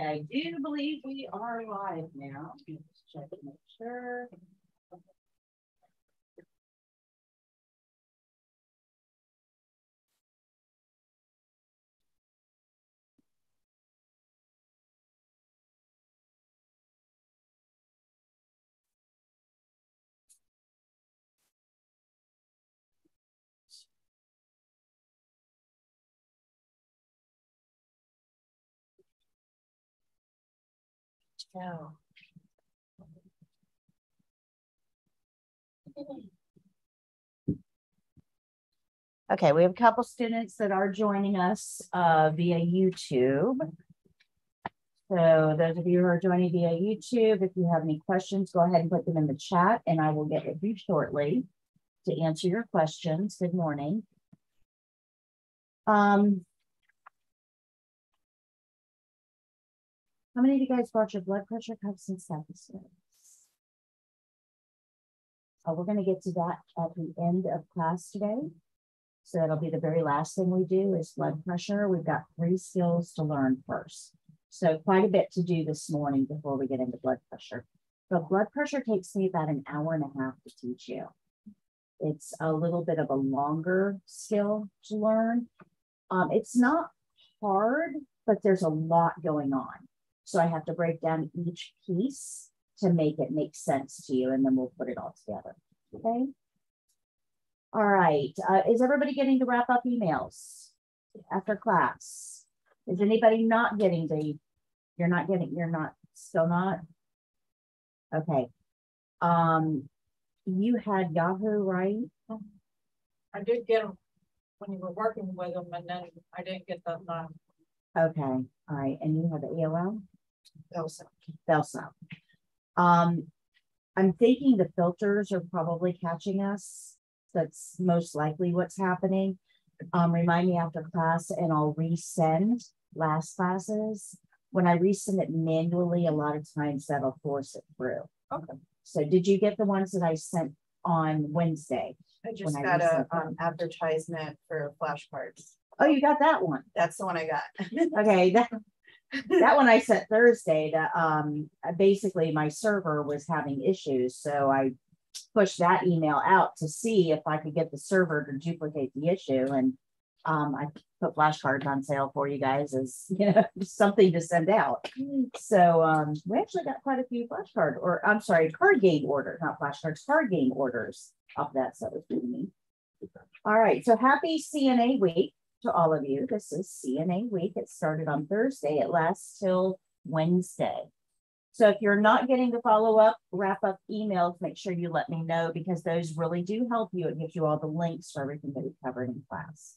I do believe we are live now. Just check to make sure. Yeah. Okay, we have a couple students that are joining us uh, via YouTube. So those of you who are joining via YouTube, if you have any questions, go ahead and put them in the chat and I will get with you shortly to answer your questions. Good morning. Um, how many of you guys brought your blood pressure cuffs and stethoscopes? Oh, we're going to get to that at the end of class today. So it'll be the very last thing we do is blood pressure. We've got three skills to learn first. So quite a bit to do this morning before we get into blood pressure. But blood pressure takes me about an hour and a half to teach you. It's a little bit of a longer skill to learn. Um, it's not hard, but there's a lot going on. So I have to break down each piece to make it make sense to you, and then we'll put it all together. Okay. All right. Uh, is everybody getting to wrap up emails after class? Is anybody not getting the, you're not getting, you're not, still not? Okay. Um, you had Yahoo, right? I did get them when you were working with them and then I didn't get them. Okay. All right. And you have the AOL? Elsa. Belsa. Um, I'm thinking the filters are probably catching us that's most likely what's happening. Um, remind me after class and I'll resend last classes. When I resend it manually, a lot of times that'll force it through. Okay. So did you get the ones that I sent on Wednesday? I just I got a resent um advertisement for flashcards. Oh, you got that one. That's the one I got. Okay, that, that one I sent Thursday that um basically my server was having issues. So I pushed that email out to see if I could get the server to duplicate the issue. And um, I put flashcards on sale for you guys as you know something to send out. So um, we actually got quite a few flashcard or I'm sorry, card game orders, not flashcards, card game orders off that. So it was neat. All right, so happy CNA week to all of you. This is CNA week. It started on Thursday. It lasts till Wednesday. So if you're not getting the follow up, wrap up emails, make sure you let me know because those really do help you. It gives you all the links for everything that we covered in class.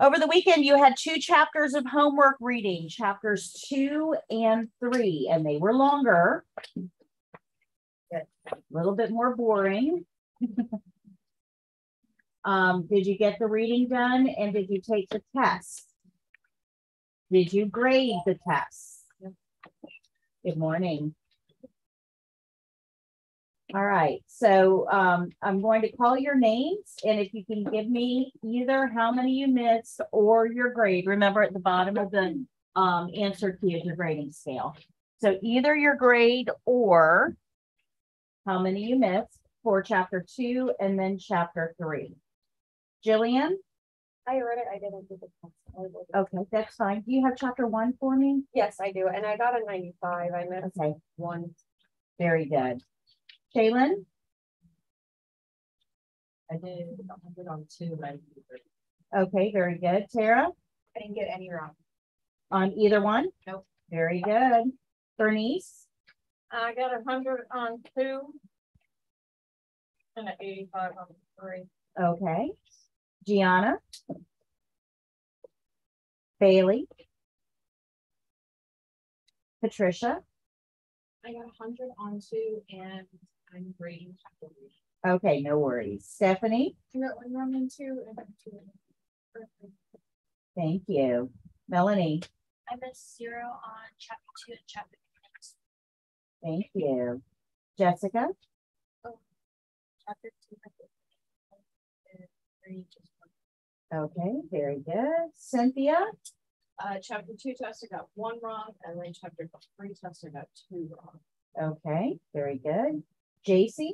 Over the weekend, you had two chapters of homework reading, chapters two and three, and they were longer, a little bit more boring. um, did you get the reading done and did you take the test? Did you grade the test? Good morning. All right, so um, I'm going to call your names, and if you can give me either how many you missed or your grade, remember at the bottom of the um, answer key is your grading scale. So either your grade or how many you missed for chapter two and then chapter three. Jillian? I read it. I didn't do the. Okay, that's fine. Do you have chapter one for me? Yes, I do. And I got a 95. I missed Okay, one. very good. Shaylin? I did a hundred on two, but I didn't do. Okay, very good. Tara? I didn't get any wrong. On either one? Nope. Very good. Bernice? I got a hundred on two. And an eighty-five on three. Okay. Gianna? Bailey? Patricia? I got a hundred on two and I'm grading chapter three. Okay, no worries. Stephanie? I got one wrong in two and two. Thank you. Melanie? I missed zero on chapter two and chapter three. Thank you. Jessica? Oh, chapter two. And Three, just. Okay, very good. Cynthia? Uh, chapter two test, I got one wrong, and then chapter three test, I got two wrong. Okay, very good. JC,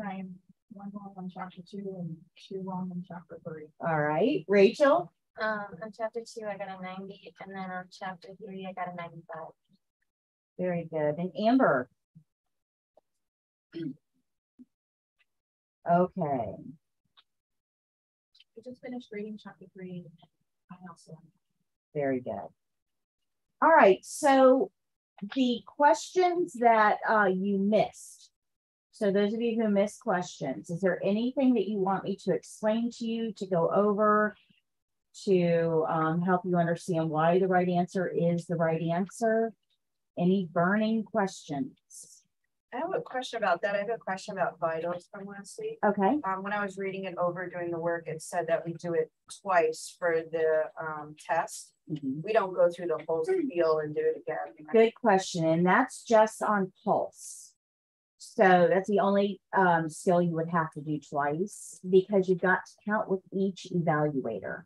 Same, one wrong on chapter two and two wrong on chapter three. all right. Rachel, Um, on chapter two, I got a ninety, and then on chapter three, I got a ninety-five. very good. And Amber. Okay, I just finished reading chapter three. I also. very good. All right, so the questions that uh, you missed. So those of you who missed questions, is there anything that you want me to explain to you, to go over? To um, help you understand why the right answer is the right answer? Any burning questions? I have a question about that. I have a question about vitals from last week. Okay, Um, when I was reading it over doing the work, it said that we do it twice for the, um, test. mhm. We don't go through the whole spiel and do it again. good question, and that's just on pulse. So that's the only um, skill you would have to do twice because you've got to count with each evaluator.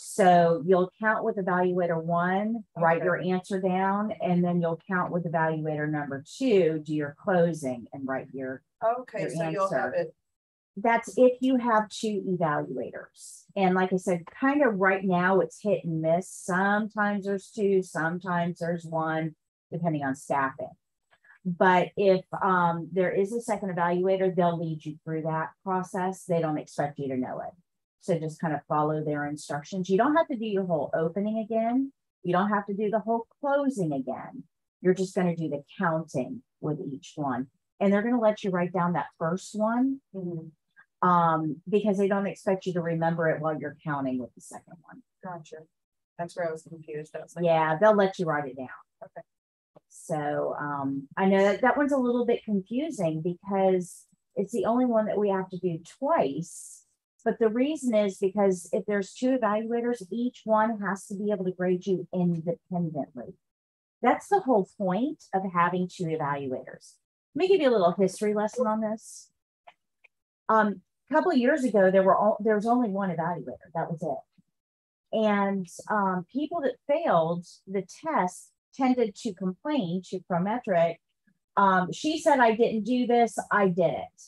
So you'll count with evaluator one, write your answer down, and then you'll count with evaluator number two, do your closing and write your Okay, Your so you'll have it, that's if you have two evaluators. And like I said, kind of right now it's hit and miss. Sometimes there's two, sometimes there's one, depending on staffing. But if um, there is a second evaluator, they'll lead you through that process. They don't expect you to know it. So just kind of follow their instructions. You don't have to do your whole opening again. You don't have to do the whole closing again. You're just going to do the counting with each one. And they're going to let you write down that first one Mhm, um, because they don't expect you to remember it while you're counting with the second one. gotcha. That's where I was confused. I was like, Yeah, they'll let you write it down. Okay. So, um, I know that that one's a little bit confusing because it's the only one that we have to do twice. But the reason is because if there's two evaluators, each one has to be able to grade you independently. That's the whole point of having two evaluators. Let me give you a little history lesson on this. Um, a couple of years ago, there were all, there was only one evaluator. That was it. And um, people that failed the test tended to complain to Prometric. Um, she said, I didn't do this, I did it.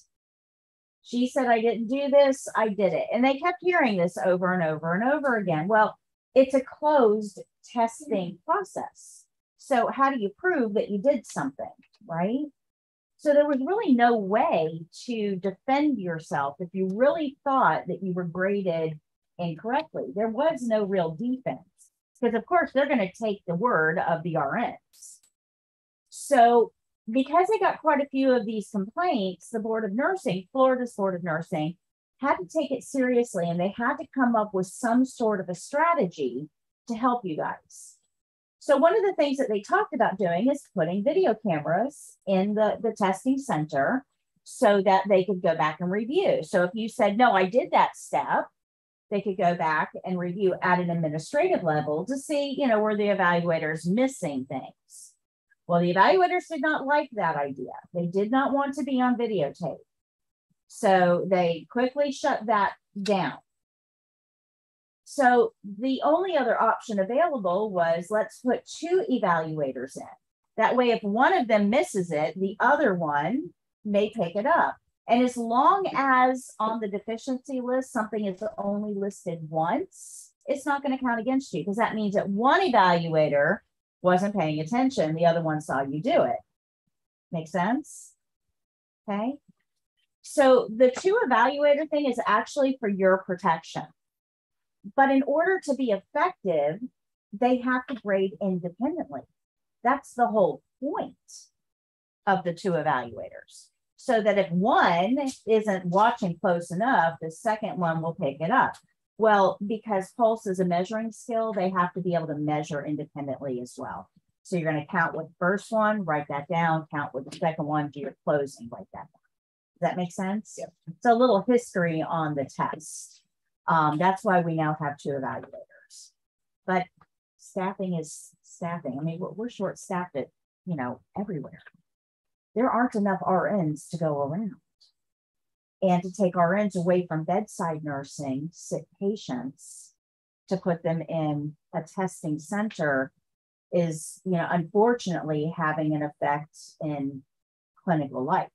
She said, I didn't do this, I did it. And they kept hearing this over and over and over again. Well, it's a closed testing mm. process. So, how do you prove that you did something, right? So, there was really no way to defend yourself if you really thought that you were graded incorrectly. There was no real defense because, of course, they're going to take the word of the RNs. So, because they got quite a few of these complaints, the Board of Nursing, Florida's Board of Nursing, had to take it seriously and they had to come up with some sort of a strategy to help you guys. So, one of the things that they talked about doing is putting video cameras in the, the testing center so that they could go back and review. So, if you said, No, I did that step, they could go back and review at an administrative level to see, you know, were the evaluators missing things. Well, the evaluators did not like that idea. They did not want to be on videotape. So they quickly shut that down. So the only other option available was let's put two evaluators in. That way, if one of them misses it, the other one may pick it up. And as long as on the deficiency list, something is only listed once, it's not going to count against you because that means that one evaluator wasn't paying attention. The other one saw you do it. Make sense? Okay. So the two evaluator thing is actually for your protection. But in order to be effective, they have to grade independently. That's the whole point of the two evaluators. So that if one isn't watching close enough, the second one will pick it up. Well, because pulse is a measuring skill, they have to be able to measure independently as well. So you're going to count with the first one, write that down, count with the second one, do your closing, write that down. Does that make sense? Yep. So a little history on the test. Um, that's why we now have two evaluators. But staffing is staffing. I mean, we're, we're short staffed at, you know, everywhere. There aren't enough RNs to go around. And to take RNs away from bedside nursing sick patients to put them in a testing center is, you know, unfortunately having an effect in clinical life.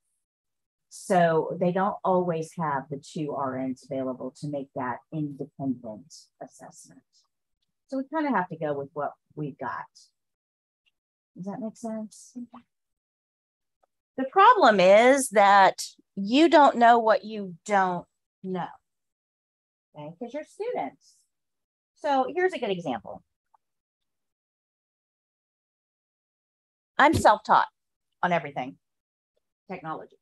So they don't always have the two RNs available to make that independent assessment. So we kind of have to go with what we've got. Does that make sense? Mm-hmm. The problem is that you don't know what you don't know. Okay, because you're students. So here's a good example. I'm self-taught on everything technology.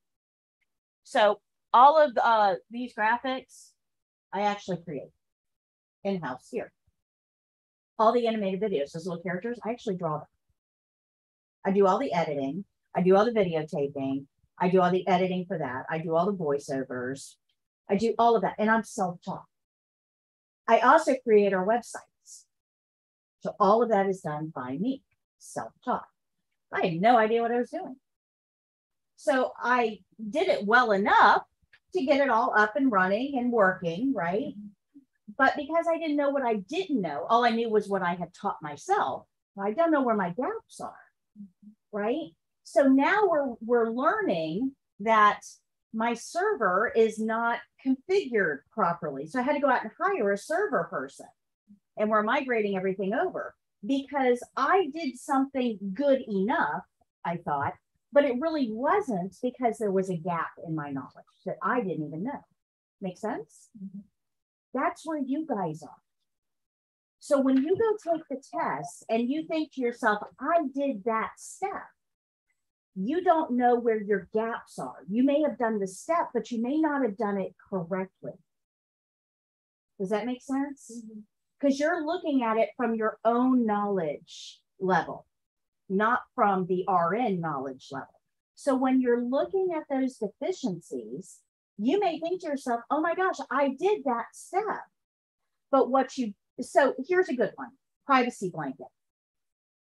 So all of uh, these graphics, I actually create in-house here. All the animated videos, those little characters, I actually draw them. I do all the editing. I do all the videotaping. I do all the editing for that. I do all the voiceovers. I do all of that, and I'm self-taught. I also create our websites. So all of that is done by me, self-taught. I had no idea what I was doing. So I did it well enough to get it all up and running and working, right? But because I didn't know what I didn't know, all I knew was what I had taught myself. I don't know where my gaps are, right? So now we're we're learning that my server is not configured properly. So I had to go out and hire a server person. And we're migrating everything over because I did something good enough, I thought, but it really wasn't because there was a gap in my knowledge that I didn't even know. Make sense? Mm-hmm. That's where you guys are. So when you go take the test and you think to yourself, I did that step, you don't know where your gaps are. You may have done the step, but you may not have done it correctly. Does that make sense? Because mm-hmm. you're looking at it from your own knowledge level, not from the RN knowledge level. So when you're looking at those deficiencies, you may think to yourself, oh my gosh, I did that step. But what you, so here's a good one privacy blanket,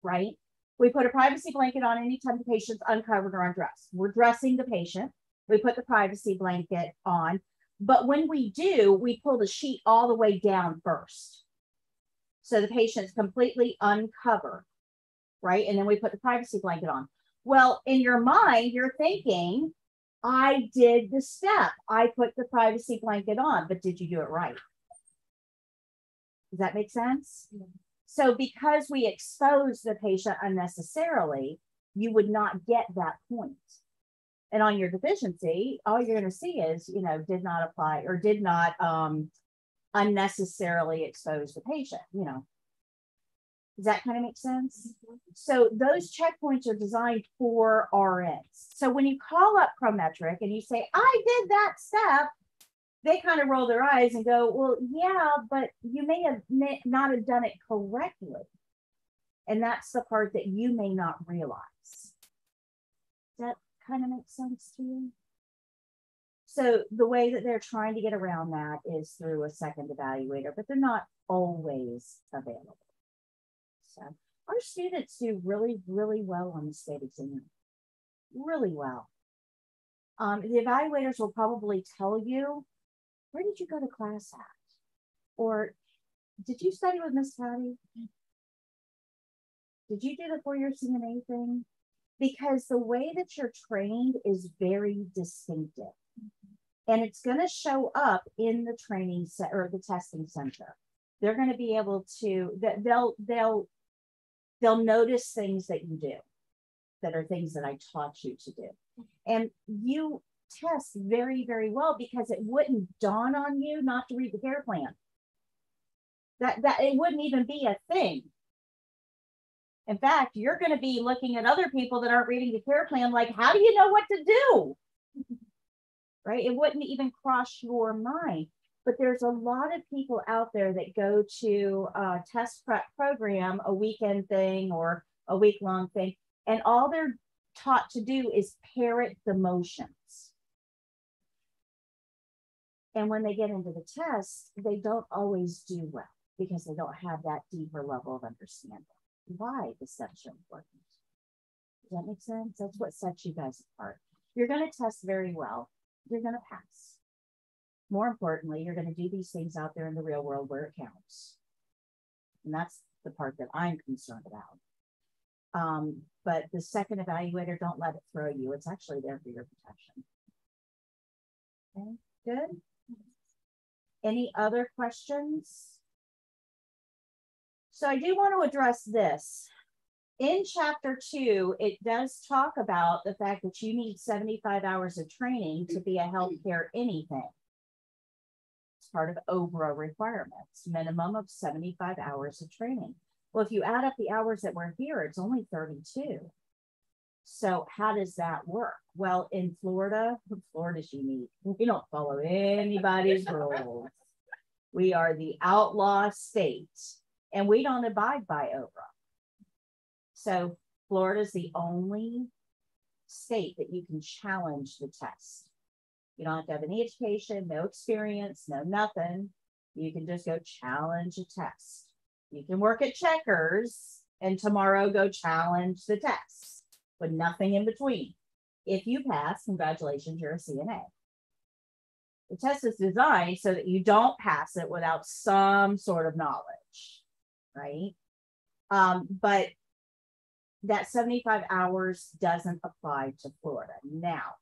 right? We put a privacy blanket on anytime the patient's uncovered or undressed. We're dressing the patient. We put the privacy blanket on. But when we do, we pull the sheet all the way down first. So the patient's completely uncovered, right? And then we put the privacy blanket on. Well, in your mind, you're thinking, I did the step. I put the privacy blanket on, but did you do it right? Does that make sense? Yeah. So because we expose the patient unnecessarily, you would not get that point. And on your deficiency, all you're going to see is, you know, did not apply or did not um, unnecessarily expose the patient, you know. Does that kind of make sense? Mm-hmm. So those checkpoints are designed for RNs. So when you call up Prometric and you say, I did that step, they kind of roll their eyes and go, well, yeah, but you may have not have done it correctly. And that's the part that you may not realize. That kind of make sense to you? So the way that they're trying to get around that is through a second evaluator, but they're not always available. So our students do really, really well on the state exam. Really well. Um, the evaluators will probably tell you where did you go to class at? Or did you study with Miss Patti? Did you do the 4YourCNA thing? Because the way that you're trained is very distinctive. And it's going to show up in the training set or the testing center. They're going to be able to that they'll they'll they'll notice things that you do that are things that I taught you to do. And you test very, very well because it wouldn't dawn on you not to read the care plan. That, that it wouldn't even be a thing. In fact, you're going to be looking at other people that aren't reading the care plan like, how do you know what to do? right? It wouldn't even cross your mind. But there's a lot of people out there that go to a test prep program, a weekend thing or a week long thing, and all they're taught to do is parrot the motions. And when they get into the test, they don't always do well because they don't have that deeper level of understanding why the steps are important. Does that make sense? That's what sets you guys apart. You're going to test very well. You're going to pass. More importantly, you're going to do these things out there in the real world where it counts. And that's the part that I'm concerned about. Um, but the second evaluator, don't let it throw you. It's actually there for your protection. Okay, good. Any other questions? So I do want to address this. In chapter two, it does talk about the fact that you need 75 hours of training to be a healthcare anything. It's part of OBRA requirements, minimum of 75 hours of training. Well, if you add up the hours that we're here, it's only 32. So how does that work? Well, in Florida, Florida's unique. We don't follow anybody's rules. We are the outlaw state and we don't abide by OBRA. So Florida is the only state that you can challenge the test. You don't have to have any education, no experience, no nothing. You can just go challenge a test. You can work at checkers and tomorrow go challenge the test with nothing in between. If you pass, congratulations, you're a CNA. The test is designed so that you don't pass it without some sort of knowledge, right? Um, but that 75 hours doesn't apply to Florida. Now,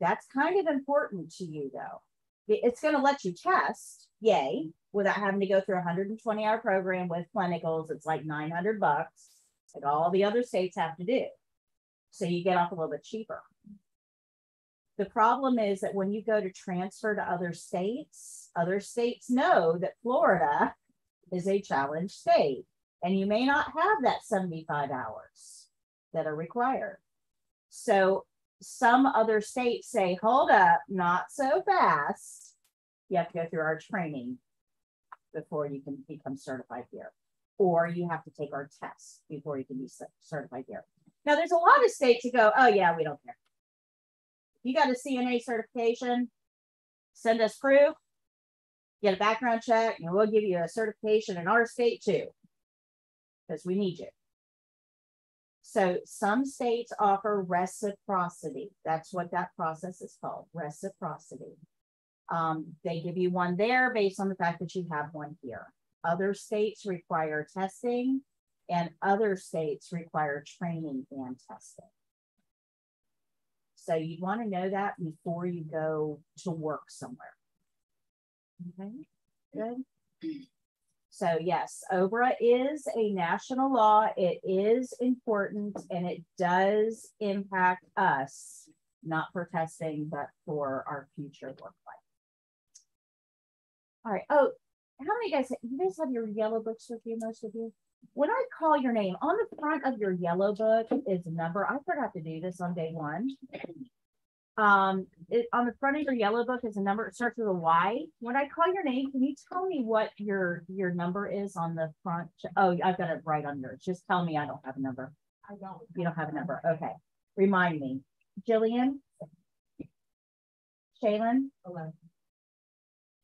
that's kind of important to you though. It's going to let you test, yay, without having to go through a 120 hour program with clinicals. It's like 900 bucks, like all the other states have to do. So you get off a little bit cheaper. The problem is that when you go to transfer to other states, other states know that Florida is a challenge state and you may not have that 75 hours that are required. So some other states say, hold up, not so fast. You have to go through our training before you can become certified here. Or you have to take our test before you can be certified here. Now, there's a lot of states that go, oh, yeah, we don't care. You got a CNA certification, send us proof, get a background check, and we'll give you a certification in our state too, because we need you. So some states offer reciprocity. That's what that process is called, reciprocity. Um, they give you one there based on the fact that you have one here. Other states require testing and other states require training and testing. So you want to know that before you go to work somewhere. Okay, good. So yes, OBRA is a national law. It is important and it does impact us, not for testing, but for our future work life. All right. Oh, how many guys, you guys have your yellow books with you, most of you? When I call your name, on the front of your yellow book is a number. I forgot to do this on day one. Um, it, on the front of your yellow book is a number. It starts with a Y. When I call your name, can you tell me what your your number is on the front? Oh, I've got it right on yours. Just tell me I don't have a number. I don't. You don't have a number. Okay. Remind me. Jillian. Shaylin. Eleven.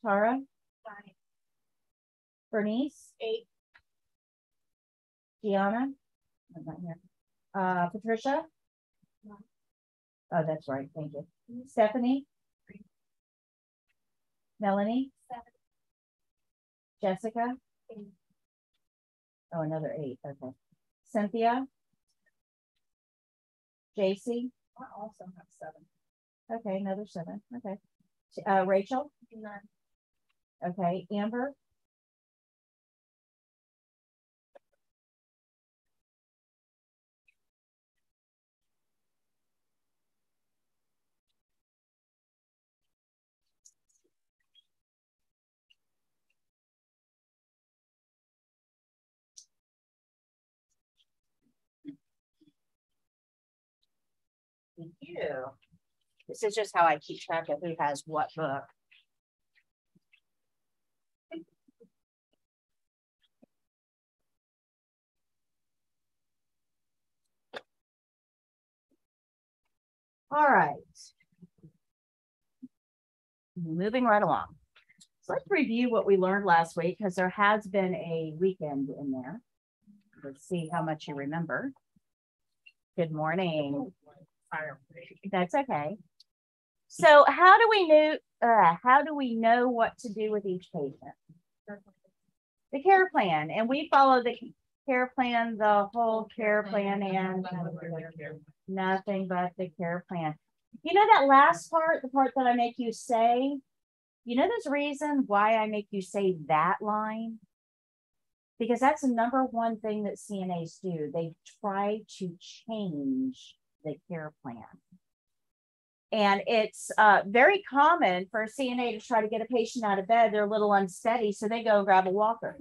Tara. Fine. Bernice. Eight. Gianna. I'm not here. Uh, Patricia. Nine. Oh, that's right. Thank you. Stephanie. Melanie. Seven. Jessica. Eight. Oh, another eight. Okay. Cynthia. JC. I also have seven. Okay, another seven. Okay. Uh, Rachel. None. Okay. Amber. This is just how I keep track of who has what book. All right. Moving right along. So let's review what we learned last week because there has been a weekend in there. Let's see how much you remember. Good morning. That's okay. So how do we know uh, how do we know what to do with each patient? The care plan, and we follow the care plan, the whole care plan and nothing but the care plan. You know that last part, the part that I make you say? You know there's reason why I make you say that line? Because that's the number one thing that CNAs do. They try to change the care plan. And it's uh, very common for a CNA to try to get a patient out of bed. They're a little unsteady, so they go and grab a walker.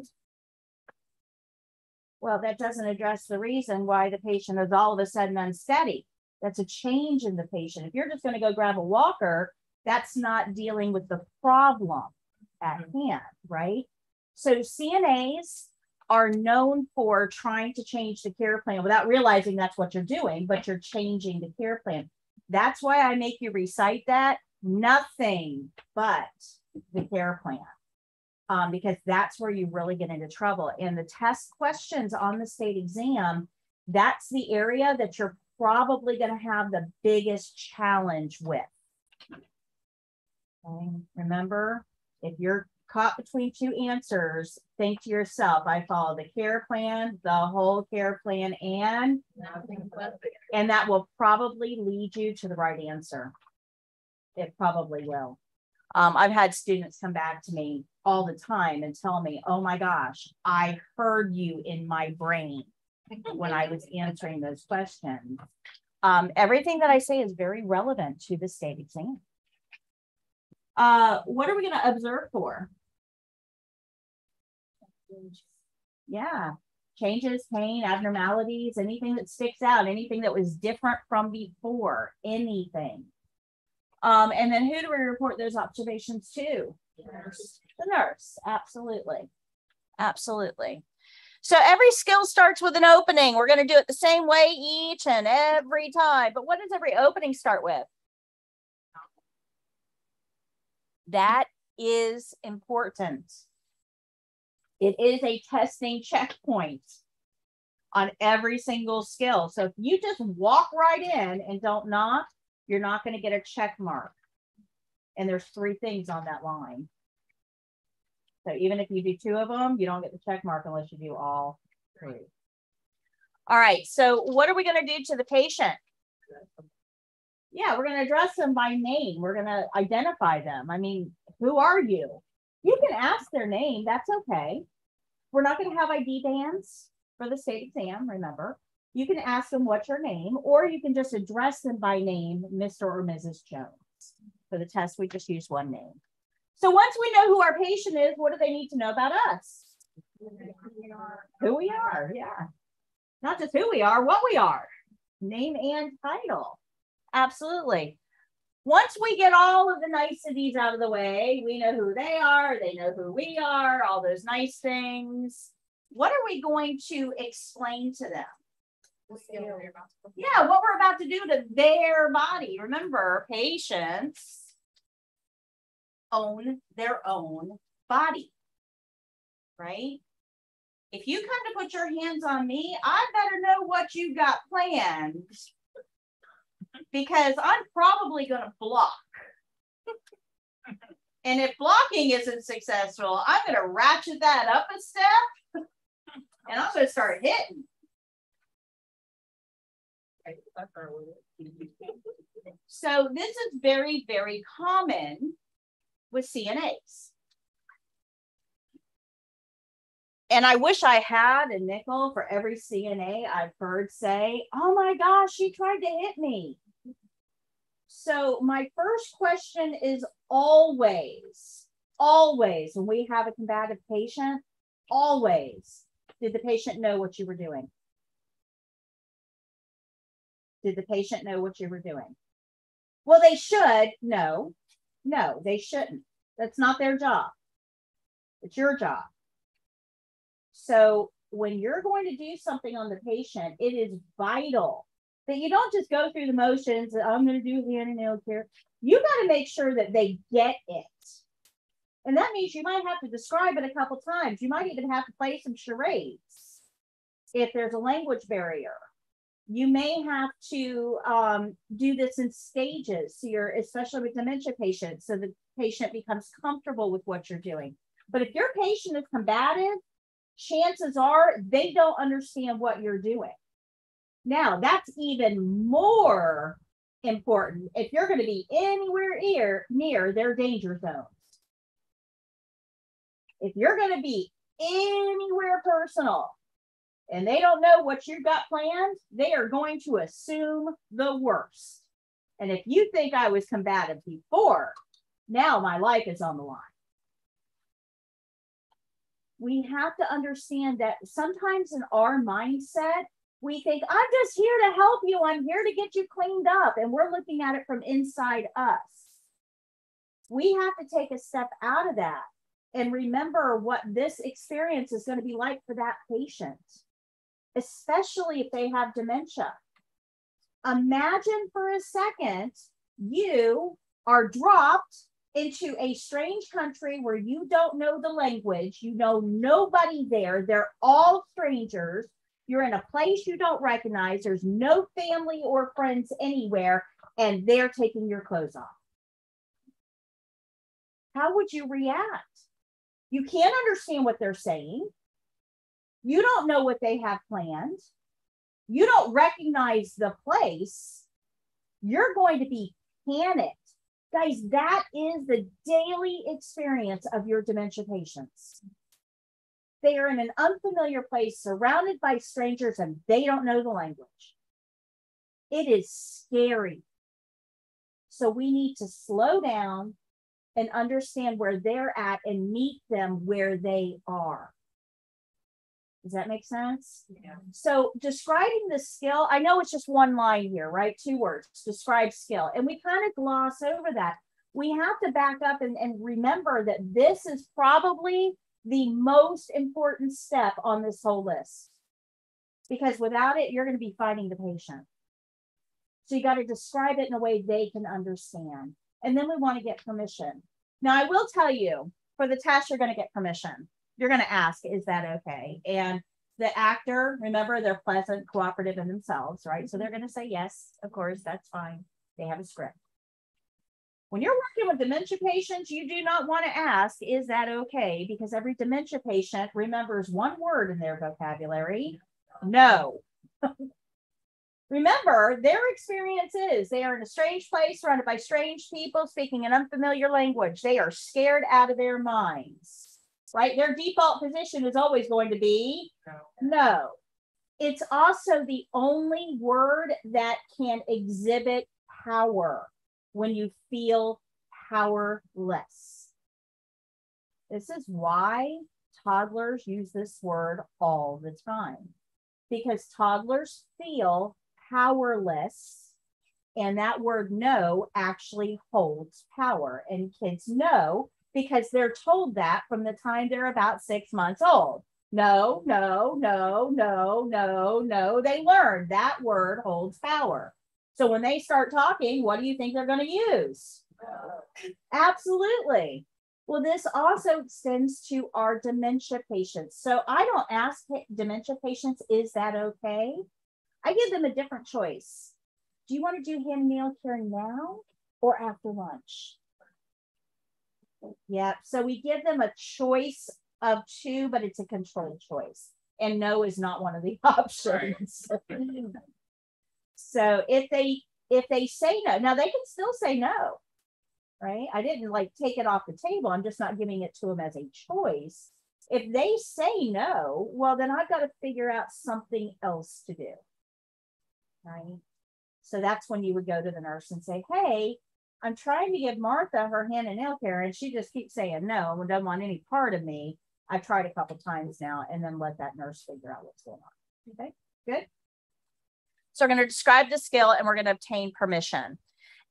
Well, that doesn't address the reason why the patient is all of a sudden unsteady. That's a change in the patient. If you're just going to go grab a walker, that's not dealing with the problem at hand, right? So CNAs are known for trying to change the care plan without realizing that's what you're doing, but you're changing the care plan. That's why I make you recite that. Nothing but the care plan. Um, because that's where you really get into trouble. And the test questions on the state exam, that's the area that you're probably going to have the biggest challenge with. Okay. Remember, if you're caught between two answers, think to yourself, I follow the care plan, the whole care plan, and and that will probably lead you to the right answer. It probably will. Um, I've had students come back to me all the time and tell me, oh my gosh, I heard you in my brain when I was answering those questions. Um, everything that I say is very relevant to the state exam. Uh, what are we going to observe for? Yeah, changes, pain, abnormalities, anything that sticks out, anything that was different from before, anything. Um, and then who do we report those observations to? Nurse. The nurse, absolutely. Absolutely. So every skill starts with an opening. We're going to do it the same way each and every time. But what does every opening start with? That is important. It is a testing checkpoint on every single skill. So if you just walk right in and don't knock, you're not going to get a check mark. And there's three things on that line. So even if you do two of them, you don't get the check mark unless you do all three. All right, so what are we going to do to the patient? Yeah, we're going to address them by name. We're going to identify them. I mean, who are you? You can ask their name. That's okay. We're not going to have ID bands for the state exam, remember. You can ask them what's your name, or you can just address them by name, Mr. or Mrs. Jones. For the test, we just use one name. So once we know who our patient is, what do they need to know about us? Who we are, yeah. Not just who we are, what we are. Name and title. Absolutely. Once we get all of the niceties out of the way, we know who they are, they know who we are, all those nice things. What are we going to explain to them? Yeah, what we're about to do to their body. Remember, patients own their own body, right? If you come to put your hands on me, I better know what you got planned because I'm probably going to block. and if blocking isn't successful, I'm going to ratchet that up a step and I'm going to start hitting. So this is very, very common with CNAs. And I wish I had a nickel for every CNA I've heard say, oh my gosh, she tried to hit me. So my first question is always, always, when we have a combative patient, always, did the patient know what you were doing? Did the patient know what you were doing? Well, they should. No, no, they shouldn't. That's not their job. It's your job. So when you're going to do something on the patient, it is vital that you don't just go through the motions. that I'm going to do hand and nail care. You got to make sure that they get it. And that means you might have to describe it a couple times. You might even have to play some charades if there's a language barrier. You may have to um, do this in stages, so you're especially with dementia patients, so the patient becomes comfortable with what you're doing. But if your patient is combative, chances are they don't understand what you're doing. Now, that's even more important if you're going to be anywhere near, near their danger zones. If you're going to be anywhere personal and they don't know what you've got planned, they are going to assume the worst. And if you think I was combative before, now my life is on the line. We have to understand that sometimes in our mindset, we think, I'm just here to help you. I'm here to get you cleaned up. And we're looking at it from inside us. We have to take a step out of that and remember what this experience is going to be like for that patient, especially if they have dementia. Imagine for a second you are dropped into a strange country where you don't know the language, you know nobody there, they're all strangers. You're in a place you don't recognize, there's no family or friends anywhere, and they're taking your clothes off. How would you react? You can't understand what they're saying. You don't know what they have planned. You don't recognize the place. You're going to be panicked. Guys, that is the daily experience of your dementia patients. They are in an unfamiliar place, surrounded by strangers, and they don't know the language. It is scary. So we need to slow down and understand where they're at and meet them where they are. Does that make sense? Yeah. So describing the skill, I know it's just one line here, right? Two words, describe skill. And we kind of gloss over that. We have to back up and, and remember that this is probably the most important step on this whole list. Because without it, you're going to be fighting the patient. So you got to describe it in a way they can understand. And then we want to get permission. Now, I will tell you for the test, you're going to get permission. You're going to ask, is that okay? And the actor, remember, they're pleasant, cooperative in themselves, right? So they're going to say, yes, of course, that's fine. They have a script. When you're working with dementia patients, you do not want to ask, is that okay? Because every dementia patient remembers one word in their vocabulary no. Remember, their experience is they are in a strange place, surrounded by strange people speaking an unfamiliar language. They are scared out of their minds, right? Their default position is always going to be No. no. It's also the only word that can exhibit power when you feel powerless. This is why toddlers use this word all the time because toddlers feel powerless. And that word no actually holds power. And kids know because they're told that from the time they're about six months old. No, no, no, no, no, no. They learn that word holds power. So when they start talking, what do you think they're going to use? Absolutely. Well, this also extends to our dementia patients. So I don't ask dementia patients, is that okay? I give them a different choice. Do you want to do hand nail care now or after lunch? Yeah, so we give them a choice of two, but it's a controlled choice. And no is not one of the options. so if they if they say no, now they can still say no, right? I didn't like take it off the table. I'm just not giving it to them as a choice. If they say no, well, then I've got to figure out something else to do right? So that's when you would go to the nurse and say, Hey, I'm trying to give Martha her hand and nail care, and she just keeps saying no and doesn't want any part of me. I've tried a couple times now, and then let that nurse figure out what's going on. Okay, good. So we're going to describe the skill and we're going to obtain permission.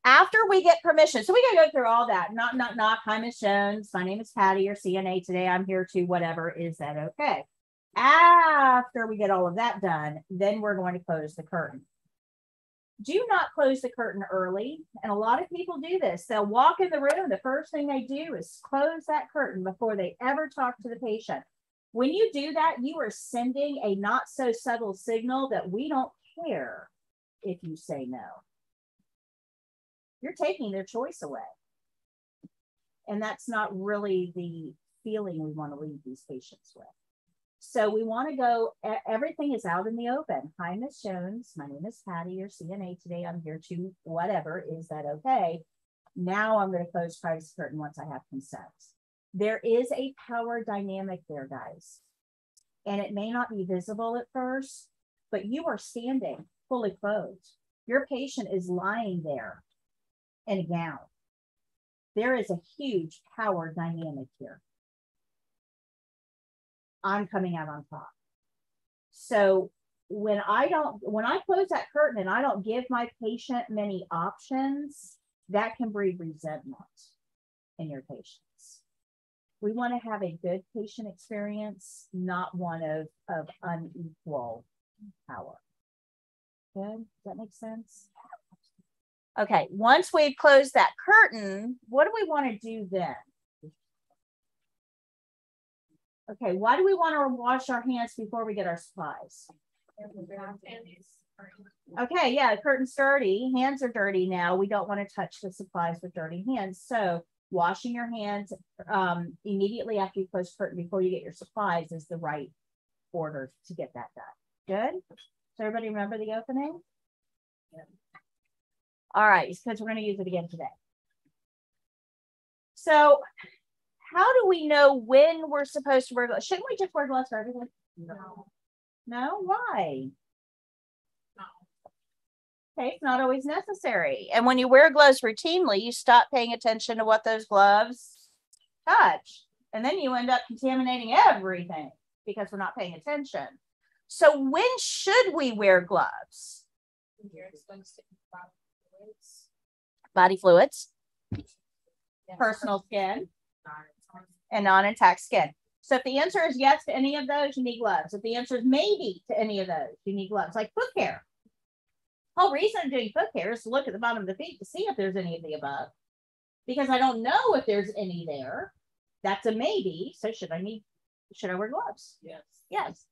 After we get permission, so we got to go through all that. Not, not, not. Hi, Miss Jones. My name is Patti or CNA today. I'm here to whatever. Is that okay? After we get all of that done, then we're going to close the curtain do not close the curtain early. And a lot of people do this. They'll walk in the room. The first thing they do is close that curtain before they ever talk to the patient. When you do that, you are sending a not so subtle signal that we don't care if you say no. You're taking their choice away. And that's not really the feeling we want to leave these patients with. So we want to go, everything is out in the open. Hi, Miss Jones. My name is Patti, your CNA today. I'm here to whatever. Is that okay? Now I'm going to close privacy curtain once I have consent. There is a power dynamic there, guys. And it may not be visible at first, but you are standing fully clothed. Your patient is lying there in a gown. There is a huge power dynamic here. I'm coming out on top. So when I don't, when I close that curtain and I don't give my patient many options, that can breed resentment in your patients. We want to have a good patient experience, not one of, of unequal power. Good, does that make sense? Okay, once we've closed that curtain, what do we want to do then? Okay, why do we want to wash our hands before we get our supplies? Okay, yeah, curtain's dirty. Hands are dirty now. We don't want to touch the supplies with dirty hands. So washing your hands um, immediately after you close the curtain before you get your supplies is the right order to get that done. Good. Does everybody remember the opening? Yeah. All right, because we're going to use it again today. So how do we know when we're supposed to wear gloves? Shouldn't we just wear gloves for everything? No. No, why? Okay, it's not always necessary. And when you wear gloves routinely, you stop paying attention to what those gloves touch. And then you end up contaminating everything because we're not paying attention. So when should we wear gloves? Body fluids, personal skin, and non-intact skin. So if the answer is yes to any of those, you need gloves. If the answer is maybe to any of those, you need gloves, like foot care. Whole reason I'm doing foot care is to look at the bottom of the feet to see if there's any of the above. Because I don't know if there's any there. That's a maybe. So should I need, should I wear gloves? Yes. Yes.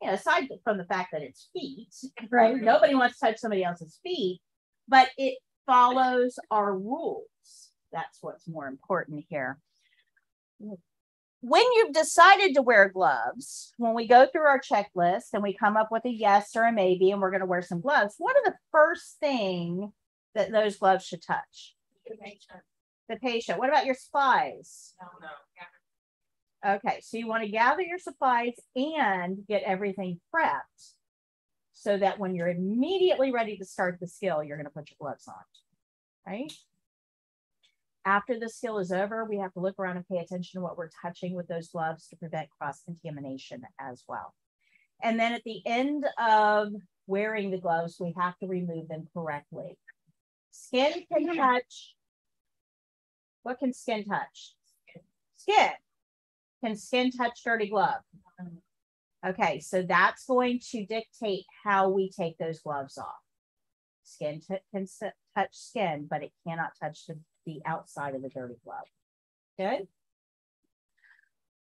Yeah, aside from the fact that it's feet, right? Mm-hmm. Nobody wants to touch somebody else's feet, but it follows our rules. That's what's more important here. When you've decided to wear gloves, when we go through our checklist and we come up with a yes or a maybe, and we're going to wear some gloves, what are the first thing that those gloves should touch? The patient. The patient. What about your supplies? Okay, so you want to gather your supplies and get everything prepped so that when you're immediately ready to start the skill, you're going to put your gloves on, right? After the skill is over, we have to look around and pay attention to what we're touching with those gloves to prevent cross contamination as well. And then at the end of wearing the gloves, we have to remove them correctly. Skin can touch. What can skin touch? Skin. Can skin touch dirty glove? Okay, so that's going to dictate how we take those gloves off. Skin can touch skin, but it cannot touch the, the outside of the dirty glove. Good.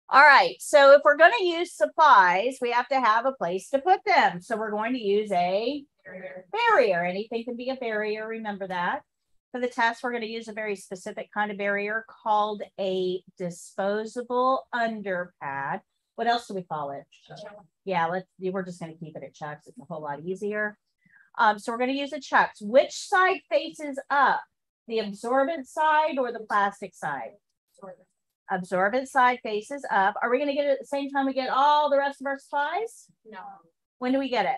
All right, so if we're going to use supplies, we have to have a place to put them. So we're going to use a barrier. Anything can be a barrier. Remember that. For the test, we're going to use a very specific kind of barrier called a disposable underpad. What else do we call it? Yeah, let's. We're just going to keep it at chucks. It's a whole lot easier. Um, so we're going to use a chucks. Which side faces up? The absorbent side or the plastic side? Absorbent side faces up. Are we going to get it at the same time we get all the rest of our supplies? No. When do we get it?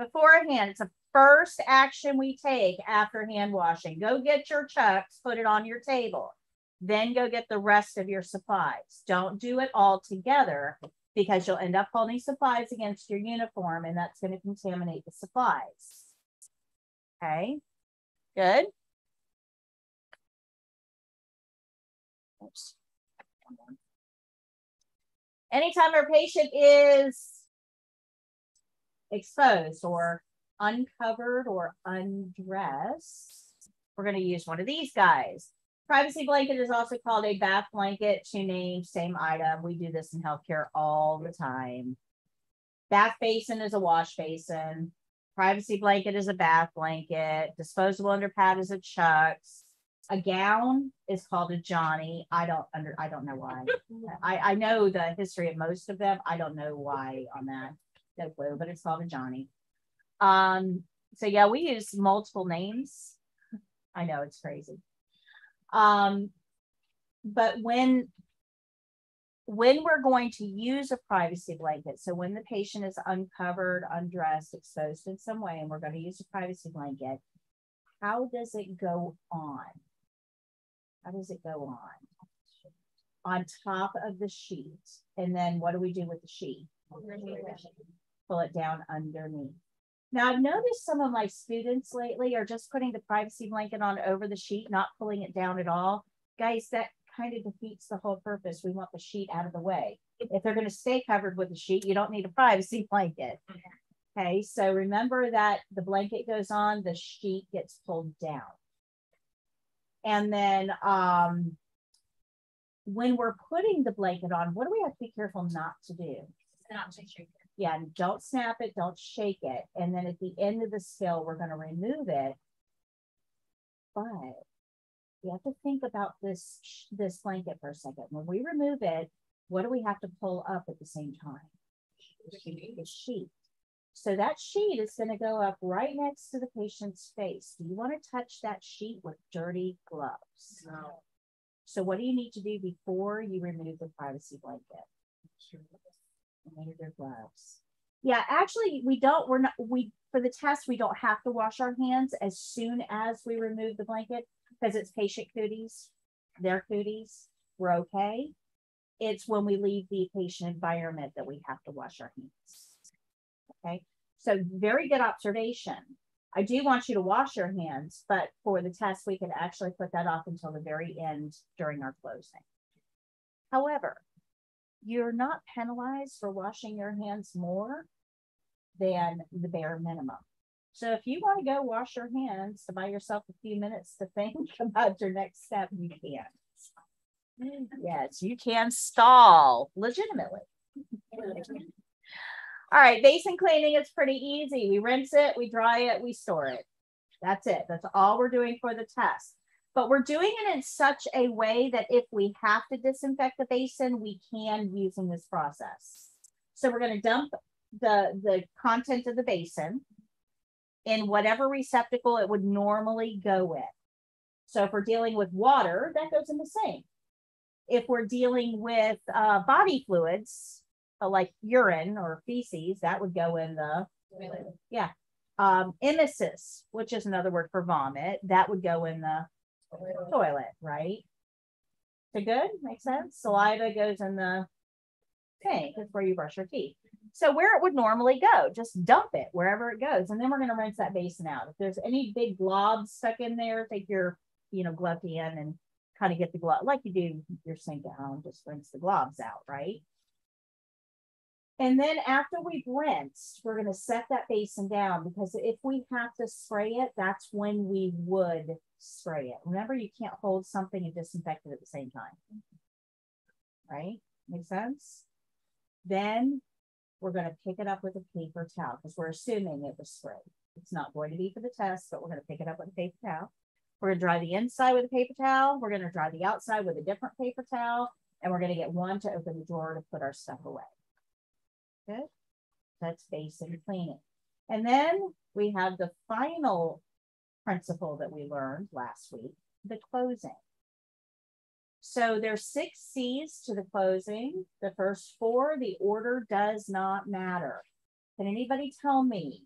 Beforehand. It's a first action we take after hand washing. Go get your chucks, put it on your table. Then go get the rest of your supplies. Don't do it all together because you'll end up holding supplies against your uniform and that's going to contaminate the supplies. Okay, good. Oops. Anytime our patient is exposed or uncovered or undressed, we're going to use one of these guys. Privacy blanket is also called a bath blanket, two names, same item. We do this in healthcare all the time. Bath basin is a wash basin. Privacy blanket is a bath blanket. Disposable underpad is a chucks. a gown is called a Johnny. I don't under, I don't know why. I, I know the history of most of them. I don't know why on that. No clue, but it's called a Johnny. Um, so yeah, we use multiple names. I know it's crazy. Um, but when when we're going to use a privacy blanket, so when the patient is uncovered, undressed, exposed in some way, and we're going to use a privacy blanket, how does it go on? How does it go on? On top of the sheet. And then what do we do with the sheet? Pull it down underneath. Now I've noticed some of my students lately are just putting the privacy blanket on over the sheet, not pulling it down at all. Guys, that kind of defeats the whole purpose. We want the sheet out of the way. If they're going to stay covered with the sheet, you don't need a privacy blanket. Okay, so remember that the blanket goes on, the sheet gets pulled down. And then um, when we're putting the blanket on, what do we have to be careful not to do? Not to shake. Yeah, don't snap it, don't shake it. And then at the end of the skill, we're going to remove it. But you have to think about this this blanket for a second. When we remove it, what do we have to pull up at the same time? The sheet. So that sheet is going to go up right next to the patient's face. Do you want to touch that sheet with dirty gloves? No. So what do you need to do before you remove the privacy blanket? Your gloves. Yeah, actually, we don't. We're not. We for the test, we don't have to wash our hands as soon as we remove the blanket because it's patient cooties, their cooties. We're okay. It's when we leave the patient environment that we have to wash our hands. Okay, so very good observation. I do want you to wash your hands, but for the test, we can actually put that off until the very end during our closing. However, you're not penalized for washing your hands more than the bare minimum. So if you want to go wash your hands to buy yourself a few minutes to think about your next step, you can. Yes, you can stall legitimately. All right, basin cleaning is pretty easy. We rinse it, we dry it, we store it. That's it. That's all we're doing for the test. But we're doing it in such a way that if we have to disinfect the basin, we can using this process. So we're going to dump the, the content of the basin in whatever receptacle it would normally go in. So if we're dealing with water, that goes in the same. If we're dealing with uh, body fluids, uh, like urine or feces, that would go in the yeah. Um, emesis, which is another word for vomit, that would go in the toilet, right? So good, makes sense. Saliva goes in the tank. That's where you brush your teeth. So where it would normally go, just dump it wherever it goes, and then we're going to rinse that basin out. If there's any big globs stuck in there, take your you know glove in and kind of get the glove like you do your sink at home. Just rinse the globs out, right? And then after we've rinsed, we're going to set that basin down because if we have to spray it, that's when we would spray it. Remember, you can't hold something and disinfect it at the same time. Right? Make sense? Then we're going to pick it up with a paper towel because we're assuming it was sprayed. It's not going to be for the test, but we're going to pick it up with a paper towel. We're going to dry the inside with a paper towel. We're going to dry the outside with a different paper towel. And we're going to get one to open the drawer to put our stuff away. Good. That's basin cleaning. And then we have the final principle that we learned last week, the closing. So there's six C's to the closing. The first four, the order does not matter. Can anybody tell me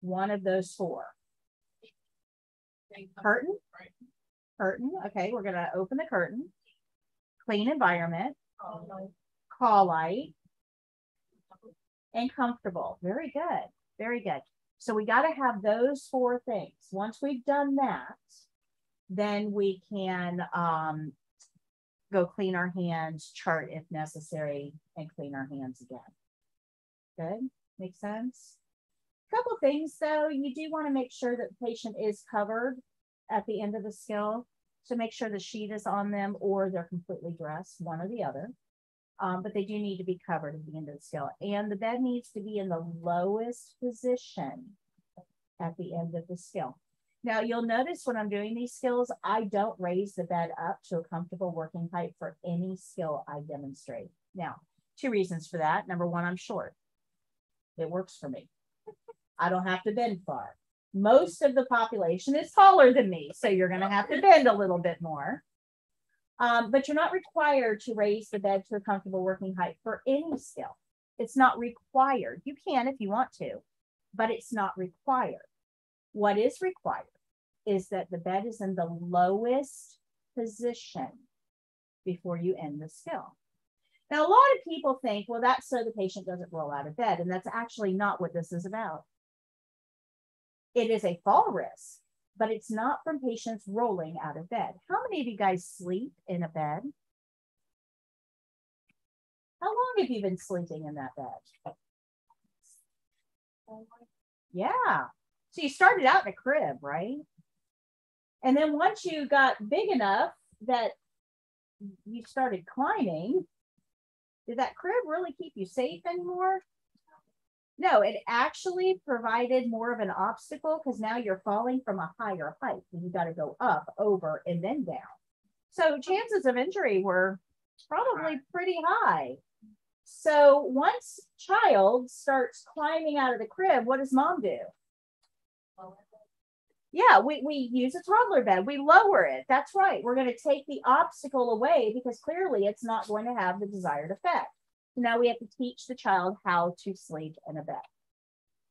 one of those four? Curtain? Curtain. Okay, we're going to open the curtain. Clean environment. Call light and comfortable. Very good. Very good. So we got to have those four things. Once we've done that, then we can um, go clean our hands, chart if necessary, and clean our hands again. Good. Makes sense? A Couple things though, you do want to make sure that the patient is covered at the end of the skill. So make sure the sheet is on them or they're completely dressed, one or the other um, but they do need to be covered at the end of the skill. And the bed needs to be in the lowest position at the end of the skill. Now you'll notice when I'm doing these skills, I don't raise the bed up to a comfortable working height for any skill I demonstrate. Now, two reasons for that. Number one, I'm short. It works for me. I don't have to bend far. Most of the population is taller than me, so you're going to have to bend a little bit more. Um, but you're not required to raise the bed to a comfortable working height for any skill. It's not required. You can if you want to, but it's not required. What is required is that the bed is in the lowest position before you end the skill. Now, a lot of people think, well, that's so the patient doesn't roll out of bed, and that's actually not what this is about. It is a fall risk, but it's not from patients rolling out of bed. How many of you guys sleep in a bed? How long have you been sleeping in that bed? Yeah. So you started out in a crib, right? And then once you got big enough that you started climbing, did that crib really keep you safe anymore? No, it actually provided more of an obstacle because now you're falling from a higher height and you got to go up, over, and then down. So chances of injury were probably pretty high. So once child starts climbing out of the crib, what does mom do? Yeah, we, we use a toddler bed. We lower it. That's right. We're going to take the obstacle away because clearly it's not going to have the desired effect. Now we have to teach the child how to sleep in a bed.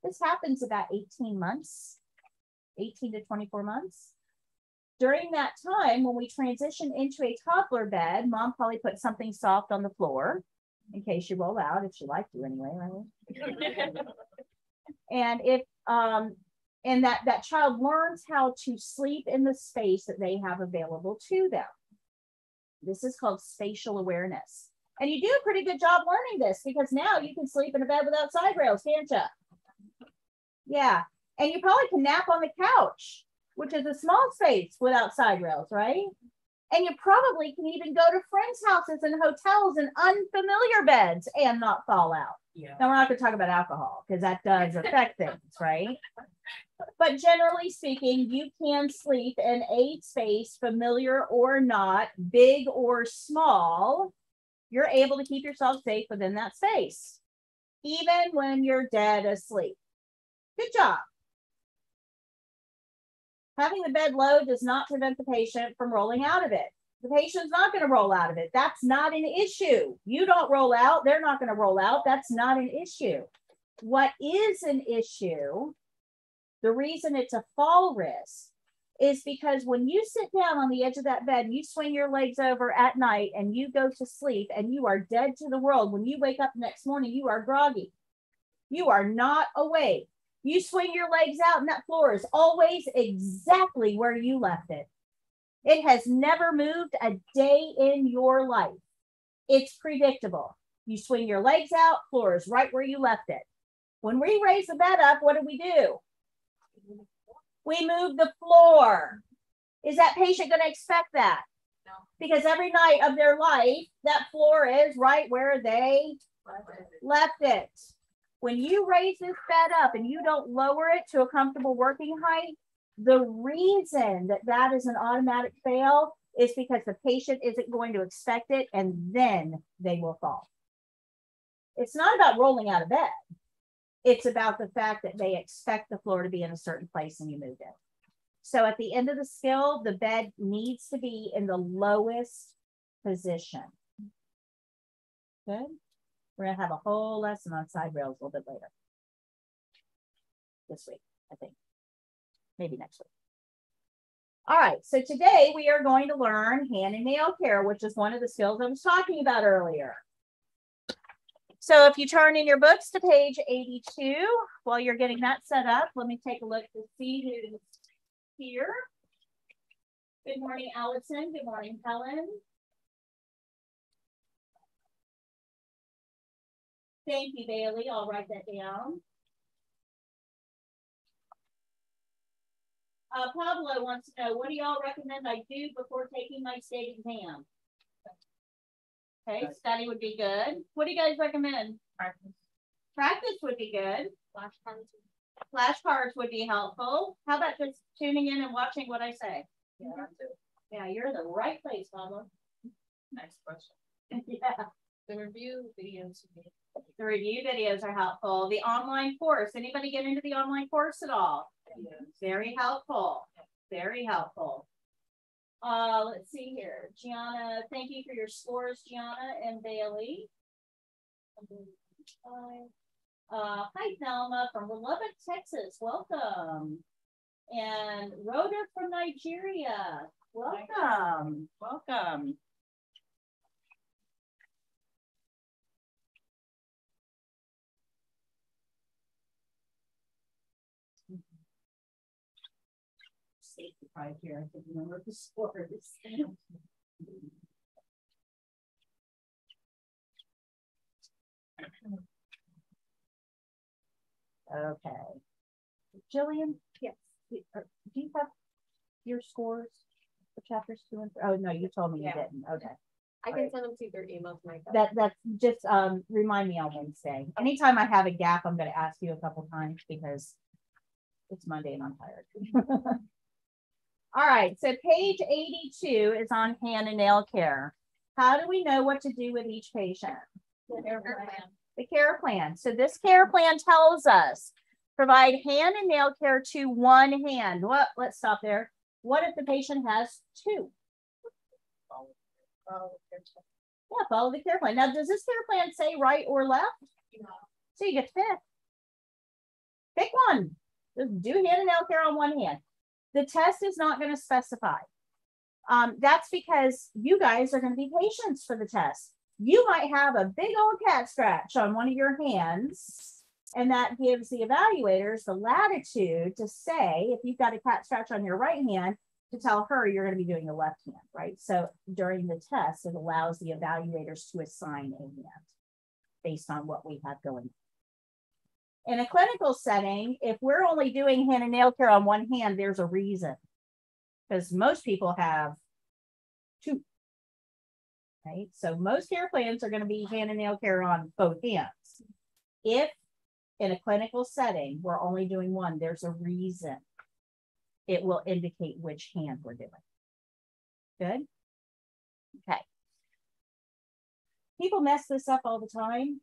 This happens about 18 months, 18 to 24 months. During that time, when we transition into a toddler bed, mom probably put something soft on the floor in case you roll out, if she liked you anyway, right? and if um, and that that child learns how to sleep in the space that they have available to them. This is called spatial awareness. And you do a pretty good job learning this because now you can sleep in a bed without side rails, can't you? Yeah. And you probably can nap on the couch, which is a small space without side rails, right? And you probably can even go to friends' houses and hotels and unfamiliar beds and not fall out. Yeah. Now, we're not going to talk about alcohol because that does affect things, right? But generally speaking, you can sleep in a space, familiar or not, big or small, you're able to keep yourself safe within that space, even when you're dead asleep. Good job. Having the bed low does not prevent the patient from rolling out of it. The patient's not going to roll out of it. That's not an issue. You don't roll out, they're not going to roll out. That's not an issue. What is an issue, the reason it's a fall risk is because when you sit down on the edge of that bed and you swing your legs over at night and you go to sleep and you are dead to the world, when you wake up next morning, you are groggy. You are not awake. You swing your legs out and that floor is always exactly where you left it. It has never moved a day in your life. It's predictable. You swing your legs out, floor is right where you left it. When we raise the bed up, what do we do? We move the floor. Is that patient going to expect that? No. Because every night of their life, that floor is right where they left it. When you raise this bed up and you don't lower it to a comfortable working height, the reason that that is an automatic fail is because the patient isn't going to expect it and then they will fall. It's not about rolling out of bed. It's about the fact that they expect the floor to be in a certain place and you moved it. So at the end of the skill, the bed needs to be in the lowest position. Good. We're to have a whole lesson on side rails a little bit later. This week, I think. Maybe next week. All right, so today we are going to learn hand and nail care, which is one of the skills I was talking about earlier. So if you turn in your books to page 82, while you're getting that set up, let me take a look to see who's here. Good morning, Allison. Good morning, Helen. Thank you, Bailey. I'll write that down. Uh, Pablo wants to know, what do y'all recommend I do before taking my state exam? Okay, study would be good. What do you guys recommend? Practice. Practice would be good. Flashcards. flashcards would be helpful. How about just tuning in and watching what I say? Yeah, I do. Yeah, you're in the right place, Mama. Next question. Yeah. The review videos. would be- The review videos are helpful. The online course, anybody get into the online course at all? Very helpful, very helpful. Uh, let's see here, Gianna, thank you for your scores, Gianna and Bailey. Uh, hi Thelma from Lubbock, Texas, welcome. And Rhoda from Nigeria, welcome, welcome. Right here, I can remember the scores. Okay. Jillian? Yes. Do you have your scores for chapters two and three? Oh, no, you told me you didn't. Okay. I can send them to their email tonight. though. That, that's just, um, remind me on Wednesday. Anytime I have a gap, I'm gonna ask you a couple times because it's Monday and I'm tired. All right, so page eighty-two is on hand and nail care. How do we know what to do with each patient? Care plan. The care plan. So this care plan tells us provide hand and nail care to one hand. What? Let's stop there. What if the patient has two? Yeah, follow the care plan. Now, does this care plan say right or left? So you get to pick. Pick one. Just do hand and nail care on one hand. The test is not going to specify. Um, that's because you guys are going to be patients for the test. You might have a big old cat scratch on one of your hands, and that gives the evaluators the latitude to say if you've got a cat scratch on your right hand, to tell her you're going to be doing the left hand, right? So during the test, it allows the evaluators to assign a hand based on what we have going. In a clinical setting, if we're only doing hand and nail care on one hand, there's a reason. Because most people have two. Right? So most care plans are going to be hand and nail care on both hands. If in a clinical setting, we're only doing one, there's a reason. It will indicate which hand we're doing. Good? Okay. People mess this up all the time.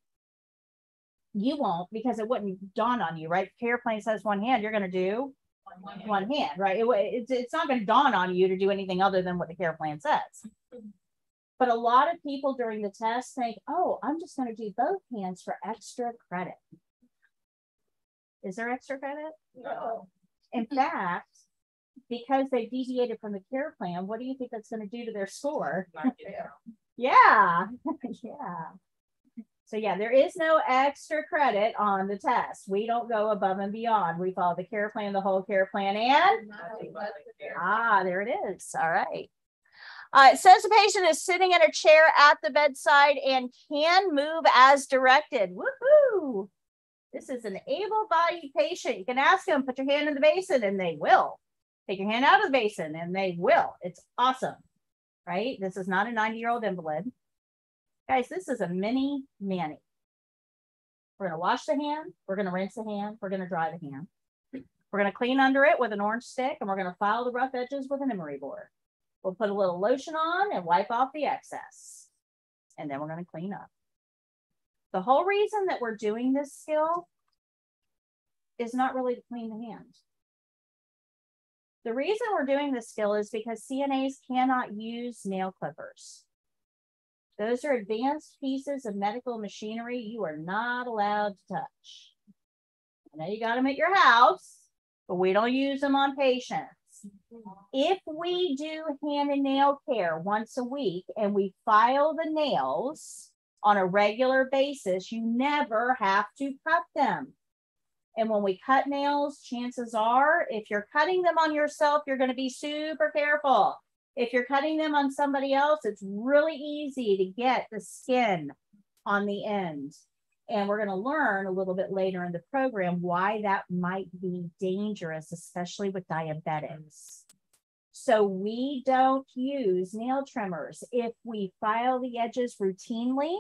You won't because it wouldn't dawn on you, right? Care plan says one hand, you're going to do on one hand. one hand, right? It, it's, it's not going to dawn on you to do anything other than what the care plan says. But a lot of people during the test think, oh, I'm just going to do both hands for extra credit. Is there extra credit? No. In fact, because they deviated from the care plan, what do you think that's going to do to their score? Not get out. Yeah, yeah. So yeah, there is no extra credit on the test. We don't go above and beyond. We follow the care plan, the whole care plan, and ah, there it is. All right. Uh, it says the patient is sitting in a chair at the bedside and can move as directed. Woohoo! This is an able-bodied patient. You can ask them, put your hand in the basin, and they will. Take your hand out of the basin, and they will. It's awesome, right? This is not a 90-year-old invalid. Guys, this is a mini Manny. We're gonna wash the hand, we're gonna rinse the hand, we're gonna dry the hand. We're gonna clean under it with an orange stick, and we're gonna file the rough edges with an emery board. We'll put a little lotion on and wipe off the excess. And then we're gonna clean up. The whole reason that we're doing this skill is not really to clean the hand. The reason we're doing this skill is because CNAs cannot use nail clippers. Those are advanced pieces of medical machinery you are not allowed to touch. I know you got them at your house, but we don't use them on patients. If we do hand and nail care once a week and we file the nails on a regular basis, you never have to cut them. And when we cut nails, chances are if you're cutting them on yourself, you're going to be super careful. If you're cutting them on somebody else, it's really easy to get the skin on the end. And we're going to learn a little bit later in the program why that might be dangerous, especially with diabetics. So we don't use nail trimmers. If we file the edges routinely,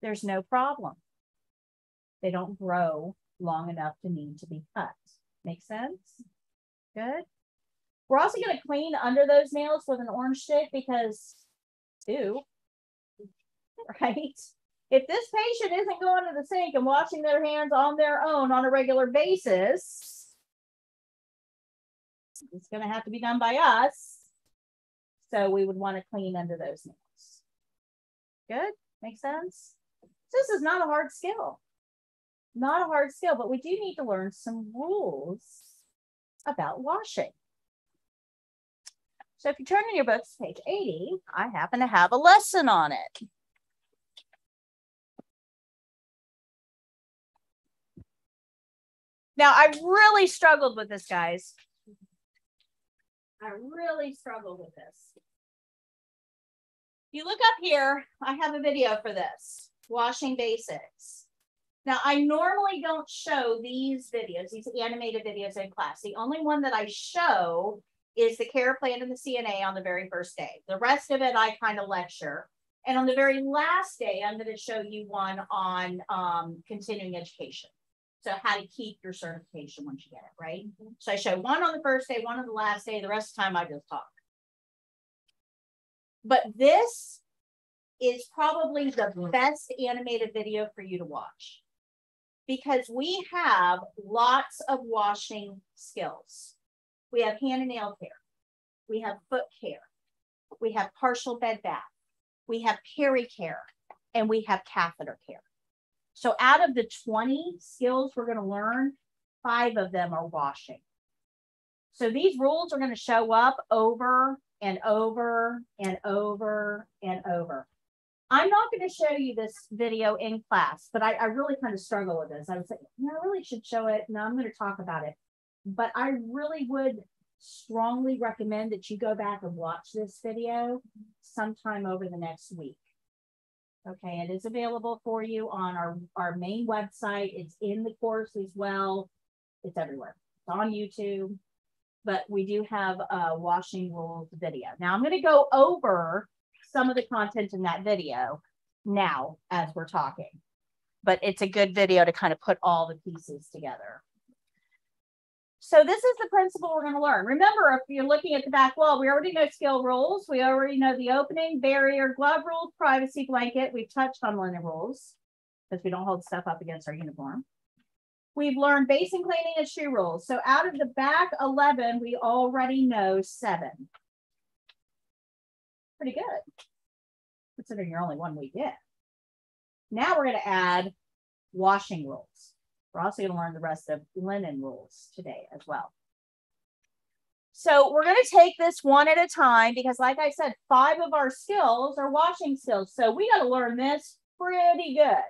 there's no problem. They don't grow long enough to need to be cut. Make sense? Good. We're also going to clean under those nails with an orange stick because, ew, right? If this patient isn't going to the sink and washing their hands on their own on a regular basis, it's going to have to be done by us. So we would want to clean under those nails. Good? Make sense? This is not a hard skill. Not a hard skill, but we do need to learn some rules about washing. So if you turn in your books, page 80, I happen to have a lesson on it. Now, I really struggled with this, guys. I really struggled with this. You look up here, I have a video for this, washing basics. Now, I normally don't show these videos, these animated videos in class. The only one that I show is the care plan and the CNA on the very first day. The rest of it, I kind of lecture. And on the very last day, I'm going to show you one on um, continuing education. So how to keep your certification once you get it, right? So I show one on the first day, one on the last day. The rest of the time I just talk. But this is probably the best animated video for you to watch because we have lots of washing skills. We have hand and nail care. We have foot care. We have partial bed bath. We have peri care and we have catheter care. So out of the 20 skills we're going to learn, five of them are washing. So these rules are going to show up over and over and over and over. I'm not going to show you this video in class, but I, I really kind of struggle with this. I was like, yeah, I really should show it. No, I'm going to talk about it. But I really would strongly recommend that you go back and watch this video sometime over the next week. Okay, it is available for you on our, our main website. It's in the course as well. It's everywhere. It's on YouTube, but we do have a washing rules video. Now I'm going to go over some of the content in that video now as we're talking, but it's a good video to kind of put all the pieces together. So this is the principle we're going to learn. Remember, if you're looking at the back wall, we already know skill rules. We already know the opening, barrier, glove rules, privacy blanket. We've touched on linen rules because we don't hold stuff up against our uniform. We've learned basin cleaning and shoe rules. So out of the back 11, we already know seven. Pretty good, considering you're only one week in. Now we're going to add washing rules. We're also going to learn the rest of linen rules today as well. So we're going to take this one at a time because like I said, five of our skills are washing skills. So we got to learn this pretty good.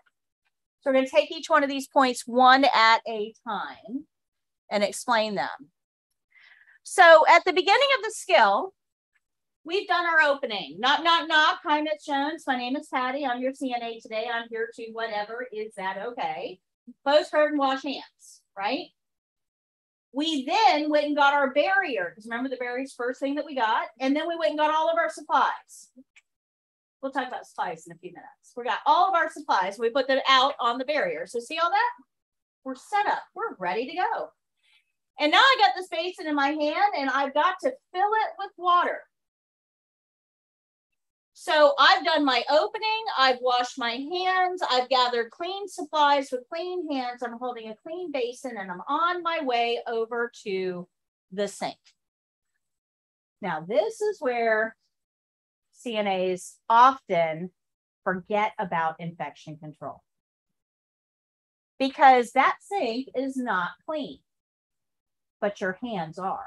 So we're going to take each one of these points one at a time and explain them. So at the beginning of the skill, we've done our opening. Knock, knock, knock. Hi, Miss Jones. My name is Patti. I'm your CNA today. I'm here to whatever. Is that okay? Close curtain, wash hands, right? We then went and got our barrier, because remember the barrier's first thing that we got, and then we went and got all of our supplies. We'll talk about supplies in a few minutes. We got all of our supplies. We put them out on the barrier. So see all that? We're set up. We're ready to go. And now I got this basin in my hand and I've got to fill it with water. So I've done my opening, I've washed my hands, I've gathered clean supplies with clean hands, I'm holding a clean basin and I'm on my way over to the sink. Now this is where CNAs often forget about infection control because that sink is not clean, but your hands are.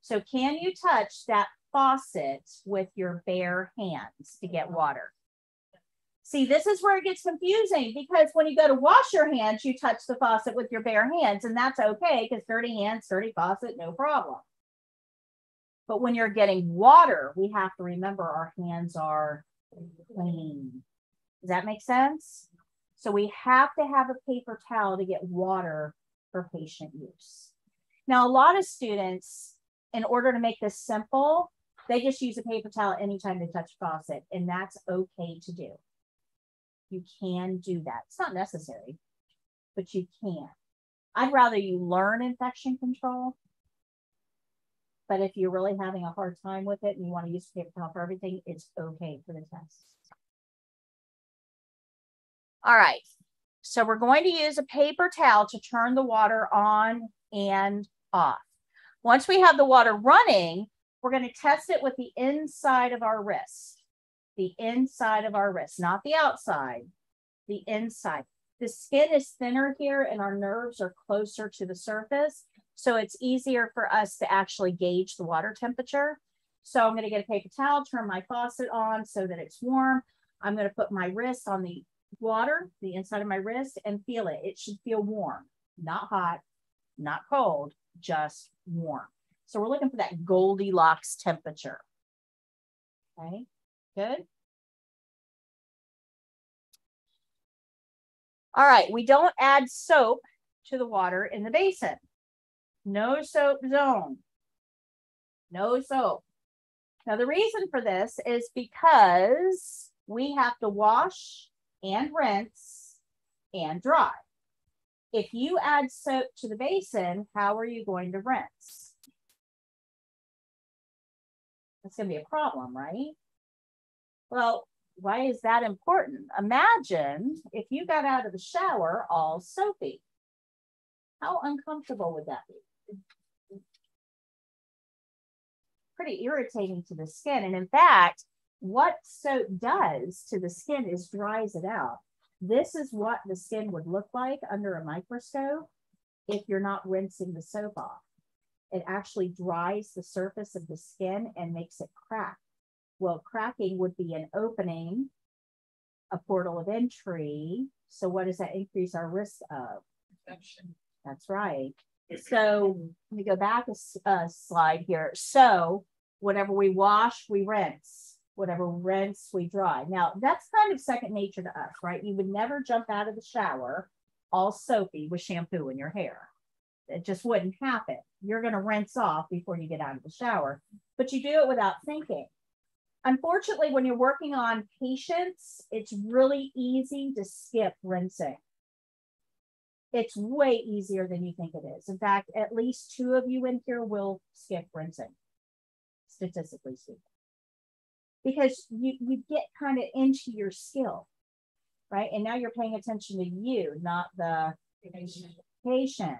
So can you touch that faucet with your bare hands to get water. See, this is where it gets confusing because when you go to wash your hands, you touch the faucet with your bare hands, and that's okay because dirty hands, dirty faucet, no problem. But when you're getting water, we have to remember our hands are clean. Does that make sense? So we have to have a paper towel to get water for patient use. Now, a lot of students, in order to make this simple, they just use a paper towel anytime they touch faucet, and that's okay to do. You can do that. It's not necessary, but you can't. I'd rather you learn infection control. But if you're really having a hard time with it and you want to use paper towel for everything, it's okay for the test. All right. So we're going to use a paper towel to turn the water on and off. Once we have the water running, we're going to test it with the inside of our wrist. The inside of our wrist, not the outside, the inside. The skin is thinner here and our nerves are closer to the surface. So it's easier for us to actually gauge the water temperature. So I'm going to get a paper towel, turn my faucet on so that it's warm. I'm going to put my wrist on the water, the inside of my wrist, and feel it. It should feel warm, not hot, not cold, just warm. So we're looking for that Goldilocks temperature. Okay, good. All right, we don't add soap to the water in the basin. No soap zone. No soap. Now, the reason for this is because we have to wash and rinse and dry. If you add soap to the basin, how are you going to rinse? That's going to be a problem, right? Well, why is that important? Imagine if you got out of the shower all soapy. How uncomfortable would that be? Pretty irritating to the skin. And in fact, what soap does to the skin is dries it out. This is what the skin would look like under a microscope if you're not rinsing the soap off. It actually dries the surface of the skin and makes it crack. Well, cracking would be an opening, a portal of entry. So what does that increase our risk of? Infection. That's right. So let me go back a, a slide here. So whatever we wash, we rinse. Whatever rinse, we dry. Now that's kind of second nature to us, right? You would never jump out of the shower all soapy with shampoo in your hair. It just wouldn't happen. You're going to rinse off before you get out of the shower, but you do it without thinking. Unfortunately, when you're working on patients, it's really easy to skip rinsing. It's way easier than you think it is. In fact, at least two of you in here will skip rinsing, statistically speaking, because you, you get kind of into your skill, right? And now you're paying attention to you, not the Patient. patient.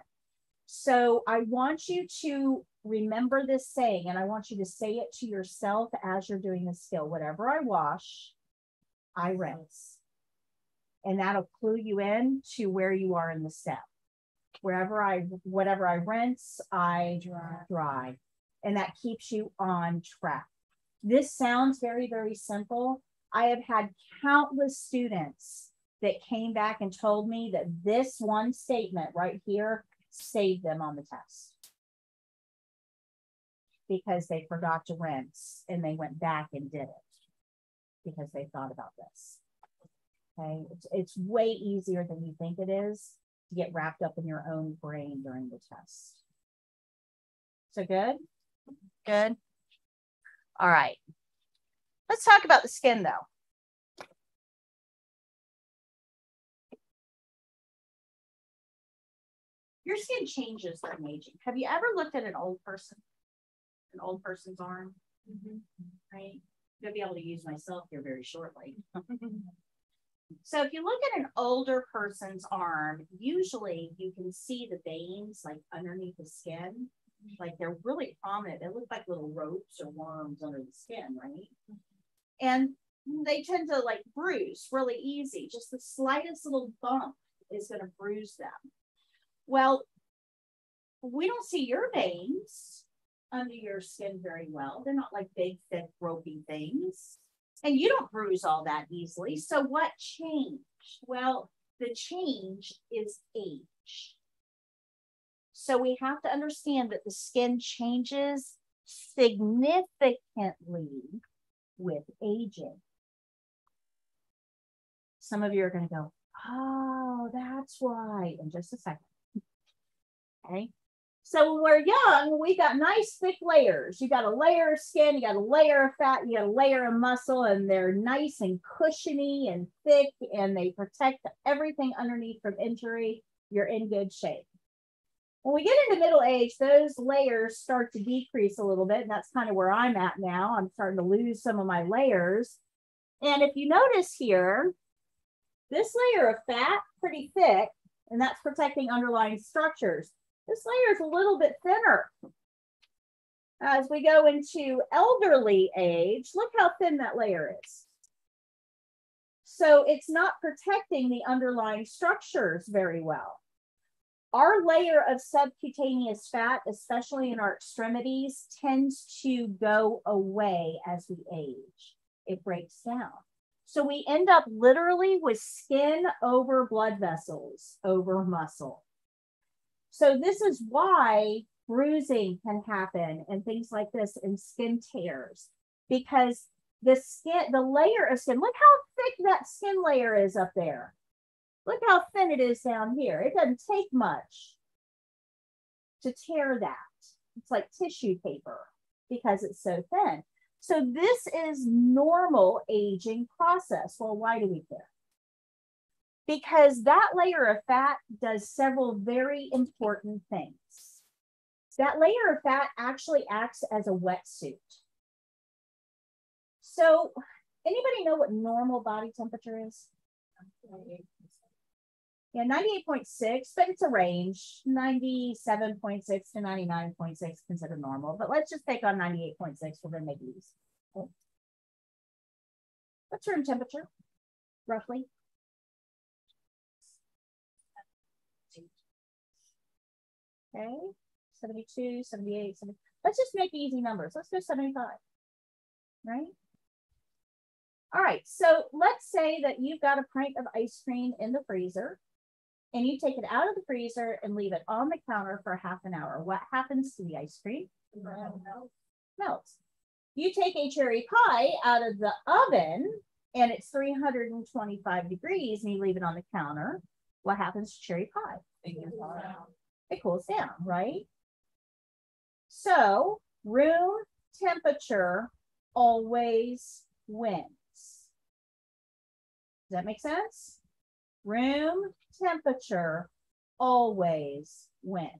So I want you to remember this saying, and I want you to say it to yourself as you're doing the skill. Whatever I wash, I rinse. And that'll clue you in to where you are in the step. Wherever I, whatever I rinse, I dry. dry. And that keeps you on track. This sounds very, very simple. I have had countless students that came back and told me that this one statement right here saved them on the test because they forgot to rinse and they went back and did it because they thought about this. Okay, it's, it's way easier than you think it is to get wrapped up in your own brain during the test. So good? Good. All right. Let's talk about the skin though. Your skin changes during aging. Have you ever looked at an old person? An old person's arm? Mm-hmm. Right? You'll be able to use myself here very shortly. so if you look at an older person's arm, usually you can see the veins like underneath the skin. Mm-hmm. Like they're really prominent. They look like little ropes or worms under the skin, right? Mm-hmm. And they tend to like bruise really easy. Just the slightest little bump is going to bruise them. Well, we don't see your veins under your skin very well. They're not like big, thick, ropey things. And you don't bruise all that easily. So, what changed? Well, the change is age. So, we have to understand that the skin changes significantly with aging. Some of you are going to go, Oh, that's why, in just a second. Okay. So when we're young, we got nice thick layers. You got a layer of skin, you got a layer of fat, you got a layer of muscle, and they're nice and cushiony and thick, and they protect everything underneath from injury. you're in good shape. When we get into middle age, those layers start to decrease a little bit, and that's kind of where I'm at now. I'm starting to lose some of my layers. And if you notice here, this layer of fat, pretty thick, and that's protecting underlying structures. This layer is a little bit thinner. As we go into elderly age, look how thin that layer is. So it's not protecting the underlying structures very well. Our layer of subcutaneous fat, especially in our extremities, tends to go away as we age. It breaks down. So we end up literally with skin over blood vessels over muscle. So this is why bruising can happen and things like this and skin tears because the skin, the layer of skin, look how thick that skin layer is up there. Look how thin it is down here. It doesn't take much to tear that. It's like tissue paper because it's so thin. So this is normal aging process. Well, why do we care? Because that layer of fat does several very important things. That layer of fat actually acts as a wetsuit. So anybody know what normal body temperature is? Yeah, 98.6, but it's a range. 97.6 to 99.6 considered normal. But let's just take on 98.6. We're to make. Okay. What's room temperature, roughly? Okay, 72, 78, 70. Let's just make easy numbers. Let's go 75, right? All right, so let's say that you've got a pint of ice cream in the freezer and you take it out of the freezer and leave it on the counter for half an hour. What happens to the ice cream? Melts. You take a cherry pie out of the oven and it's 325 degrees and you leave it on the counter. What happens to cherry pie? It cools down, right? So room temperature always wins. Does that make sense? Room temperature always wins.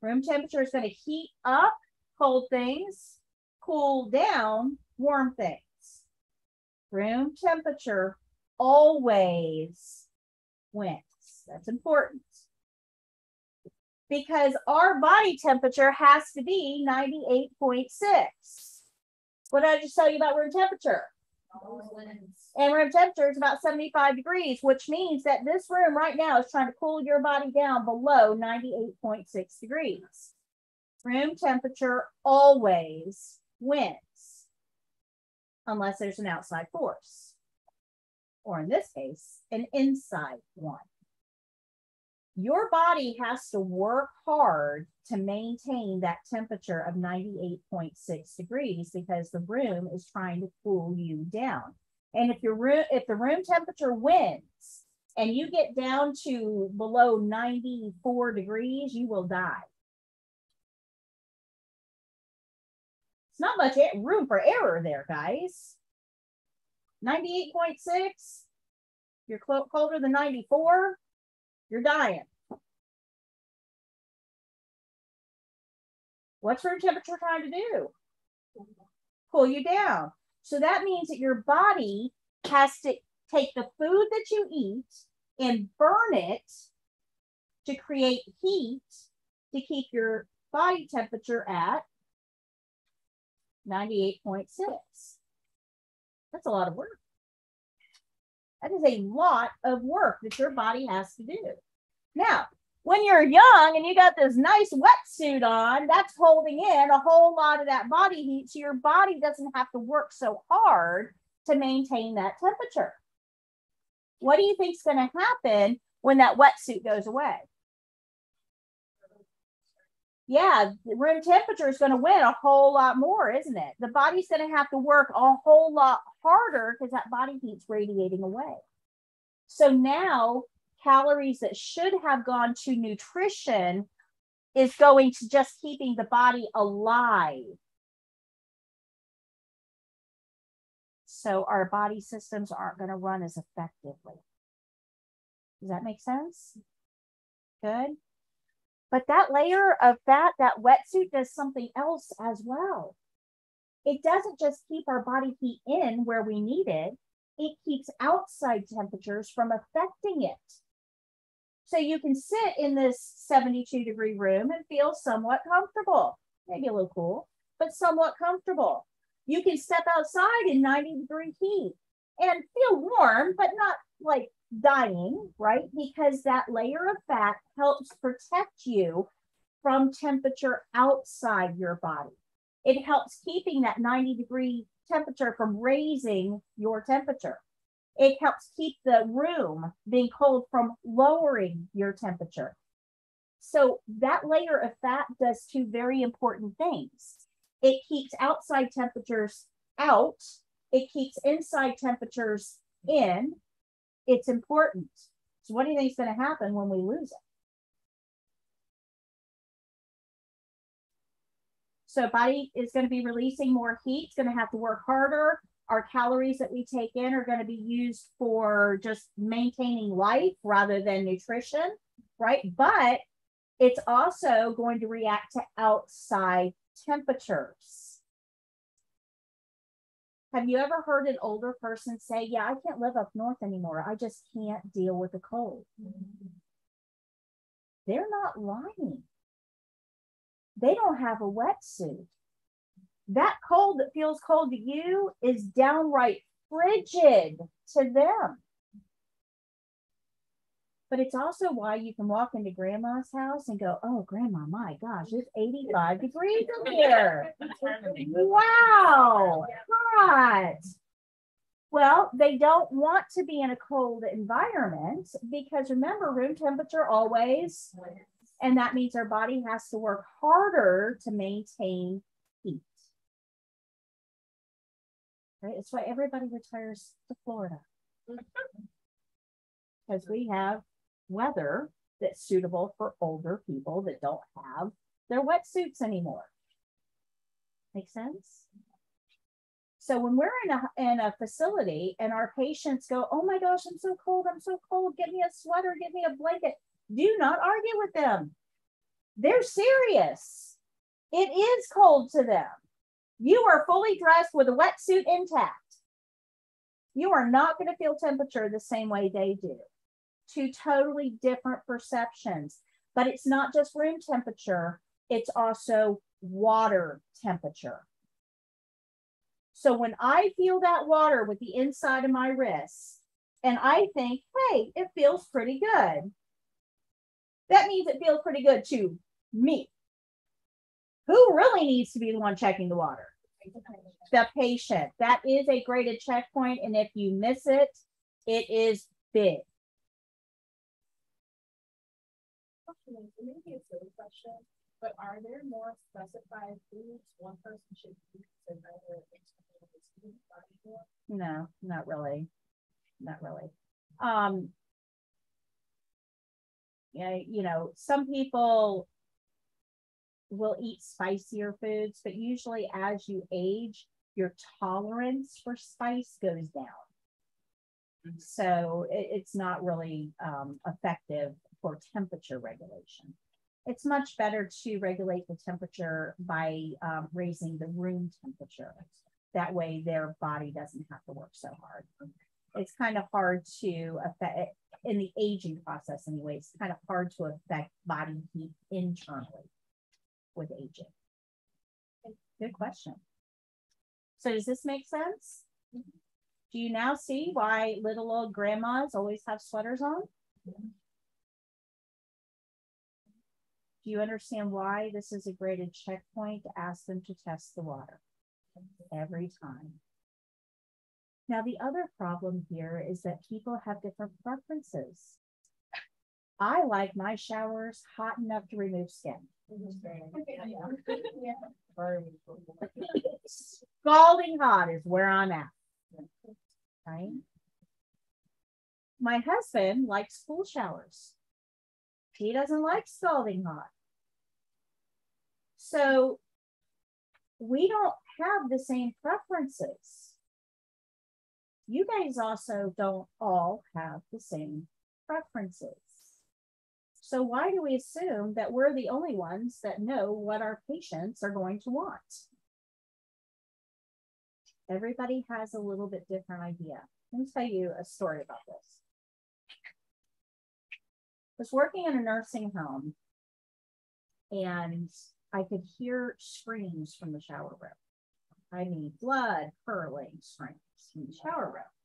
Room temperature is going to heat up cold things, cool down warm things. Room temperature always wins. That's important. Because our body temperature has to be 98.6. What did I just tell you about room temperature? And room temperature is about 75 degrees, which means that this room right now is trying to cool your body down below 98.6 degrees. Room temperature always wins, unless there's an outside force, or in this case, an inside one your body has to work hard to maintain that temperature of 98.6 degrees because the room is trying to cool you down. And if your room, if the room temperature wins and you get down to below 94 degrees, you will die. It's not much room for error there, guys. 98.6, you're colder than 94, you're dying. What's room temperature trying to do? Cool you down. So that means that your body has to take the food that you eat and burn it to create heat to keep your body temperature at 98.6. That's a lot of work. That is a lot of work that your body has to do. Now, when you're young and you got this nice wetsuit on, that's holding in a whole lot of that body heat. So your body doesn't have to work so hard to maintain that temperature. What do you think is going to happen when that wetsuit goes away? Yeah, room temperature is going to win a whole lot more, isn't it? The body's going to have to work a whole lot harder because that body heat's radiating away. So now calories that should have gone to nutrition is going to just keeping the body alive. So our body systems aren't going to run as effectively. Does that make sense? Good. But that layer of fat, that wetsuit does something else as well. It doesn't just keep our body heat in where we need it, it keeps outside temperatures from affecting it. So you can sit in this 72 degree room and feel somewhat comfortable, maybe a little cool, but somewhat comfortable. You can step outside in 90 degree heat and feel warm, but not like dying, right? Because that layer of fat helps protect you from temperature outside your body. It helps keeping that 90 degree temperature from raising your temperature. It helps keep the room being cold from lowering your temperature. So that layer of fat does two very important things. It keeps outside temperatures out. It keeps inside temperatures in. It's important. So what do you think is going to happen when we lose it? So body is going to be releasing more heat. It's going to have to work harder our calories that we take in are going to be used for just maintaining life rather than nutrition, right? But it's also going to react to outside temperatures. Have you ever heard an older person say, Yeah, I can't live up north anymore. I just can't deal with the cold? They're not lying. They don't have a wetsuit that cold that feels cold to you is downright frigid to them. But it's also why you can walk into grandma's house and go, Oh, grandma, my gosh, it's 85 degrees in here. wow, hot. Well, they don't want to be in a cold environment because remember, room temperature always, and that means our body has to work harder to maintain right? It's why everybody retires to Florida. Mm-hmm. Because we have weather that's suitable for older people that don't have their wetsuits anymore. Make sense? So when we're in a in a facility and our patients go, "Oh my gosh, I'm so cold! I'm so cold! Give me a sweater! Give me a blanket!" Do not argue with them. They're serious. It is cold to them. You are fully dressed with a wetsuit intact. You are not going to feel temperature the same way they do. Two totally different perceptions. But it's not just room temperature, it's also water temperature. So when I feel that water with the inside of my wrist, and I think, hey, it feels pretty good. That means it feels pretty good to me. Who really needs to be the one checking the water? The patient. That is a graded checkpoint. And if you miss it, it is big. Maybe a silly question, but are there more specified foods one person should eat than other No, not really. Not really. Um, yeah, you know, some people will eat spicier foods, but usually as you age, your tolerance for spice goes down. So it, it's not really um, effective for temperature regulation. It's much better to regulate the temperature by um, raising the room temperature. That way their body doesn't have to work so hard. It's kind of hard to affect in the aging process anyway, it's kind of hard to affect body heat internally with aging? Good question. So does this make sense? Do you now see why little old grandmas always have sweaters on? Do you understand why this is a graded checkpoint to ask them to test the water every time? Now, the other problem here is that people have different preferences. I like my showers hot enough to remove skin. Scalding hot is where I'm at. Right? My husband likes cool showers. He doesn't like scalding hot. So we don't have the same preferences. You guys also don't all have the same preferences. So why do we assume that we're the only ones that know what our patients are going to want? Everybody has a little bit different idea. Let me tell you a story about this. I was working in a nursing home and I could hear screams from the shower room. I mean, blood curdling screams from the shower room.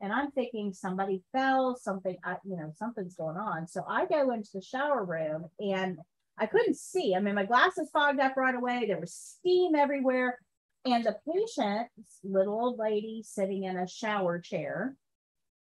And I'm thinking somebody fell, something, I, you know, something's going on. So I go into the shower room and I couldn't see. I mean, my glasses fogged up right away. There was steam everywhere. And the patient, little old lady sitting in a shower chair,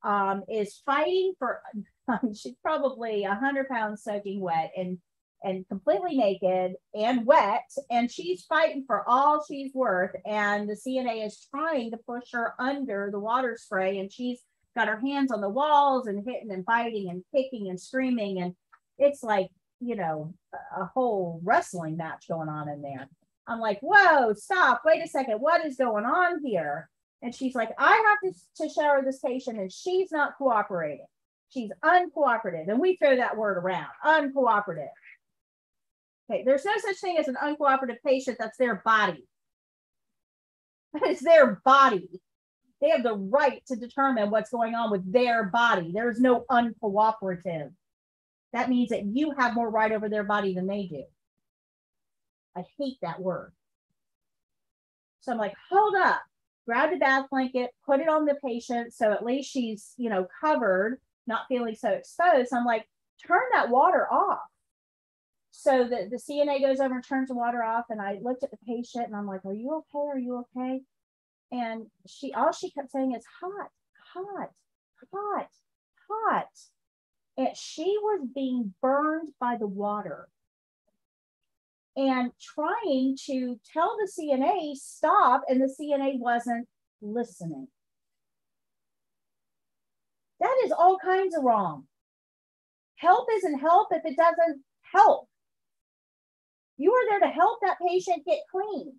um, is fighting for, she's probably a hundred pounds soaking wet and and completely naked and wet, and she's fighting for all she's worth. And the CNA is trying to push her under the water spray, and she's got her hands on the walls and hitting and biting and kicking and screaming. And it's like, you know, a whole wrestling match going on in there. I'm like, whoa, stop, wait a second, what is going on here? And she's like, I have to, to shower this patient, and she's not cooperating. She's uncooperative. And we throw that word around uncooperative. There's no such thing as an uncooperative patient. That's their body. It's their body. They have the right to determine what's going on with their body. There's no uncooperative. That means that you have more right over their body than they do. I hate that word. So I'm like, hold up, grab the bath blanket, put it on the patient. So at least she's, you know, covered, not feeling so exposed. I'm like, turn that water off. So the, the CNA goes over and turns the water off. And I looked at the patient and I'm like, Are you okay? Are you okay? And she all she kept saying is hot, hot, hot, hot. And she was being burned by the water and trying to tell the CNA stop, and the CNA wasn't listening. That is all kinds of wrong. Help isn't help if it doesn't help. You are there to help that patient get clean.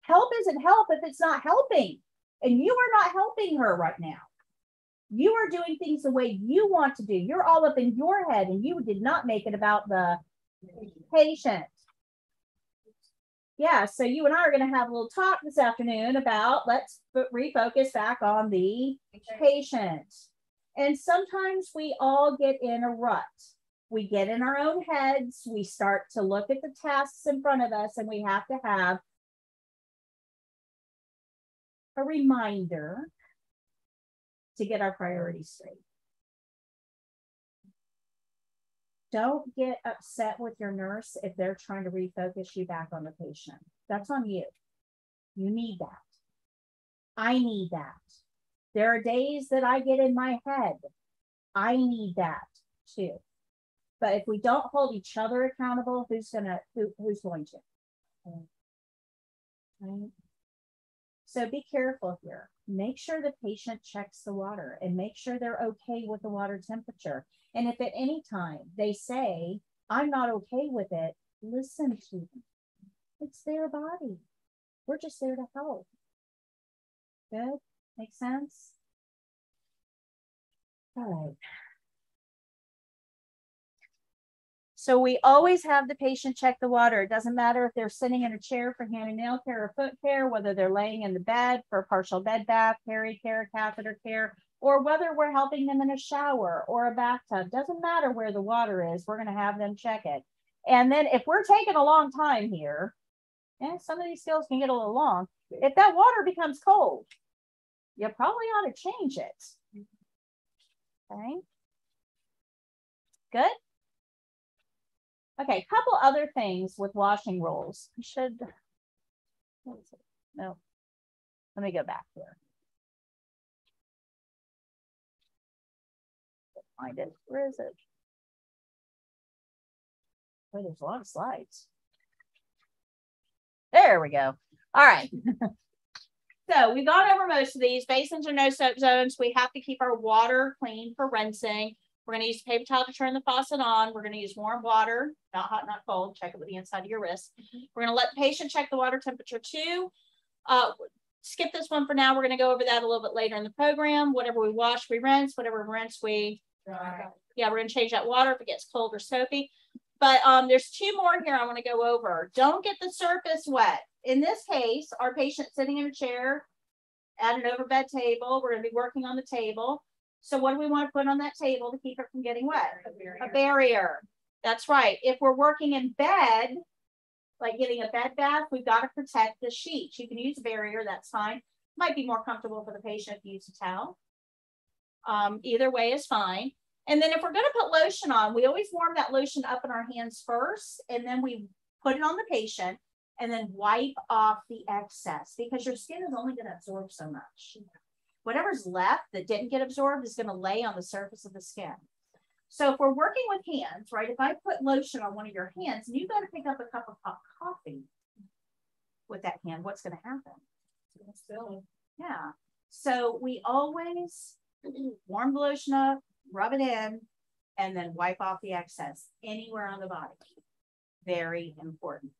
Help isn't help if it's not helping. And you are not helping her right now. You are doing things the way you want to do. You're all up in your head and you did not make it about the patient. Yeah, so you and I are going to have a little talk this afternoon about let's refocus back on the patient. And sometimes we all get in a rut we get in our own heads, we start to look at the tasks in front of us, and we have to have a reminder to get our priorities straight. Don't get upset with your nurse if they're trying to refocus you back on the patient. That's on you. You need that. I need that. There are days that I get in my head. I need that too. But if we don't hold each other accountable, who's gonna who, who's going to? Right. So be careful here. Make sure the patient checks the water and make sure they're okay with the water temperature. And if at any time they say, I'm not okay with it, listen to them. It's their body. We're just there to help. Good? Make sense? All right. So we always have the patient check the water. It doesn't matter if they're sitting in a chair for hand and nail care or foot care, whether they're laying in the bed for a partial bed bath, peri care, catheter care, or whether we're helping them in a shower or a bathtub. Doesn't matter where the water is, we're going to have them check it. And then if we're taking a long time here, and some of these skills can get a little long, if that water becomes cold, you probably ought to change it. Okay. Good. Okay, couple other things with washing rules. I should, no, let me go back here. Find it, where is it? Oh, there's a lot of slides. There we go. All right. so we've gone over most of these. Basins are no soap zones. We have to keep our water clean for rinsing. We're going to use paper towel to turn the faucet on. We're going to use warm water, not hot, not cold. Check it with the inside of your wrist. Mm-hmm. We're going to let the patient check the water temperature too. Uh, skip this one for now. We're going to go over that a little bit later in the program. Whatever we wash, we rinse. Whatever we rinse, we dry. Yeah, we're gonna change that water if it gets cold or soapy. But um, there's two more here I want to go over. Don't get the surface wet. In this case, our patient sitting in a chair at an overbed table. We're gonna be working on the table. So what do we want to put on that table to keep it from getting wet? A barrier. A barrier. That's right. If we're working in bed, like getting a bed bath, we've got to protect the sheets. You can use a barrier, that's fine. Might be more comfortable for the patient if you use a towel. Um, either way is fine. And then if we're going to put lotion on, we always warm that lotion up in our hands first, and then we put it on the patient and then wipe off the excess because your skin is only going to absorb so much. Whatever's left that didn't get absorbed is going to lay on the surface of the skin. So if we're working with hands, right, if I put lotion on one of your hands and you got to pick up a cup of hot coffee with that hand, what's going to happen? Yeah. So we always warm the lotion up, rub it in, and then wipe off the excess anywhere on the body. Very important.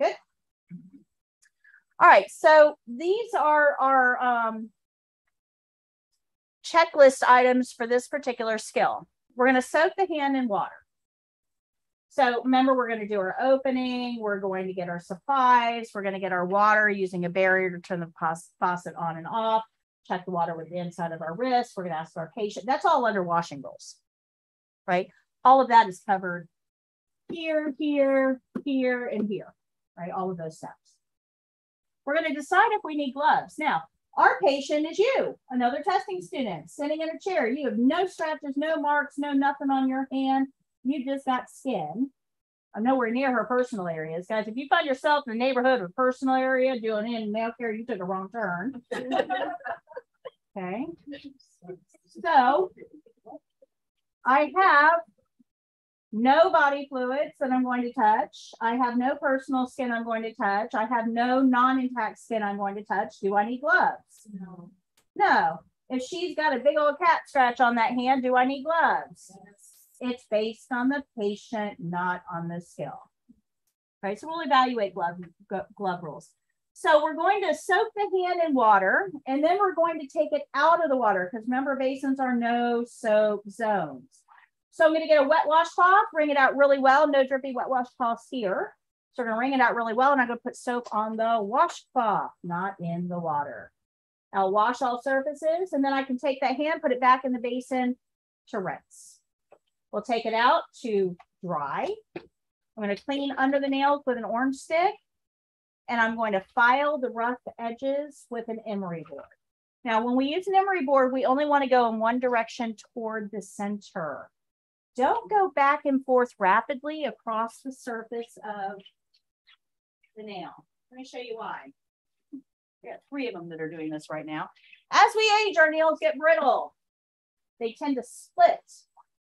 Good. All right, so these are our um, checklist items for this particular skill. We're going to soak the hand in water. So remember, we're going to do our opening. We're going to get our supplies. We're going to get our water using a barrier to turn the faucet on and off. Check the water with the inside of our wrist. We're going to ask our patient. That's all under washing rules, right? All of that is covered here, here, here, and here, right? All of those steps. We're going to decide if we need gloves. Now, our patient is you, another testing student, sitting in a chair. You have no scratches, no marks, no nothing on your hand. You just got skin. I'm nowhere near her personal areas. Guys, if you find yourself in the neighborhood of personal area doing in nail care, you took a wrong turn. okay. So I have no body fluids that I'm going to touch. I have no personal skin I'm going to touch. I have no non-intact skin I'm going to touch. Do I need gloves? No. No. If she's got a big old cat scratch on that hand, do I need gloves? Yes. It's based on the patient, not on the skill. Right, so we'll evaluate glove, glove rules. So we're going to soak the hand in water, and then we're going to take it out of the water because remember, basins are no soak zones. So I'm going to get a wet washcloth, wring it out really well. No drippy wet washcloths here. So we're going to wring it out really well, and I'm going to put soap on the washcloth, not in the water. I'll wash all surfaces, and then I can take that hand, put it back in the basin to rinse. We'll take it out to dry. I'm going to clean under the nails with an orange stick, and I'm going to file the rough edges with an emery board. Now, when we use an emery board, we only want to go in one direction toward the center. Don't go back and forth rapidly across the surface of the nail. Let me show you why. We got three of them that are doing this right now. As we age, our nails get brittle. They tend to split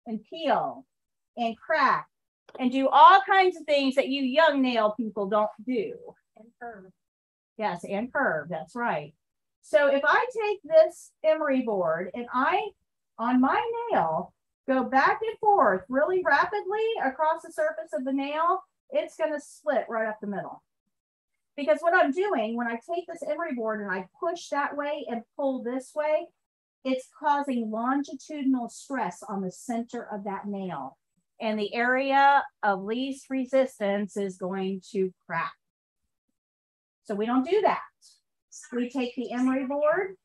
and peel and crack and do all kinds of things that you young nail people don't do. And curve. Yes, and curve, that's right. So if I take this emery board and I, on my nail, go back and forth really rapidly across the surface of the nail, it's going to split right up the middle. Because what I'm doing when I take this emery board and I push that way and pull this way, it's causing longitudinal stress on the center of that nail. And the area of least resistance is going to crack. So we don't do that. We take the emery board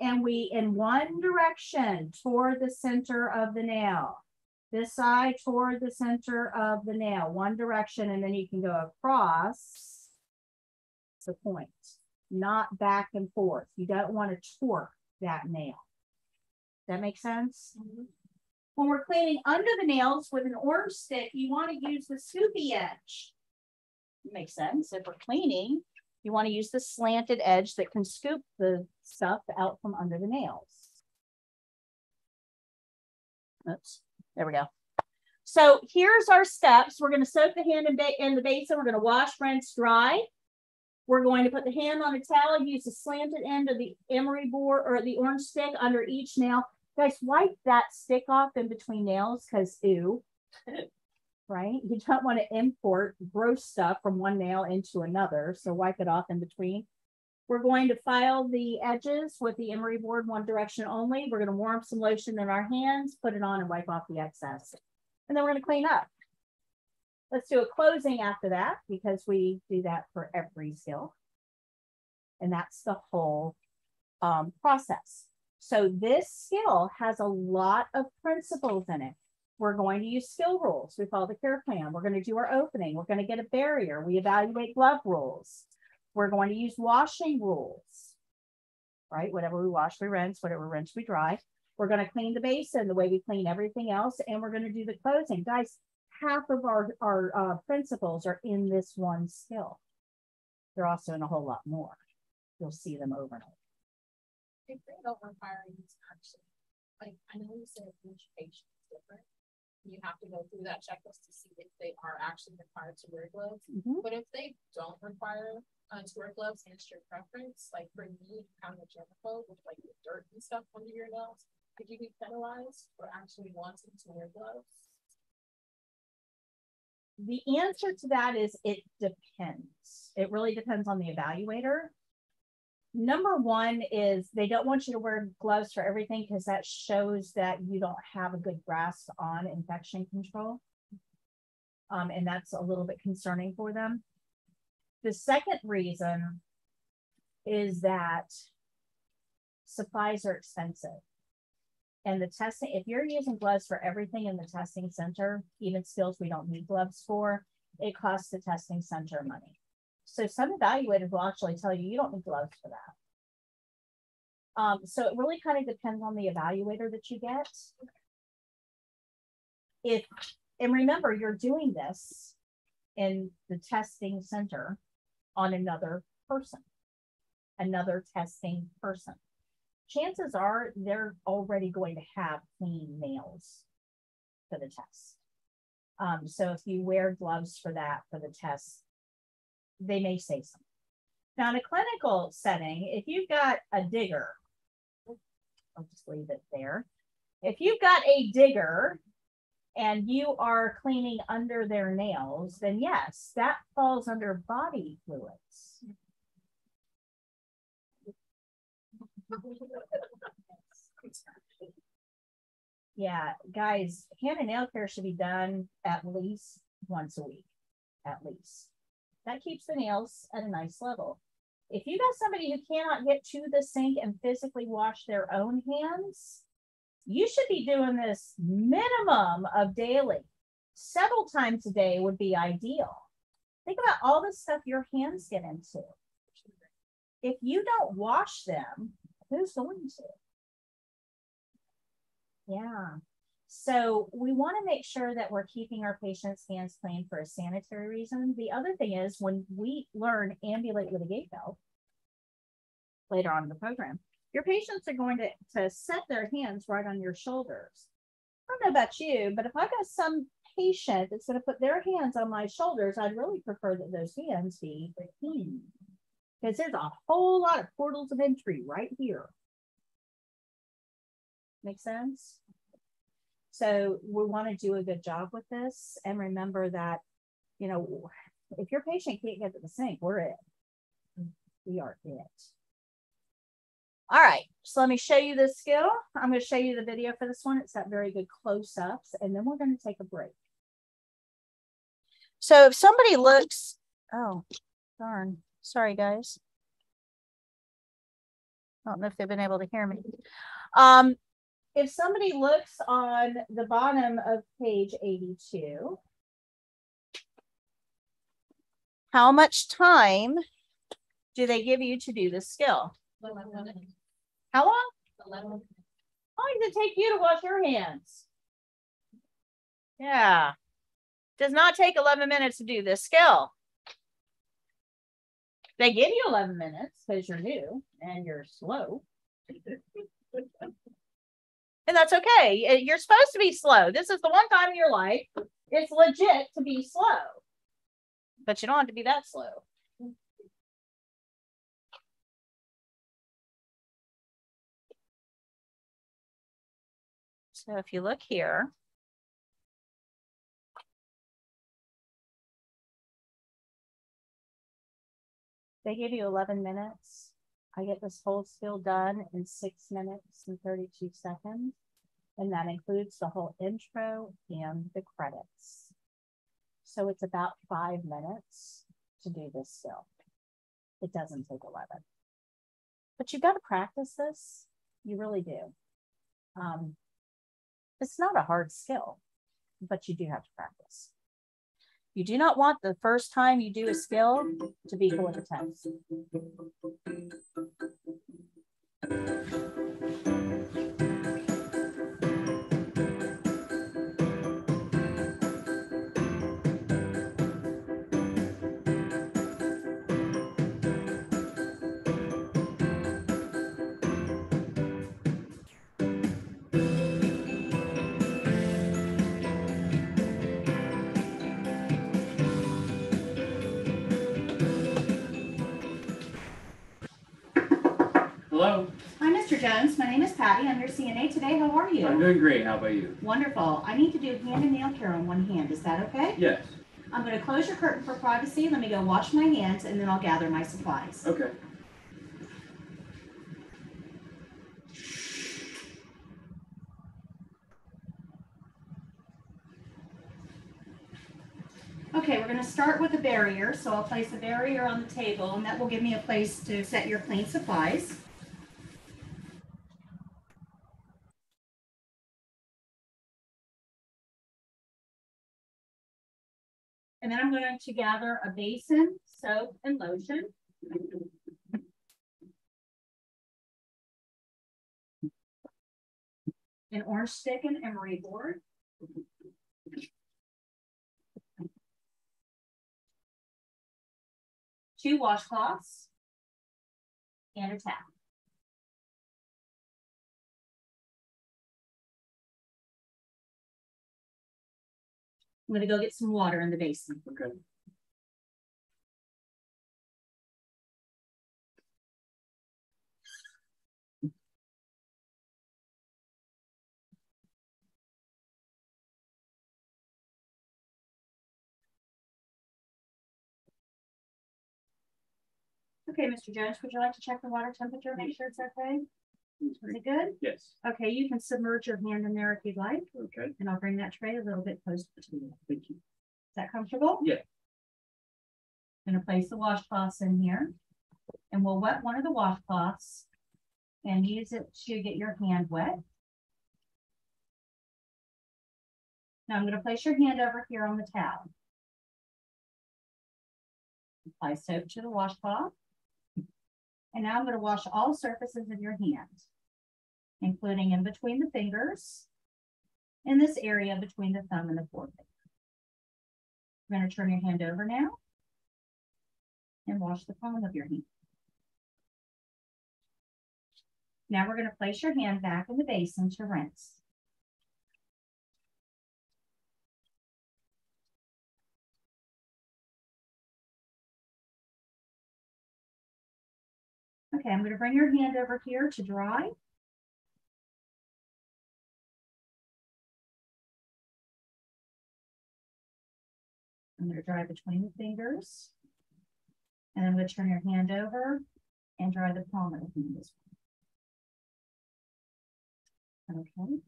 and we in one direction toward the center of the nail. This side toward the center of the nail, one direction, and then you can go across the point, not back and forth. You don't want to torque that nail. That makes sense? Mm -hmm. When we're cleaning under the nails with an orange stick, you want to use the scoopy edge. Makes sense. If we're cleaning, you want to use the slanted edge that can scoop the stuff out from under the nails. Oops, there we go. So here's our steps. We're going to soak the hand in, in the basin. We're going to wash, rinse, dry. We're going to put the hand on a towel, use the slanted end of the emery board or the orange stick under each nail. Guys, wipe that stick off in between nails because ew. right? You don't want to import gross stuff from one nail into another. So wipe it off in between. We're going to file the edges with the emery board one direction only. We're going to warm some lotion in our hands, put it on and wipe off the excess. And then we're going to clean up. Let's do a closing after that because we do that for every skill. And that's the whole um, process. So this skill has a lot of principles in it. We're going to use skill rules. We follow the care plan. We're going to do our opening. We're going to get a barrier. We evaluate glove rules. We're going to use washing rules, right? Whatever we wash, we rinse. Whatever rinse, we dry. We're going to clean the basin the way we clean everything else. And we're going to do the closing. Guys, half of our, our uh, principles are in this one skill. They're also in a whole lot more. You'll see them over and over. Don't require you to actually, like, I know you said each patient is different. You have to go through that checklist to see if they are actually required to wear gloves. Mhm. But if they don't require uh, to wear gloves and it's your preference, like for me, kind of germaphobe with like the dirt and stuff under your nails, could you be penalized for actually wanting to wear gloves? The answer to that is it depends. It really depends on the evaluator. Number one is they don't want you to wear gloves for everything because that shows that you don't have a good grasp on infection control. Um, and that's a little bit concerning for them. The second reason is that supplies are expensive. And the testing, if you're using gloves for everything in the testing center, even skills we don't need gloves for, it costs the testing center money. So some evaluators will actually tell you you don't need gloves for that. Um, so it really kind of depends on the evaluator that you get. If and remember, you're doing this in the testing center on another person, another testing person. Chances are they're already going to have clean nails for the test. Um, so if you wear gloves for that for the test, they may say something. Now, in a clinical setting, if you've got a digger, I'll just leave it there. If you've got a digger and you are cleaning under their nails, then yes, that falls under body fluids. Yeah, guys, hand and nail care should be done at least once a week, at least. That keeps the nails at a nice level. If you got somebody who cannot get to the sink and physically wash their own hands, you should be doing this minimum of daily. Several times a day would be ideal. Think about all the stuff your hands get into. If you don't wash them, who's going to? Yeah. So we want to make sure that we're keeping our patients' hands clean for a sanitary reason. The other thing is when we learn ambulate with a gait belt later on in the program, your patients are going to, to set their hands right on your shoulders. I don't know about you, but if I've got some patient that's going to put their hands on my shoulders, I'd really prefer that those hands be clean because there's a whole lot of portals of entry right here. Make sense? So we want to do a good job with this and remember that, you know, if your patient can't get to the sink, we're it. We are it. All right, so let me show you this skill. I'm going to show you the video for this one. It's got very good close-ups, and then we're going to take a break. So if somebody looks, oh, darn, sorry guys. I don't know if they've been able to hear me. Um, if somebody looks on the bottom of page 82, how much time do they give you to do this skill? How long? How long does it take you to wash your hands? Yeah. Does not take 11 minutes to do this skill. They give you 11 minutes because you're new and you're slow. and that's okay. Eh, you're supposed to be slow. This is the one time in your life it's legit to be slow. But you don't have to be that slow. So if you look here, they give you 11 minutes. I get this whole skill done in six minutes and 32 seconds. And that includes the whole intro and the credits. So it's about five minutes to do this skill. It doesn't take 11. But you've got to practice this. You really do. Um, it's not a hard skill, but you do have to practice. You do not want the first time you do a skill to be four to 10. Name is Patti. I'm your CNA today. How are you? I'm doing great. How about you? Wonderful. I need to do hand and nail care on one hand. Is that okay? Yes. I'm going to close your curtain for privacy. Let me go wash my hands and then I'll gather my supplies. Okay. Okay, we're going to start with a barrier. So I'll place a barrier on the table and that will give me a place to set your clean supplies. And then I'm going to gather a basin, soap, and lotion. An orange stick and emery board. Two washcloths. And a towel. I'm gonna go get some water in the basin. Okay. Okay, Mr. Jones, would you like to check the water temperature, make sure it's okay? Is it good? Yes. Okay, you can submerge your hand in there if you'd like, Okay. and I'll bring that tray a little bit closer to you. Thank you. Is that comfortable? Yeah. I'm Gonna place the washcloths in here, and we'll wet one of the washcloths and use it to get your hand wet. Now I'm gonna place your hand over here on the towel. Apply soap to the washcloth. And now I'm gonna wash all surfaces of your hand, including in between the fingers, in this area between the thumb and the forefinger. I'm gonna turn your hand over now and wash the palm of your hand. Now we're gonna place your hand back in the basin to rinse. Okay, I'm gonna bring your hand over here to dry. I'm gonna dry between the fingers. And I'm gonna turn your hand over and dry the palm of the hand as well. Okay.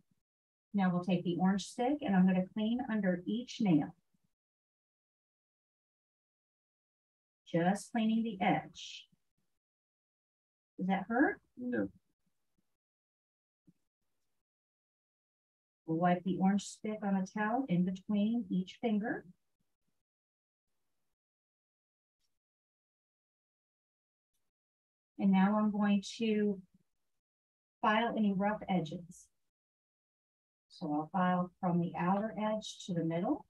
Now we'll take the orange stick and I'm gonna clean under each nail. Just cleaning the edge. Does that hurt? No. We'll wipe the orange stick on a towel in between each finger. And now I'm going to file any rough edges. So I'll file from the outer edge to the middle.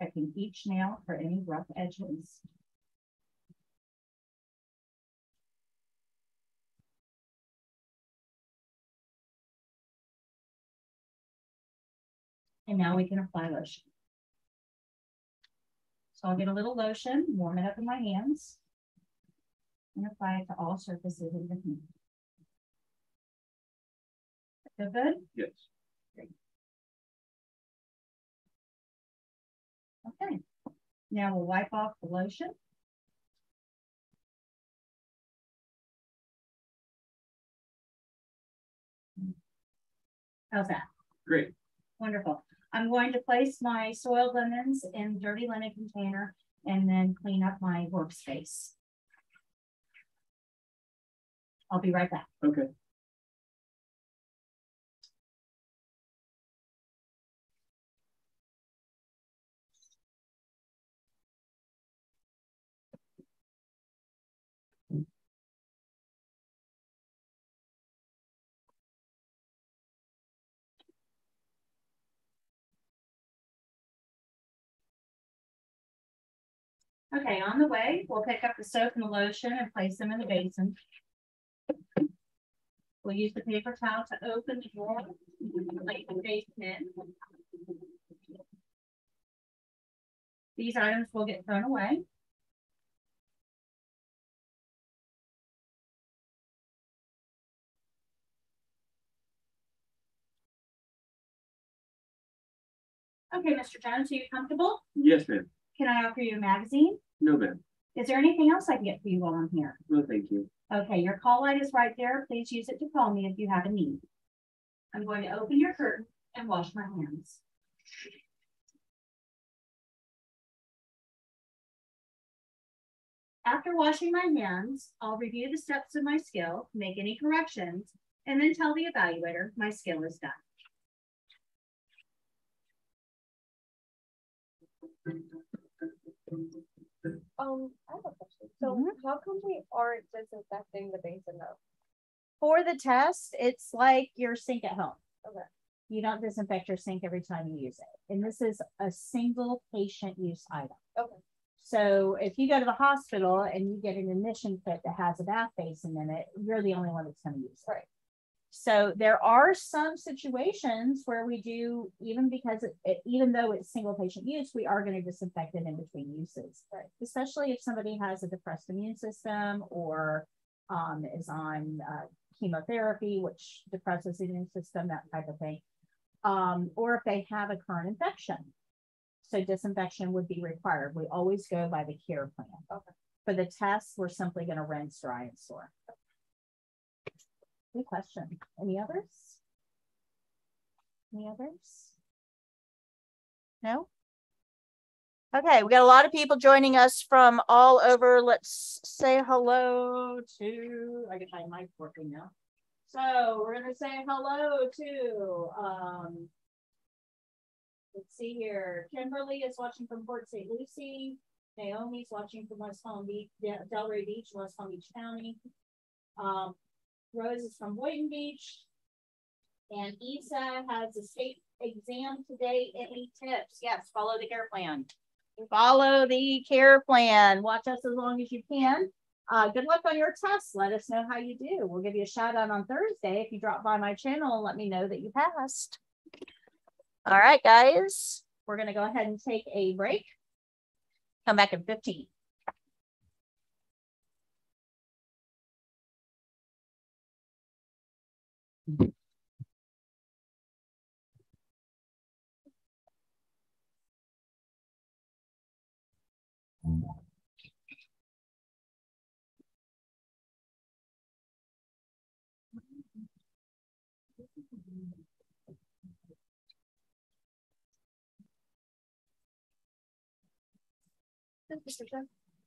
Checking each nail for any rough edges. And now we can apply lotion. So I'll get a little lotion, warm it up in my hands, and apply it to all surfaces in the hand. Feel good? Yes. Great. Okay. Now we'll wipe off the lotion. How's that? Great. Wonderful. I'm going to place my soiled linens in dirty linen container and then clean up my workspace. I'll be right back. Okay. Okay, on the way, we'll pick up the soap and the lotion and place them in the basin. We'll use the paper towel to open the drawer, and place the basin in. These items will get thrown away. Okay, Mr. Jones, are you comfortable? Yes, ma'am. Can I offer you a magazine? No, ma'am. Is there anything else I can get for you while I'm here? No, thank you. Okay, your call light is right there. Please use it to call me if you have a need. I'm going to open your curtain and wash my hands. After washing my hands, I'll review the steps of my skill, make any corrections, and then tell the evaluator my skill is done. Um, I have a question. So how come we aren't disinfecting the basin though? For the test, it's like your sink at home. Okay. You don't disinfect your sink every time you use it. And this is a single patient use item. Okay. So if you go to the hospital and you get an admission kit that has a bath basin in it, you're the only one that's going to use it. Right. So there are some situations where we do, even because it, it- even though it's single patient use, we are going to disinfect it in between uses. Right. Especially if somebody has a depressed immune system or um, is on uh, chemotherapy, which depresses the immune system, that type of thing. Um, or if they have a current infection. So disinfection would be required. We always go by the care plan. Okay. For the tests, we're simply going to rinse, dry, and store. Good question. Any others? Any others? No? Okay, we got a lot of people joining us from all over. Let's say hello to, I get my mic working now. So we're gonna say hello to, um, let's see here. Kimberly is watching from Port St. Lucie. Naomi's watching from West Palm Beach, Delray Beach, West Palm Beach County. Um, Rose is from Boynton Beach. And Isa has a state exam today. Any tips? Yes, follow the care plan. Follow the care plan. Watch us as long as you can. Uh, good luck on your test. Let us know how you do. We'll give you a shout out on Thursday if you drop by my channel and let me know that you passed. All right, guys, we're going to go ahead and take a break. Come back in 15.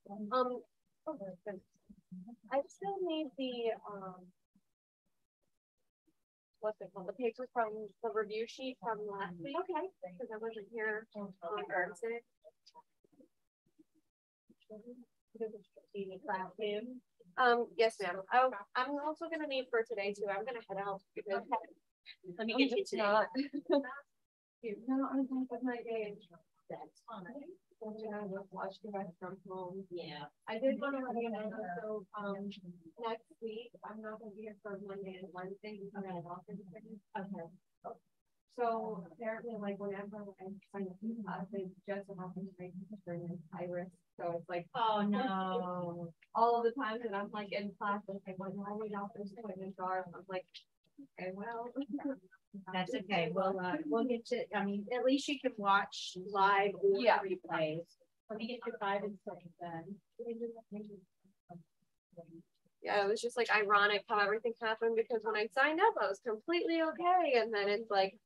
Um, oh. I still need the, um. What's it called, the paper from, the review sheet from last week. Okay. Cause I wasn't here on Thursday. Um, yes, ma'am. Oh, I'm also gonna need for today too. I'm gonna head out because. Let me get you It's today. not. No, I'm done with my day. That's fine. Yeah, I watched the rest from home. Yeah. I did want to let you know, so, um, next week, I'm not gonna be here for Monday and Wednesday, because I'm at office. Okay. So apparently, like, whenever I sign up for class, they just happen to make me turn in iris, so it's like. Oh, no. All of the times that I'm like in class, it's like, when all the office appointments are, I'm like, okay, well. That's okay. We'll, uh, we'll get to, I mean, at least you can watch live or Yeah. replays. Let me get you five and six then. yeah, it was just like ironic how everything happened because when I signed up, I was completely okay. And then it's like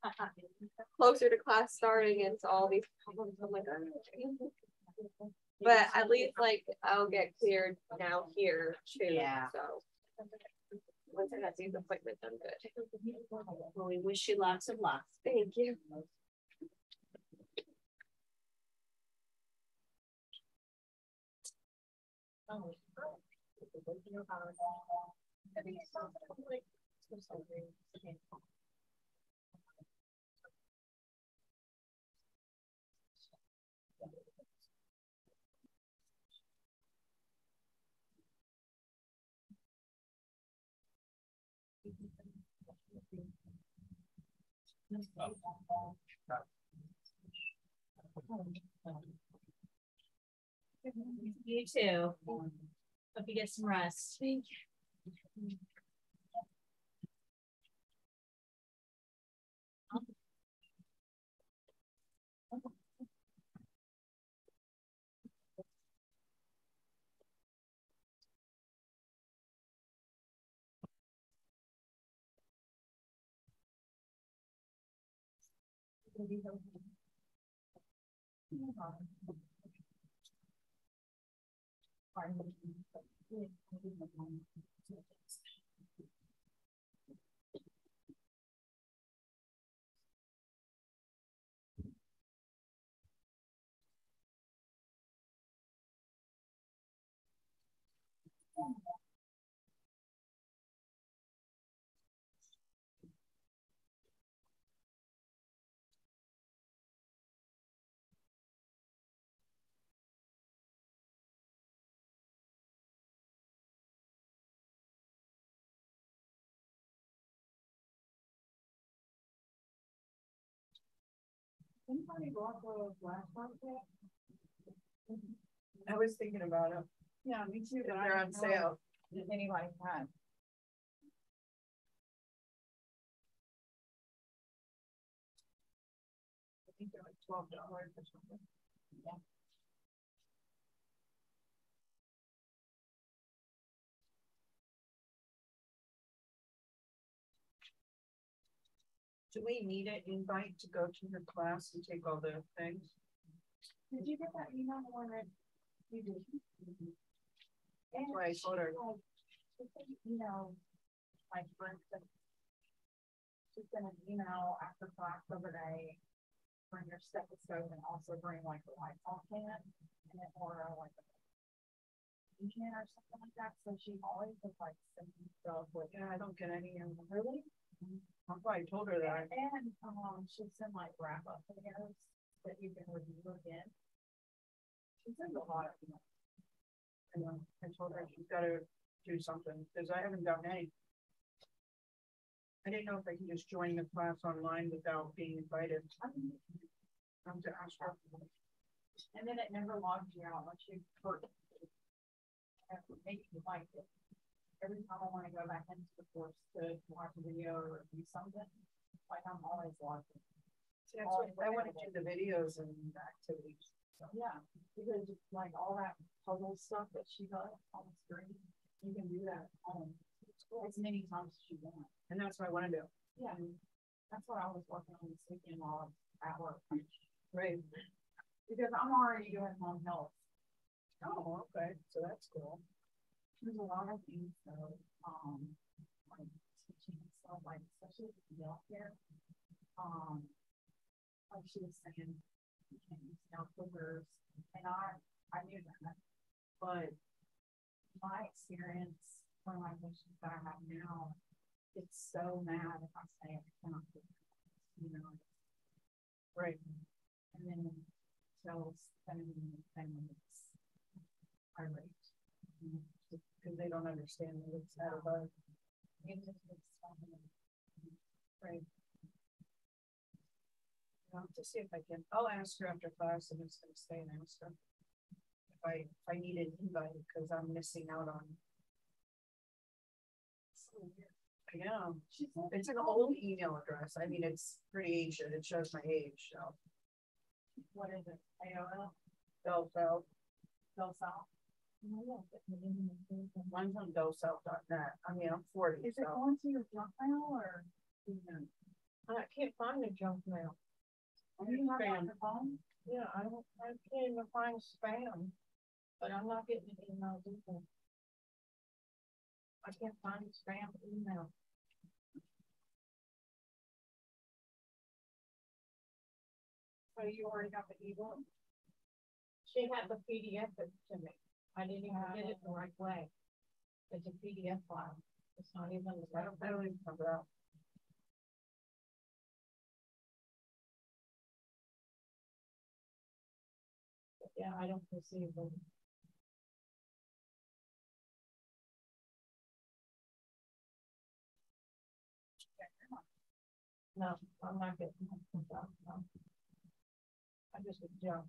closer to class starting, and it's all these problems. I'm like, oh. But at least like I'll get cleared now here too. Yeah. So once I got these appointments, I'm good. Well, we wish you lots of luck. Thank you. Oh, You too. Hope you get some rest. Thank you. Thank you. Anybody off the last one yet? I was thinking about it. Yeah, me too. If but they're on sale. If anybody can. I think they're like twelve dollars or something. Yeah. Do we need an invite to go to her class and take all the things? Did you get that email one that you did? That's why I told her. You know, like for instance. Just send an email after class over day. Bring your stethoscope and also bring like a Lysol can and then or like a. Can or something like that, so she always was like sending stuff with. Yeah, I don't get any. of them. Really? Mm-hmm. That's why I told her that. And, um, she'll send like wrap up videos that you can review again. She sends a lot of, them. And um, I told her she's gotta do something, because I haven't done any. I didn't know if I can just join the class online without being invited. I'm to ask her. and then it never logs you out once you hurt. Make you like it. Every time I wanna go back into the course to watch a video or do something, like I'm always logging. See, that's what- I wanna do the videos and the activities. So, yeah, because like all that puzzle stuff that she does on the screen, you can do that on as many times as you want. And that's what I wanna do. Yeah, that's what I was working on this weekend while I was at work. Right. Because I'm already doing home health. Oh, okay, so that's cool. There's a lot of things, so, um, like teaching stuff, like especially with the healthcare. Um, like she was saying, you can't use nail clippers, and I, I knew that. But my experience, one of my patients that I have now, it's so mad if I say I cannot do that, you know. Right. And then tells them, them it's irate. you know, Cause they don't understand that it's not about. even if it's something Right. I'll have to see if I can, I'll ask her after class and it's gonna stay and ask her. If I, if I need an invite, cause I'm missing out on. I know, it's an old email address, I mean, it's pretty ancient, it shows my age, so. What is it? AOL, Bell, bell, Bell South? Mine's on docel.net. I mean, I'm forty, Is it going to your junk mail or? I can't find the junk mail. Do you on Spam. your phone? Yeah, I don't, I can't even find spam, but I'm not getting an email either. I can't find spam email. So you already got the email? She had the PDF to me. I didn't even get it the right way. It's a PDF file. It's not even, I don't, I don't even remember that. Yeah, I don't receive them. No, I'm not getting that. No. I just jump.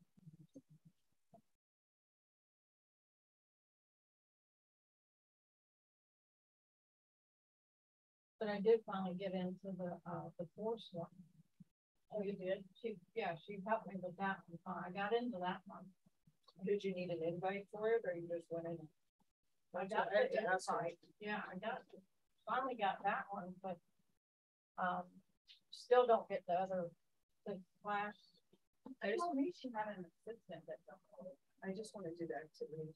But I did finally get into the, uh, the force one. Oh, you did? She, yeah, she helped me with that one. Uh, I got into that one. Did you need an invite for it or you just went in? I got the to ask her. invite. Yeah, I got, finally got that one, but, um, still don't get the other, the flash. I just, me she had an assistant that. I just want to do the activities.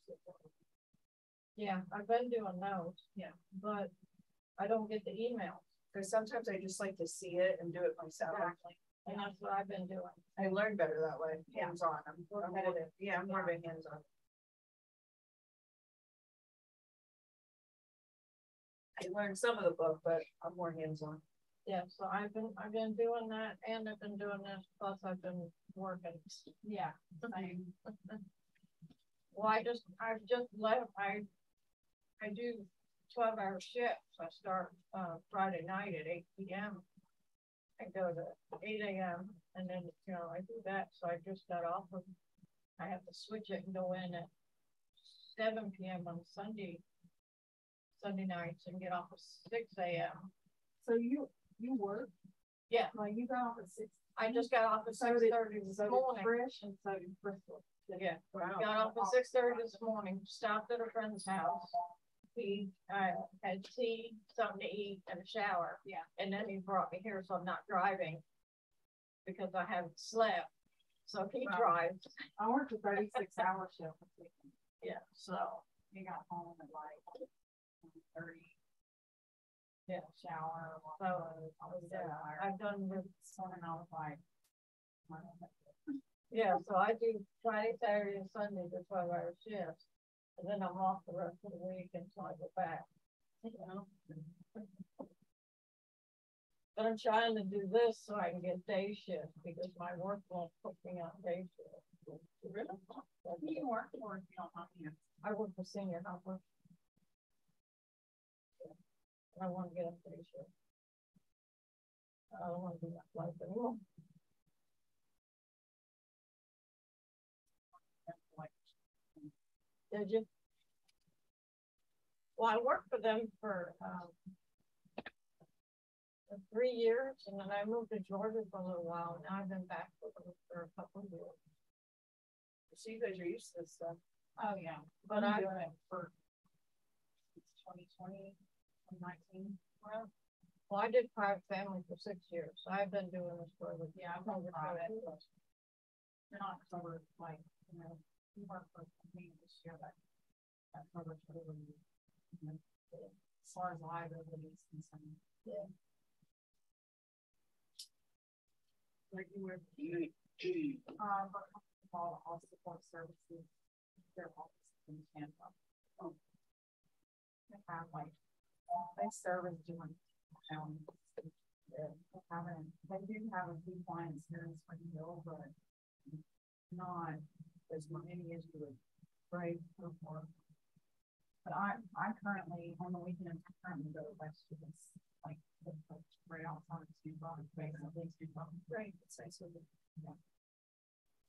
Yeah, I've been doing those. Yeah. But I don't get the email Cause sometimes I just like to see it and do it myself. Exactly. And that's what I've been doing. I learn better that way, Yeah. hands on. I'm, I'm more, yeah, I'm more of a hands on. I learned some of the book, but I'm more hands on. Yeah, so I've been, I've been doing that and I've been doing this, plus I've been working. Yeah, same. Well, I just, I've just left, I, I do twelve hour shifts. I start, uh, Friday night at eight p.m. I go to eight A M and then, you know, I do that, so I just got off of, I have to switch it and go in at seven P M on Sunday, Sunday nights and get off at six A M. So you, you work? Yeah. Like you got off at six. I just got off at six thirty this So morning. Trish and so did Crystal. Yeah, Wow. got off at six thirty this morning, stopped at a friend's house. He, uh, had tea, something to eat and a shower. Yeah. And then he brought me here, so I'm not driving. Because I haven't slept, so he Wow. drives, I worked a thirty-six hour shift. yeah, so, He got home at like thirty. Yeah. Shower. so, I was yeah, I've done morning I was like. Yeah, so I do Friday, Saturday, and Sunday, the twelve hour shifts. And then I'm off the rest of the week until I go back. You know? But I'm trying to do this so I can get day shift because my work won't put me on day shift. Really? You work for if you don't want to. I work for senior helper. I want to get a day shift. I don't want to do that life anymore. Did you? Well, I worked for them for, um, for three years and then I moved to Georgia for a little while. Now I've been back for, for a couple of years. So you guys are used to this stuff. Oh, yeah. But I've been doing it for. It's twenty twenty, twenty nineteen. well, well, I did private family for six years. So I've been doing this for, Yeah, I've over private. two years. They're not covered, like, you know, work for this year, that. That covers whatever you. know, As far as liability is concerned. Yeah. Like you were. Um, all, all support services, their office in Tampa. They have like, they service different counties. They haven't, they do have a few clients here in Springfield, but not as many as you would brave for. But I, I currently, on the weekends, I currently go west to this, like, the, the, right outside of Tampa, basically Tampa. Right. It's nice with it. Yeah.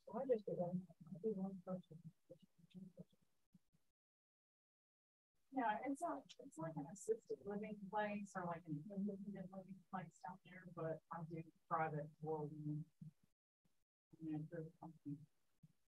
So I just do one, I do one person. Yeah, it's a, it's like an assisted living place or like an independent living place down there, but I do private for women. And through the company.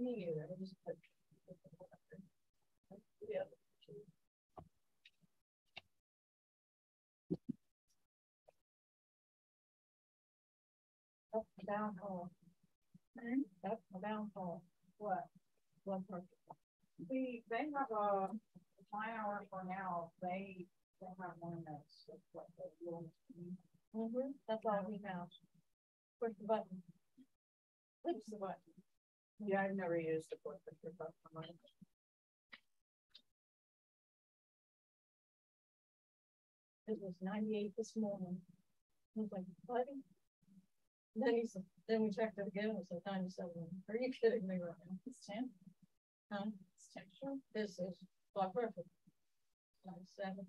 Me neither, I just put. Yeah. Up, down, home. Up, down, home. What? One. We, they have a, my hour for now, they, they have one that's, that's what they. Mm-hmm, that's all we have. Push the button. Push the button. Yeah, I've never used the button. on mine. It was ninety-eight this morning. I was like, buddy. Then he said, then we checked it again, it was like ninety-seven. Are you kidding me right now? It's ten. Huh? It's ten, sure. This is block perfect. Ninety-seven.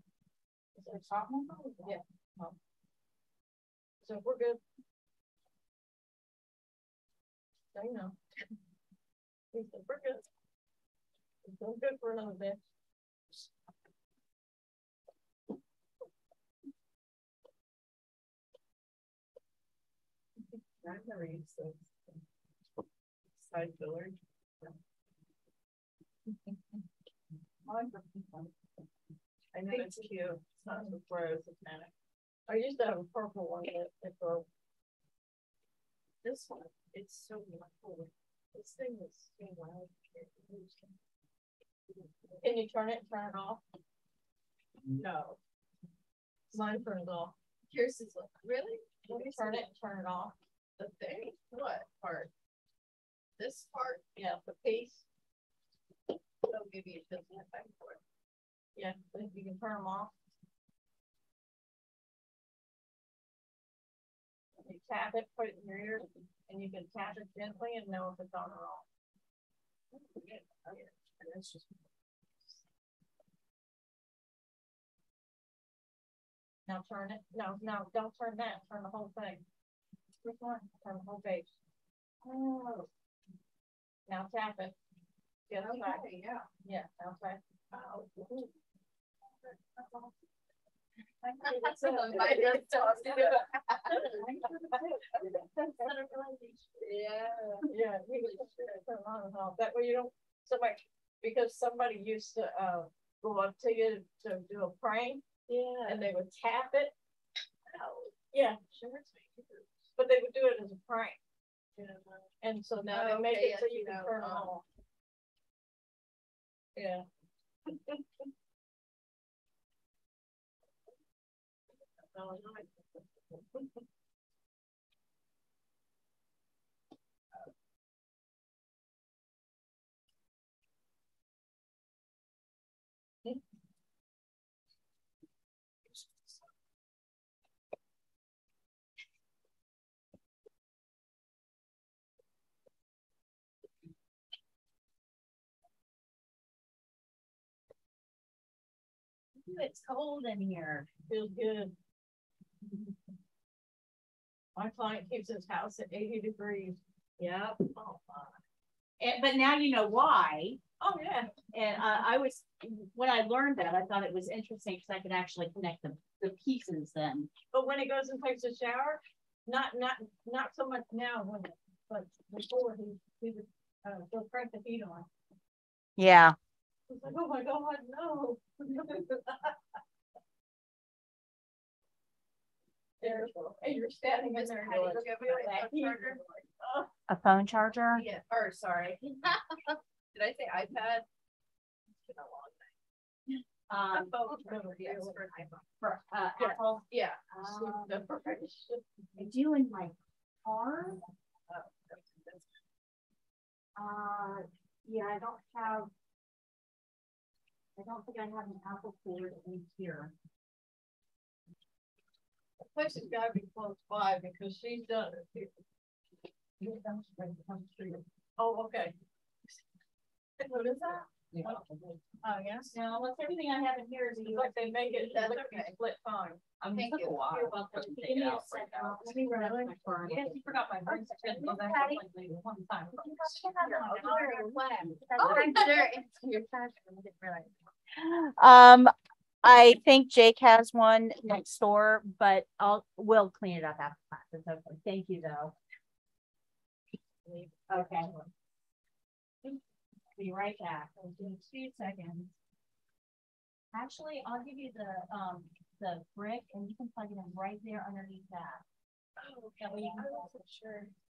Is that top one? Yeah. top. So we're good. You know. We said, we're good. We're still good for another bit. Used those. Side filler. I know it's cute, it's not before I was a panic. I used to have a purple one that, that broke. This one, it's so wonderful. This thing is so loud. Can you turn it, and turn it off? No. Mine turns off. Is like, really? Can you turn it, turn it off? The thing, what part? This part? Yeah, the piece. They'll give you a business back for it. Yeah, if you can turn them off. You tap it, put it in your ear, and you can tap it gently and know if it's on or off. Now turn it, no, no, don't turn that, turn the whole thing. Which one? Turn the whole page. Oh. Now tap it. The other side. yeah. Yeah, okay. Oh. Yeah, yeah, we would just turn it on and off. That way you don't, somebody, because somebody used to, uh, go up to you to do a prank. Yeah. And they would tap it. Oh. Yeah. But they would do it as a prank. Yeah. And so now they make it so you can turn off. Yeah. It's cold in here. Feels good. My client keeps his house at eighty degrees. Yep. Oh, my. And, but now you know why. Oh, yeah. And uh, I was, when I learned that, I thought it was interesting because I could actually connect the, the pieces then. But when he goes and takes a shower, not, not, not so much now, when, but before he, he would, uh, go crank the heat on. Yeah. Like, oh my God, no. There, and you're standing in there. Patti, going, go me "Feel my that heat." charger. A phone charger? Yeah, or sorry. Did I say iPad? It's been a long Um. Phone charger, yes, for an iPhone. for, uh, Yeah. Apple. Yeah. Um, I do in my car. Oh, that's- that's- Uh, yeah, I don't have. I don't think I have an Apple cord in here. The place has gotta be close by because she's done it. Oh, okay. What is that? Oh, yes? No, unless everything I have in here is a like they make it, That's lickety okay. split fine. I'm Thank you. You're welcome. Give me a second. Let me run it. Yes, you forgot my brain. Patti. One time. Oh, I'm sure it's your fashion. I didn't realize. Um, I think Jake has one next door, but I'll, we'll clean it up after class. Okay. Thank you though. Okay. Be right back. In two seconds. Actually, I'll give you the, um, the brick and you can plug it in right there underneath that. Oh, That way you can- I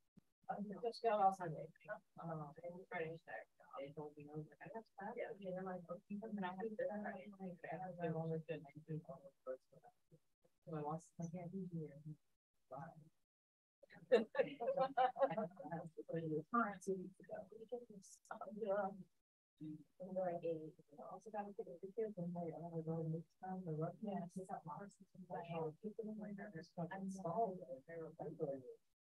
Just got off Sunday. Uh, and Friday's back. They told me, I was like, I have to have it. And they're like, okay, and I have to, Friday. I've only been to do all the first one. So I lost, I can't be here. Bye. Currency. And they're like, "Hey, you know, also gotta get the kids and they are gonna go next time, the road, yeah, it's got Mars my I'm small, they're like,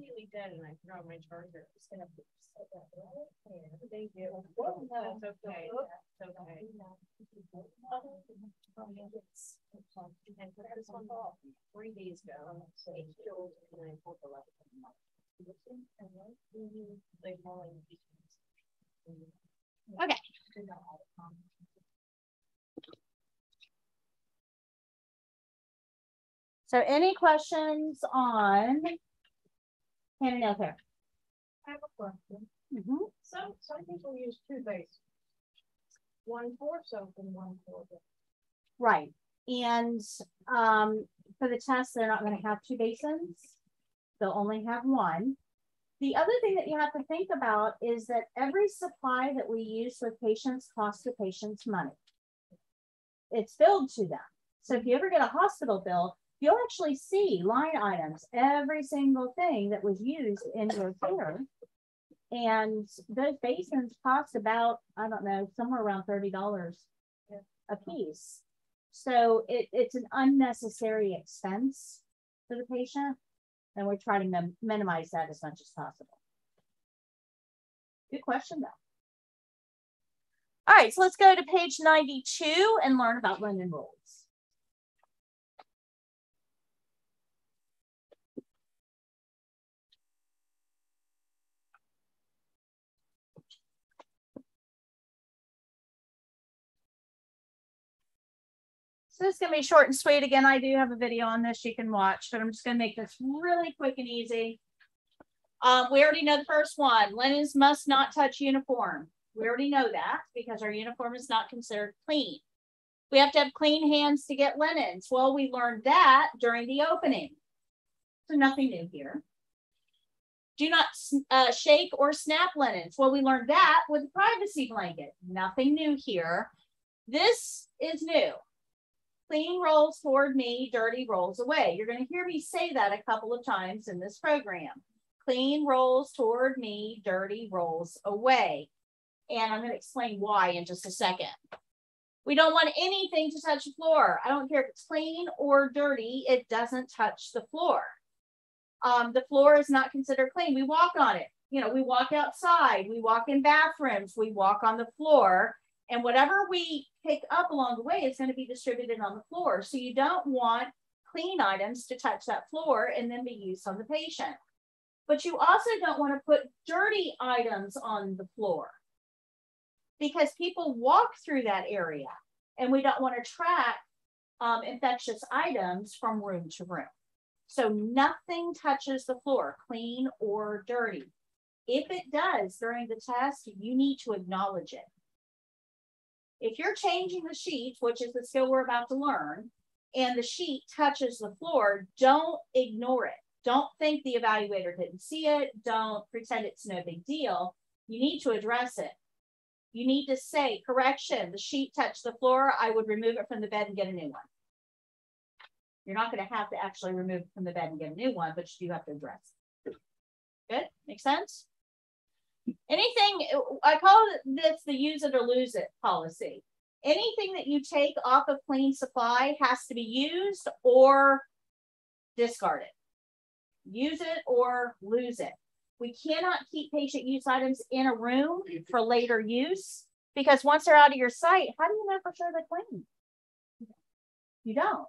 completely dead and I forgot my charger. It's gonna be set that right there. Thank you. No, it's okay. That's okay. And this one off three days ago. It's still, and I put the left. Fall. Okay. So any questions on hand and nail care? I have a question. Mm -hmm. Some, some people use two bases. One for soap and one for. the- Right, and um, for the test, they're not gonna have two basins. They'll only have one. The other thing that you have to think about is that every supply that we use with patients costs the patients money. It's billed to them. So if you ever get a hospital bill, you'll actually see line items, every single thing that was used in your care. And those basins cost about, I don't know, somewhere around thirty dollars a piece. So it, it's an unnecessary expense for the patient. And we're trying to minimize that as much as possible. Good question though. All right, so let's go to page 92 and learn about linen rules. So this is gonna be short and sweet. Again, I do have a video on this you can watch, but I'm just gonna make this really quick and easy. Um, we already know the first one, linens must not touch uniform. We already know that because our uniform is not considered clean. We have to have clean hands to get linens. Well, we learned that during the opening. So nothing new here. Do not uh, shake or snap linens. Well, we learned that with the privacy blanket. Nothing new here. This is new. Clean rolls toward me, dirty rolls away. You're going to hear me say that a couple of times in this program. Clean rolls toward me, dirty rolls away. And I'm going to explain why in just a second. We don't want anything to touch the floor. I don't care if it's clean or dirty, it doesn't touch the floor. Um, the floor is not considered clean. We walk on it. You know, we walk outside, we walk in bathrooms, we walk on the floor, And whatever we pick up along the way is going to be distributed on the floor. So you don't want clean items to touch that floor and then be used on the patient. But you also don't want to put dirty items on the floor because people walk through that area and we don't want to track um, infectious items from room to room. So nothing touches the floor, clean or dirty. If it does during the test, you need to acknowledge it. If you're changing the sheets, which is the skill we're about to learn, and the sheet touches the floor, don't ignore it. Don't think the evaluator didn't see it. Don't pretend it's no big deal. You need to address it. You need to say, correction, the sheet touched the floor. I would remove it from the bed and get a new one. You're not going to have to actually remove it from the bed and get a new one, but you do have to address it. Good? Make sense? Anything, I call this the use it or lose it policy. Anything that you take off of clean supply has to be used or discarded. Use it or lose it. We cannot keep patient use items in a room for later use because once they're out of your sight, how do you know for sure they're clean? You don't.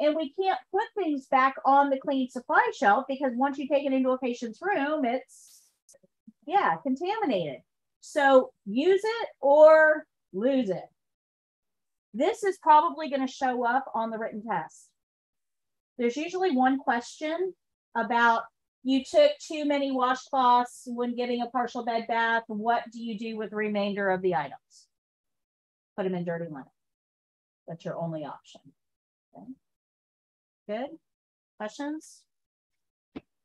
And we can't put things back on the clean supply shelf because once you take it into a patient's room, it's, yeah, contaminated. So use it or lose it. This is probably going to show up on the written test. There's usually one question about you took too many washcloths when giving a partial bed bath. What do you do with the remainder of the items? Put them in dirty linen. That's your only option. Okay. Good. Questions?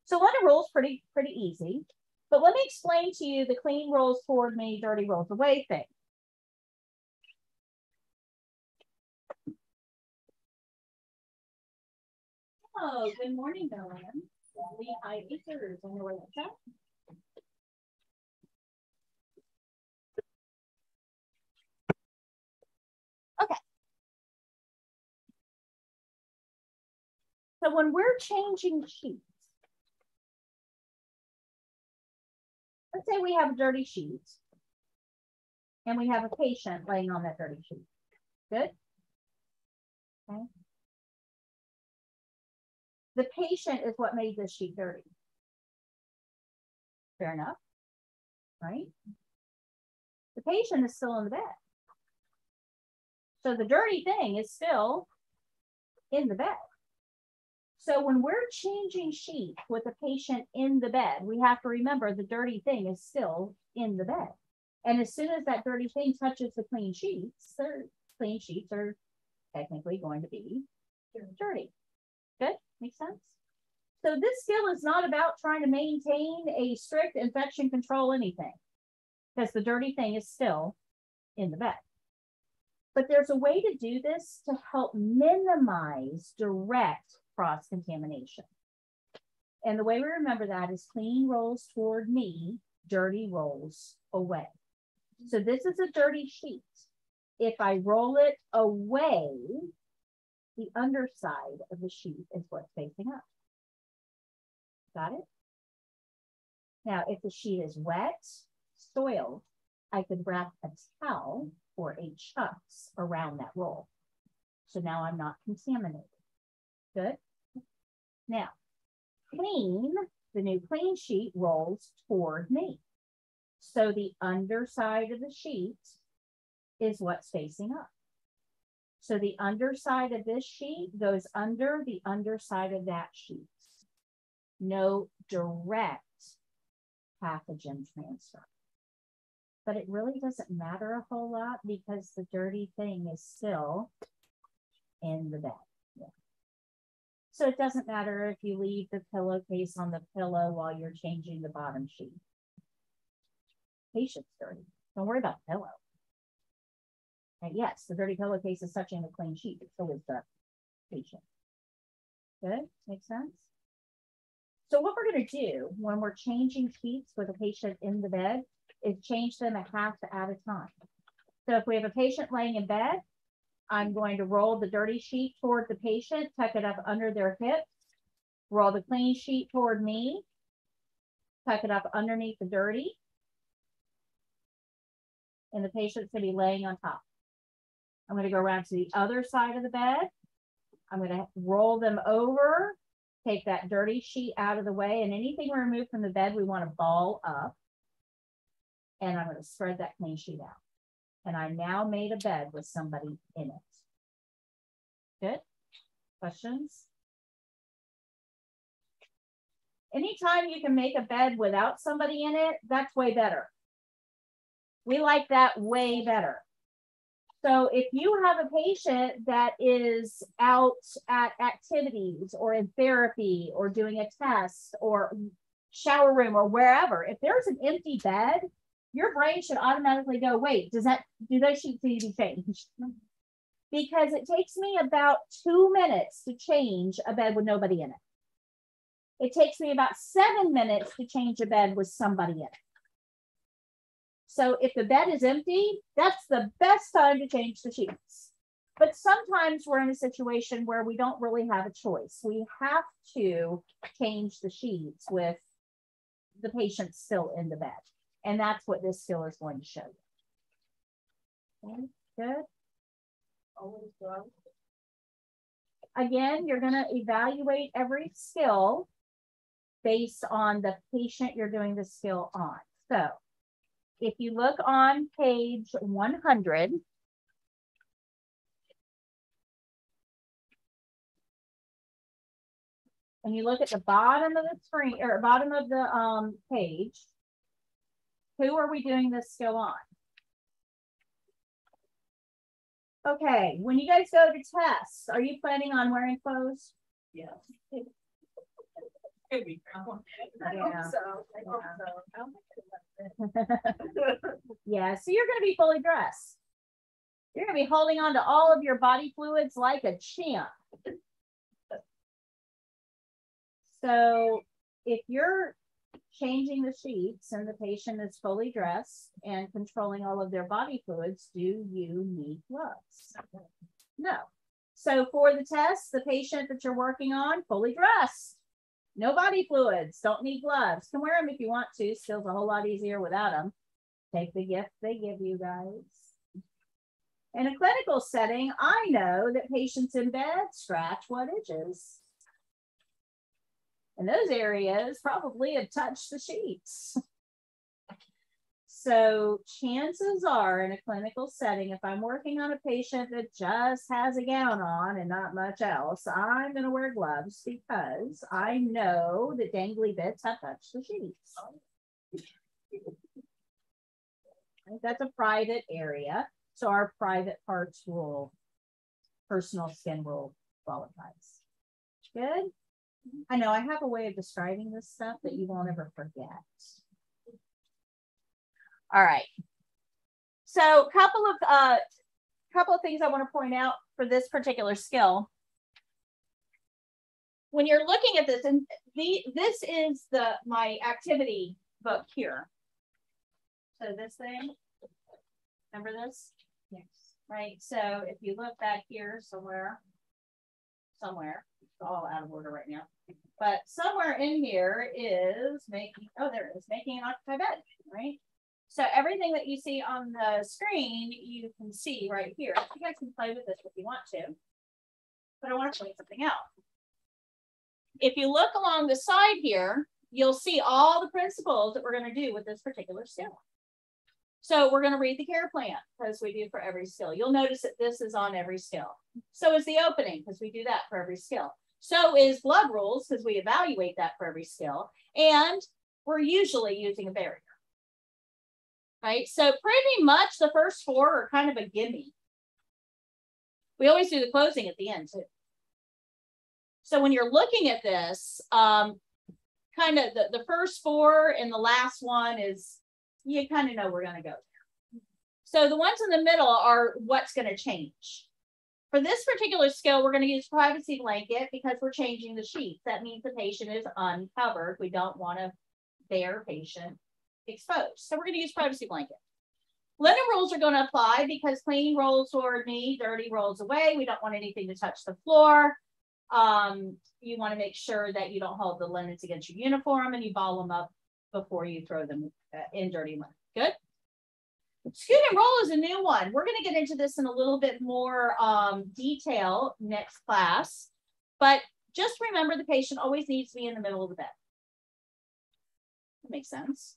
So linen rules pretty pretty easy, but let me explain to you the clean rolls toward me, dirty rolls away thing. Oh, good morning, Nolan. We high acres on way up. Okay. So when we're changing sheets, let's say we have a dirty sheet and we have a patient laying on that dirty sheet. Good? Okay. The patient is what made this sheet dirty. Fair enough, right? The patient is still in the bed. So the dirty thing is still in the bed. So when we're changing sheets with a patient in the bed, we have to remember the dirty thing is still in the bed. And as soon as that dirty thing touches the clean sheets, the clean sheets are technically going to be dirty. Good? Makes sense? So this skill is not about trying to maintain a strict infection control anything because the dirty thing is still in the bed. But there's a way to do this to help minimize direct cross contamination. And the way we remember that is clean rolls toward me, dirty rolls away. So this is a dirty sheet. If I roll it away, the underside of the sheet is what's facing up. Got it? Now, if the sheet is wet, soiled, I could wrap a towel or a chucks around that roll. So now I'm not contaminated. Good. Now, clean, the new clean sheet rolls toward me. So the underside of the sheet is what's facing up. So the underside of this sheet goes under the underside of that sheet. No direct pathogen transfer. But it really doesn't matter a whole lot because the dirty thing is still in the bed. So it doesn't matter if you leave the pillowcase on the pillow while you're changing the bottom sheet. Patient's dirty. Don't worry about the pillow. And yes, the dirty pillowcase is touching the clean sheet, but so is the patient. Good, makes sense? So what we're gonna do when we're changing sheets with a patient in the bed is change them a half at a time. So if we have a patient laying in bed, I'm going to roll the dirty sheet toward the patient, tuck it up under their hips, roll the clean sheet toward me, tuck it up underneath the dirty, and the patient's gonna be laying on top. I'm gonna go around to the other side of the bed. I'm gonna roll them over, take that dirty sheet out of the way, and anything removed from the bed, we wanna ball up. And I'm gonna spread that clean sheet out. And I now made a bed with somebody in it. Good? Questions? Anytime you can make a bed without somebody in it, that's way better. We like that way better. So if you have a patient that is out at activities or in therapy or doing a test or shower room or wherever, if there's an empty bed, your brain should automatically go, wait, does that do those sheets need to be changed? Because it takes me about two minutes to change a bed with nobody in it. It takes me about seven minutes to change a bed with somebody in it. So if the bed is empty, that's the best time to change the sheets. But sometimes we're in a situation where we don't really have a choice. We have to change the sheets with the patient still in the bed. And that's what this skill is going to show you. Okay, good. Again, you're going to evaluate every skill based on the patient you're doing the skill on. So if you look on page 100, and you look at the bottom of the screen or bottom of the um, page, who are we doing this skill on? Okay, when you guys go to tests, are you planning on wearing clothes? Yes. Yeah. so. I yeah, so you're going to be fully dressed. You're going to be holding on to all of your body fluids like a champ. So if you're changing the sheets and the patient is fully dressed and controlling all of their body fluids, do you need gloves? No. So for the test, the patient that you're working on, fully dressed. No body fluids, don't need gloves. Can wear them if you want to. Skill's a whole lot easier without them. Take the gift they give you guys. In a clinical setting, I know that patients in bed scratch what itches. And those areas probably have touched the sheets. So chances are in a clinical setting, if I'm working on a patient that just has a gown on and not much else, I'm going to wear gloves because I know that dangly bits have touched the sheets. That's a private area. So our private parts will, personal skin will qualify. Good. I know I have a way of describing this stuff that you won't ever forget. All right. So a couple of uh couple of things I want to point out for this particular skill. When you're looking at this, and the this is the my activity book here. So this thing, remember this? Yes. Right. So if you look back here somewhere, somewhere, all out of order right now. But somewhere in here is making, oh, there it is, making an occupied bed, right? So everything that you see on the screen, you can see right here. You guys can play with this if you want to, but I want to point something out. If you look along the side here, you'll see all the principles that we're going to do with this particular skill. So we're going to read the care plan because we do for every skill. You'll notice that this is on every skill. So is the opening because we do that for every skill. So is blood rules because we evaluate that for every skill. And we're usually using a barrier right? So pretty much the first four are kind of a gimme. We always do the closing at the end too. So when you're looking at this, um, kind of the, the first four and the last one is, you kind of know we're going to go there. So the ones in the middle are what's going to change. For this particular skill, we're going to use privacy blanket because we're changing the sheets. That means the patient is uncovered. We don't want to bear patient exposed. So we're going to use privacy blanket. Linen rules are going to apply because clean rolls toward me, dirty rolls away. We don't want anything to touch the floor. Um, you want to make sure that you don't hold the linens against your uniform and you ball them up before you throw them uh, in dirty linen. Good? And roll is a new one. We're going to get into this in a little bit more um, detail next class, but just remember the patient always needs to be in the middle of the bed. That makes sense.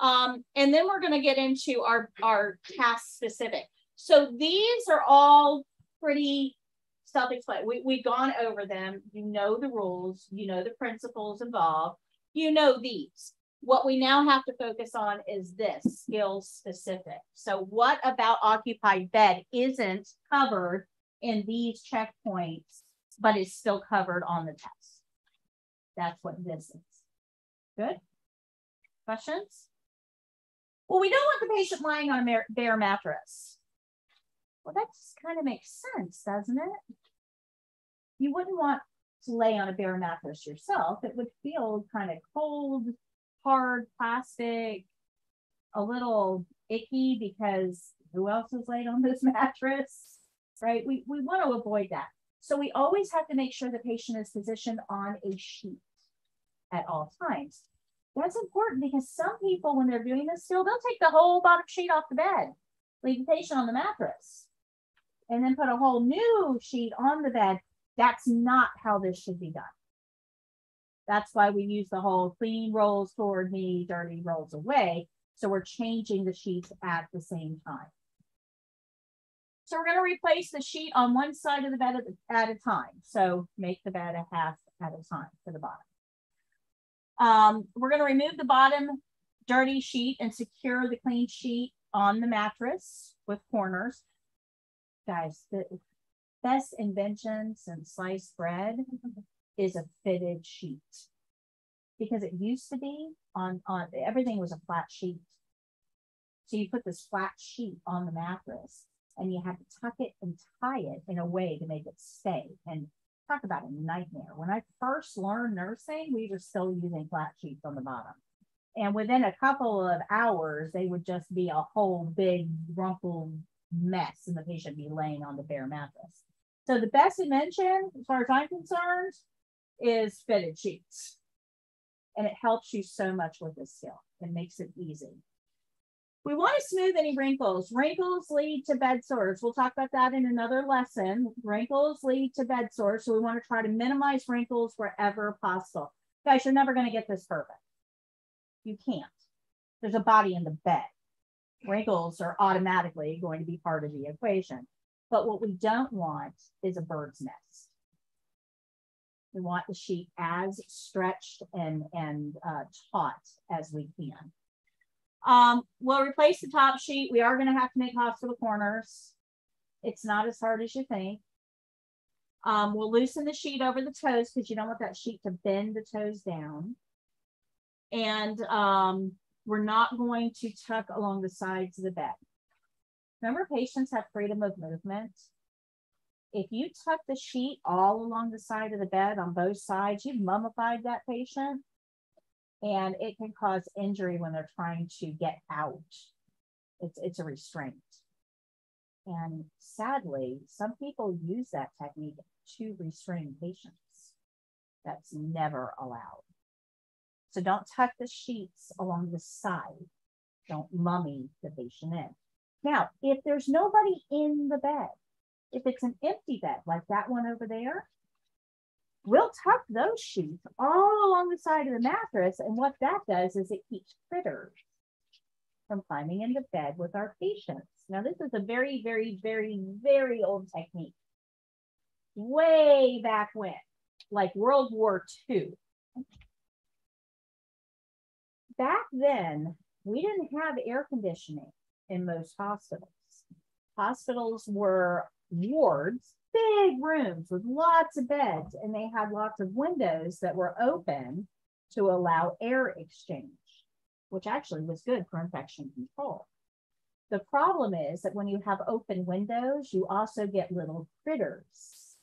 Um, and then we're going to get into our, our task specific. So these are all pretty self-explanatory. We, we've gone over them. You know the rules, you know the principles involved, you know these. What we now have to focus on is this skills specific. So what about occupied bed isn't covered in these checkpoints, but is still covered on the test? That's what this is. Good. Questions? Well, we don't want the patient lying on a bare mattress. Well, that just kind of makes sense, doesn't it? You wouldn't want to lay on a bare mattress yourself. It would feel kind of cold, hard plastic, a little icky because who else is laid on this mattress, right? We, we want to avoid that. So we always have to make sure the patient is positioned on a sheet at all times. That's important because some people, when they're doing this still, they'll take the whole bottom sheet off the bed, leave the patient on the mattress, and then put a whole new sheet on the bed. That's not how this should be done. That's why we use the whole clean rolls toward me, dirty rolls away. So we're changing the sheets at the same time. So we're going to replace the sheet on one side of the bed at, a time. So make the bed a half at a time for the bottom. Um, we're going to remove the bottom dirty sheet and secure the clean sheet on the mattress with corners. Guys, the best invention since sliced bread is a fitted sheet because it used to be on on everything was a flat sheet. So you put this flat sheet on the mattress and you had to tuck it and tie it in a way to make it stay. And talk about a nightmare. When I first learned nursing, we were still using flat sheets on the bottom. And within a couple of hours, they would just be a whole big rumpled mess and the patient be laying on the bare mattress. So the best invention, as far as I'm concerned, is fitted sheets. And it helps you so much with this skill. It makes it easy. We want to smooth any wrinkles. Wrinkles lead to bed sores. We'll talk about that in another lesson. Wrinkles lead to bed sores. So we want to try to minimize wrinkles wherever possible. Guys, you're never going to get this perfect. You can't. There's a body in the bed. Wrinkles are automatically going to be part of the equation. But what we don't want is a bird's nest. We want the sheet as stretched and, and uh, taut as we can. Um, we'll replace the top sheet. We are going to have to make hospital corners. It's not as hard as you think. Um, we'll loosen the sheet over the toes because you don't want that sheet to bend the toes down. And um, we're not going to tuck along the sides of the bed. Remember, patients have freedom of movement. If you tuck the sheet all along the side of the bed on both sides, you've mummified that patient and it can cause injury when they're trying to get out. It's, it's a restraint. And sadly, some people use that technique to restrain patients. That's never allowed. So don't tuck the sheets along the side. Don't mummy the patient in. Now, if there's nobody in the bed, if it's an empty bed like that one over there, we'll tuck those sheets all along the side of the mattress. And what that does is it keeps critters from climbing into the bed with our patients. Now, this is a very, very, very, very old technique. Way back when, like World War II. Back then, we didn't have air conditioning in most hospitals. Hospitals were wards big rooms with lots of beds, and they had lots of windows that were open to allow air exchange, which actually was good for infection control. The problem is that when you have open windows, you also get little critters.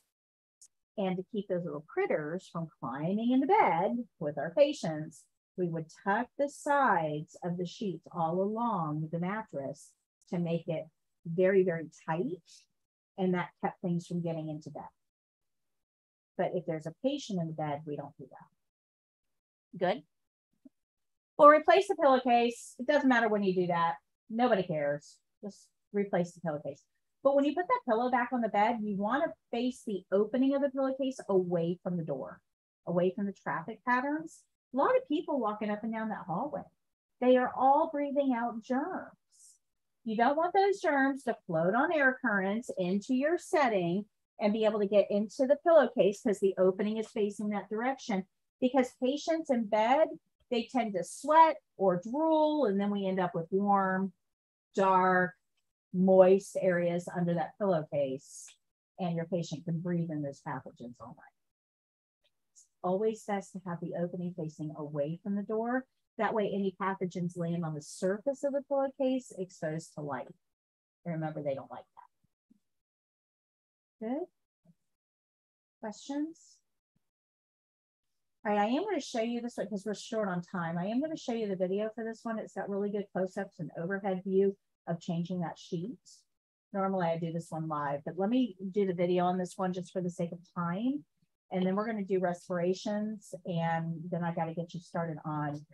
And to keep those little critters from climbing into bed with our patients, we would tuck the sides of the sheets all along the mattress to make it very, very tight and that kept things from getting into bed. But if there's a patient in the bed, we don't do that. Good. We'll replace the pillowcase. It doesn't matter when you do that. Nobody cares. Just replace the pillowcase. But when you put that pillow back on the bed, you want to face the opening of the pillowcase away from the door, away from the traffic patterns. A lot of people walking up and down that hallway, they are all breathing out germs. You don't want those germs to float on air currents into your setting and be able to get into the pillowcase because the opening is facing that direction. Because patients in bed, they tend to sweat or drool, and then we end up with warm, dark, moist areas under that pillowcase, and your patient can breathe in those pathogens all night. It's always best to have the opening facing away from the door that way, any pathogens land on the surface of the pillowcase exposed to light. remember, they don't like that. Good. Questions? All right, I am going to show you this one because we're short on time. I am going to show you the video for this one. It's got really good close-ups and overhead view of changing that sheet. Normally I do this one live, but let me do the video on this one just for the sake of time. And then we're going to do respirations and then I got to get you started on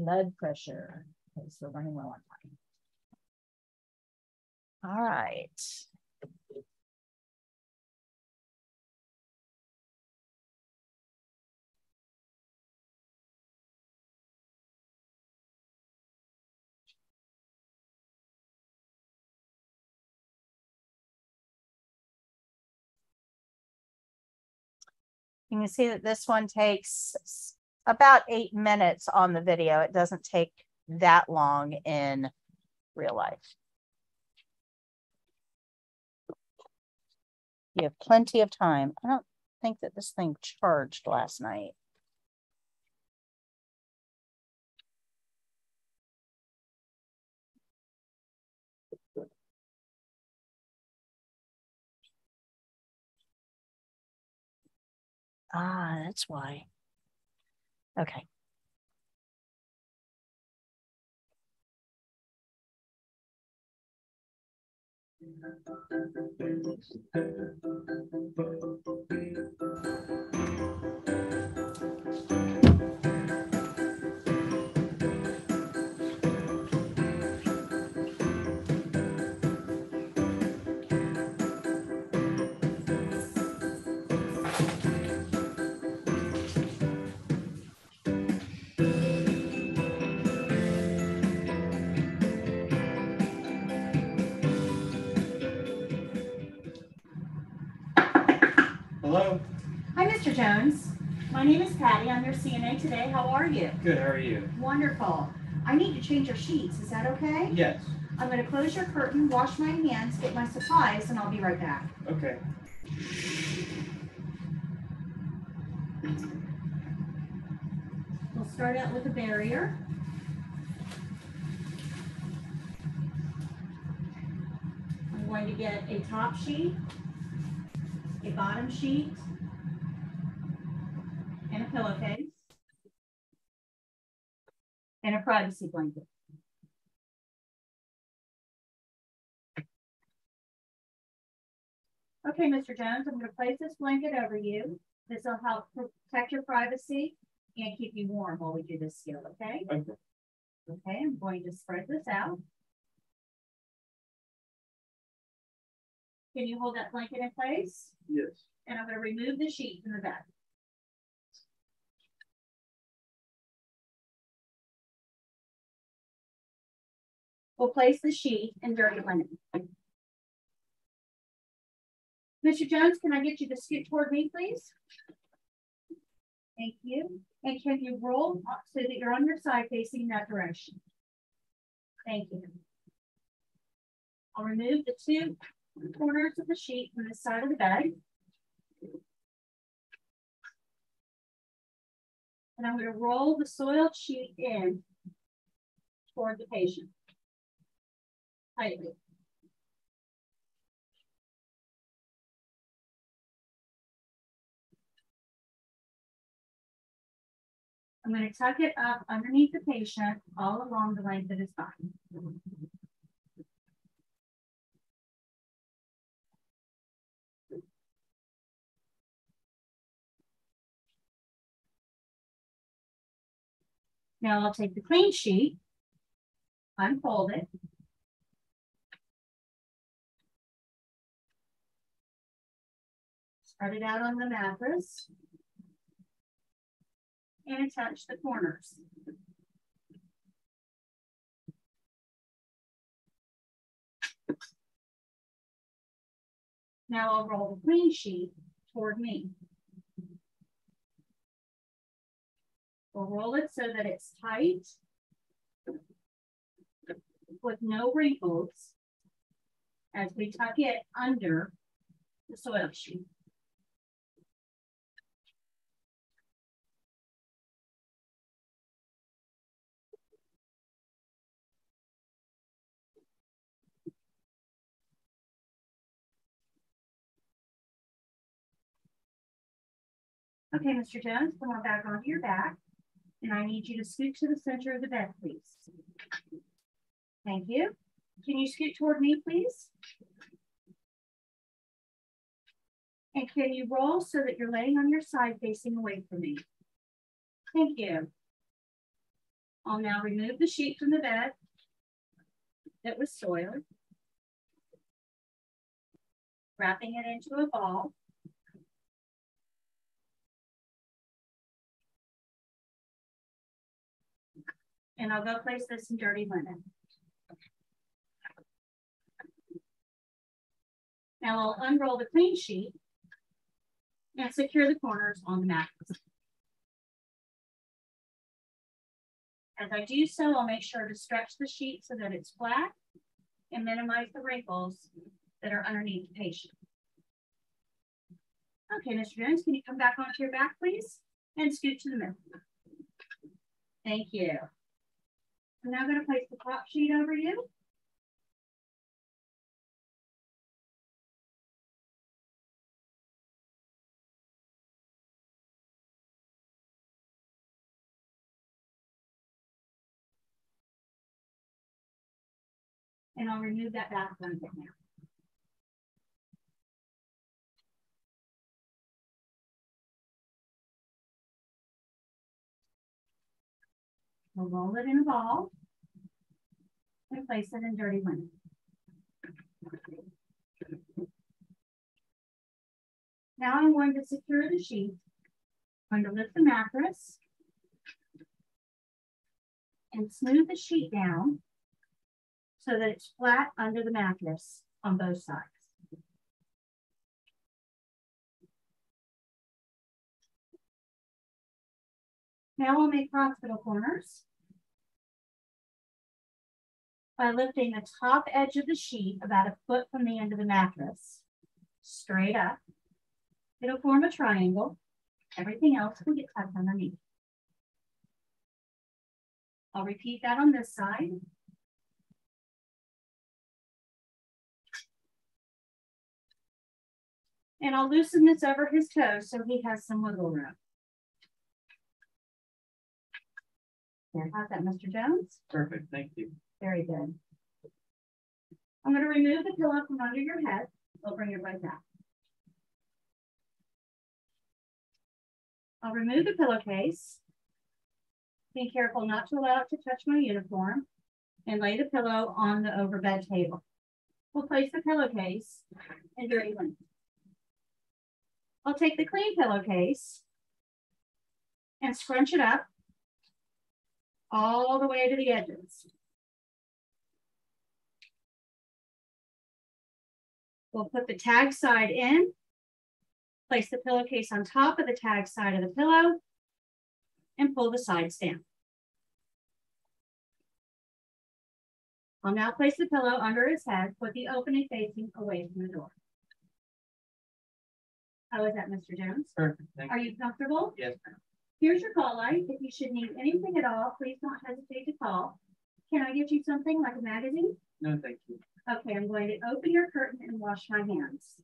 blood pressure. So we're running low on time. All right. You can see that this one takes about eight minutes on the video. It doesn't take that long in real life. You have plenty of time. I don't think that this thing charged last night. Ah, that's why. Okay. Jones. My name is Patti. I'm your CNA today. How are you? Good. How are you? Wonderful. I need to change your sheets. Is that okay? Yes. I'm going to close your curtain, wash my hands, get my supplies, and I'll be right back. Okay. We'll start out with a barrier. I'm going to get a top sheet a bottom sheet, and a pillowcase, and a privacy blanket. Okay, Mr. Jones, I'm going to place this blanket over you. This will help protect your privacy and keep you warm while we do this skill, okay? Okay. Okay, I'm going to spread this out. Can you hold that blanket in place? Yes. And I'm going to remove the sheet from the bed. We'll place the sheet in dirty linen. Mr. Jones, can I get you to scoot toward me, please? Thank you. And can you roll so that you're on your side facing that direction? Thank you. I'll remove the two corners of the sheet from the side of the bed. And I'm going to roll the soiled sheet in toward the patient. I'm going to tuck it up underneath the patient all along the length of his body. Now I'll take the clean sheet, unfold it, Spread it out on the mattress. And attach the corners. Now I'll roll the clean sheet toward me. We'll roll it so that it's tight with no wrinkles as we tuck it under the soil sheet. Okay, Mr. Jones, come on back onto your back. And I need you to scoot to the center of the bed, please. Thank you. Can you scoot toward me, please? And can you roll so that you're laying on your side facing away from me? Thank you. I'll now remove the sheet from the bed that was soiled, wrapping it into a ball. And I'll go place this in dirty linen. Now I'll unroll the clean sheet and secure the corners on the mattress. As I do so, I'll make sure to stretch the sheet so that it's flat and minimize the wrinkles that are underneath the patient. Okay, Mr. Jones, can you come back onto your back, please? And scoot to the middle. Thank you. I'm now going to place the top sheet over you. And I'll remove that back blanket now. We'll roll it in a ball and place it in dirty linen. Now I'm going to secure the sheet. I'm going to lift the mattress and smooth the sheet down so that it's flat under the mattress on both sides. Now we'll make hospital corners by lifting the top edge of the sheet about a foot from the end of the mattress, straight up. It'll form a triangle. Everything else will get tucked underneath. I'll repeat that on this side. And I'll loosen this over his toes so he has some wiggle room. There, how's that, Mr. Jones? Perfect, thank you. Very good. I'm going to remove the pillow from under your head. I'll bring your right back. I'll remove the pillowcase. Be careful not to allow it to touch my uniform and lay the pillow on the overbed table. We'll place the pillowcase in dirty linen. I'll take the clean pillowcase and scrunch it up all the way to the edges. We'll put the tag side in, place the pillowcase on top of the tag side of the pillow, and pull the sides down. I'll now place the pillow under his head with the opening facing away from the door. How is that, Mr. Jones? Perfect, thank Are you. you comfortable? Yes, ma'am. Here's your call light. If you should need anything at all, please don't hesitate to call. Can I get you something like a magazine? No, thank you. Okay, I'm going to open your curtain and wash my hands.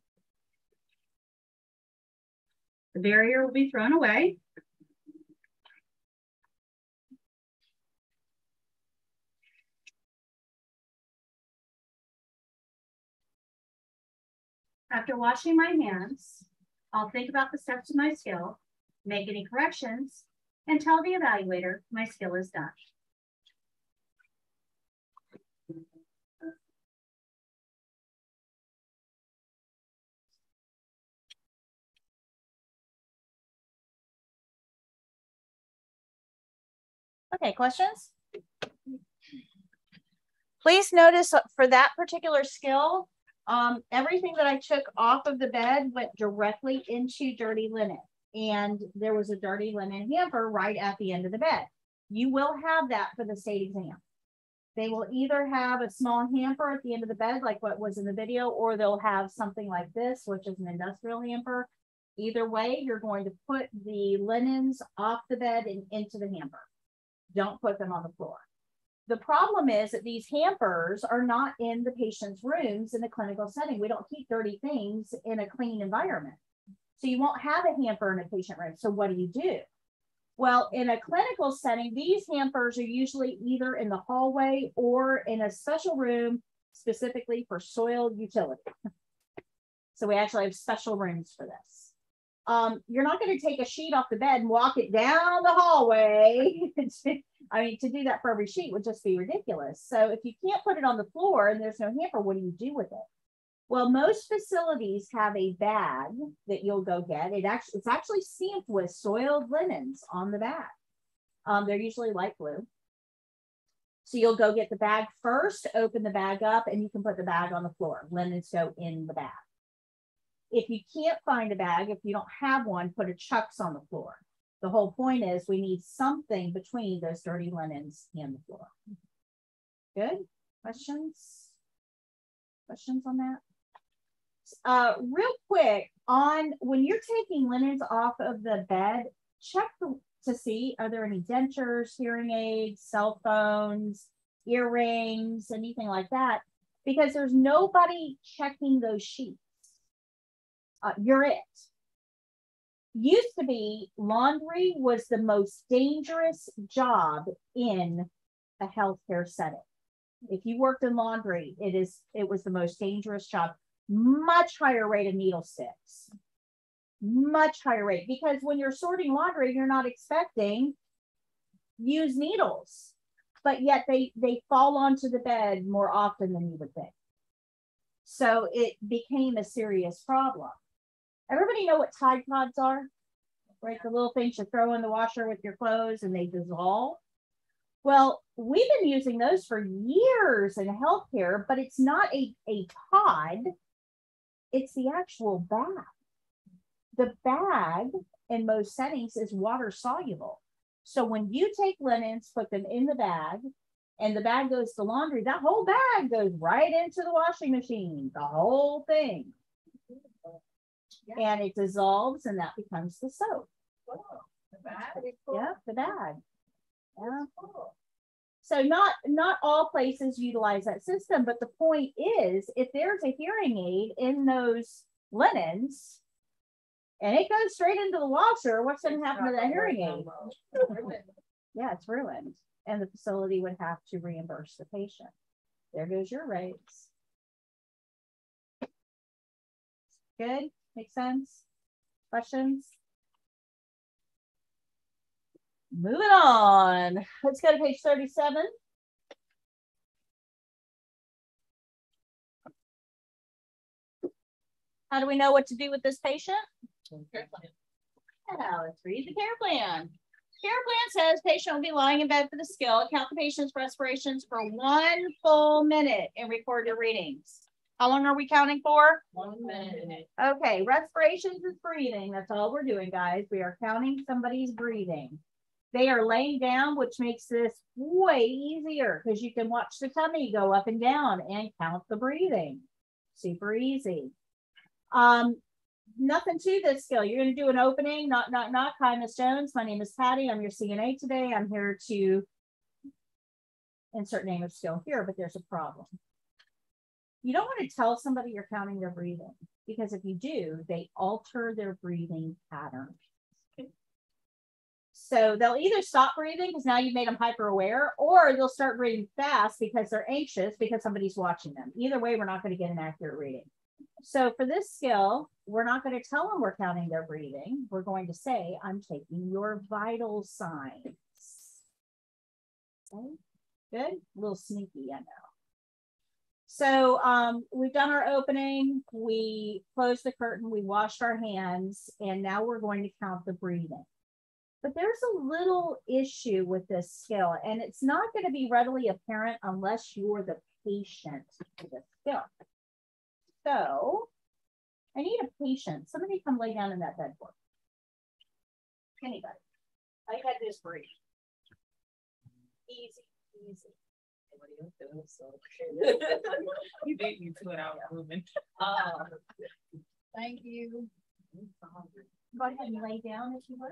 The barrier will be thrown away. After washing my hands, I'll think about the steps of my skill, make any corrections, and tell the evaluator my skill is done. Okay, questions? Please notice for that particular skill, um, everything that I took off of the bed went directly into dirty linen. And there was a dirty linen hamper right at the end of the bed. You will have that for the state exam. They will either have a small hamper at the end of the bed, like what was in the video, or they'll have something like this, which is an industrial hamper. Either way, you're going to put the linens off the bed and into the hamper. Don't put them on the floor. The problem is that these hampers are not in the patient's rooms in the clinical setting. We don't keep dirty things in a clean environment. So you won't have a hamper in a patient room. So what do you do? Well, in a clinical setting, these hampers are usually either in the hallway or in a special room specifically for soiled utility. so we actually have special rooms for this. Um, you're not going to take a sheet off the bed and walk it down the hallway. I mean, to do that for every sheet would just be ridiculous. So if you can't put it on the floor and there's no hamper, what do you do with it? Well, most facilities have a bag that you'll go get. It actually it's actually stamped with soiled linens on the bag. Um, they're usually light blue. So you'll go get the bag first, open the bag up, and you can put the bag on the floor. Linens go in the bag. If you can't find a bag, if you don't have one, put a chucks on the floor. The whole point is we need something between those dirty linens and the floor. Good? Questions? Questions on that? Uh, real quick, on when you're taking linens off of the bed, check the, to see are there any dentures, hearing aids, cell phones, earrings, anything like that, because there's nobody checking those sheets. Uh, you're it. Used to be laundry was the most dangerous job in a healthcare setting. If you worked in laundry, it is it was the most dangerous job much higher rate of needle sticks. Much higher rate because when you're sorting laundry, you're not expecting use needles, but yet they they fall onto the bed more often than you would think. So it became a serious problem. Everybody know what Tide Pods are? Right, the little things you throw in the washer with your clothes and they dissolve. Well, we've been using those for years in healthcare, but it's not a, a pod, it's the actual bag. The bag in most settings is water soluble. So when you take linens, put them in the bag, and the bag goes to laundry, that whole bag goes right into the washing machine, the whole thing. Yeah. And it dissolves and that becomes the soap. Oh, the bag? Yeah, the bag. Yeah. Cool. So not not all places utilize that system, but the point is, if there's a hearing aid in those linens, and it goes straight into the washer, what's going to happen to that hearing aid? yeah, it's ruined, and the facility would have to reimburse the patient. There goes your rates. Good, make sense? Questions? Moving on. Let's go to page 37. How do we know what to do with this patient? Care plan. Yeah, let's read the care plan. Care plan says patient will be lying in bed for the skill. Count the patient's respirations for one full minute and record your readings. How long are we counting for? One minute. Okay, respirations is breathing. That's all we're doing, guys. We are counting somebody's breathing. They are laying down, which makes this way easier because you can watch the tummy go up and down and count the breathing. Super easy. Um, nothing to this skill. You're going to do an opening, knock, knock, knock. Hi, Miss Jones. My name is Patti. I'm your CNA today. I'm here to insert name of skill here, but there's a problem. You don't want to tell somebody you're counting their breathing because if you do, they alter their breathing pattern. So they'll either stop breathing because now you've made them hyper aware, or they'll start breathing fast because they're anxious because somebody's watching them. Either way, we're not going to get an accurate reading. So for this skill, we're not going to tell them we're counting their breathing. We're going to say, I'm taking your vital signs. Okay, good, a little sneaky, I know. So um, we've done our opening, we closed the curtain, we washed our hands, and now we're going to count the breathing. But there's a little issue with this skill, and it's not going to be readily apparent unless you're the patient for the skill. So I need a patient. Somebody come lay down in that bed for me. Anybody. I had this brief. Easy, easy. You beat me to it out moving. Uh, Thank you. Go ahead and lay down if you would.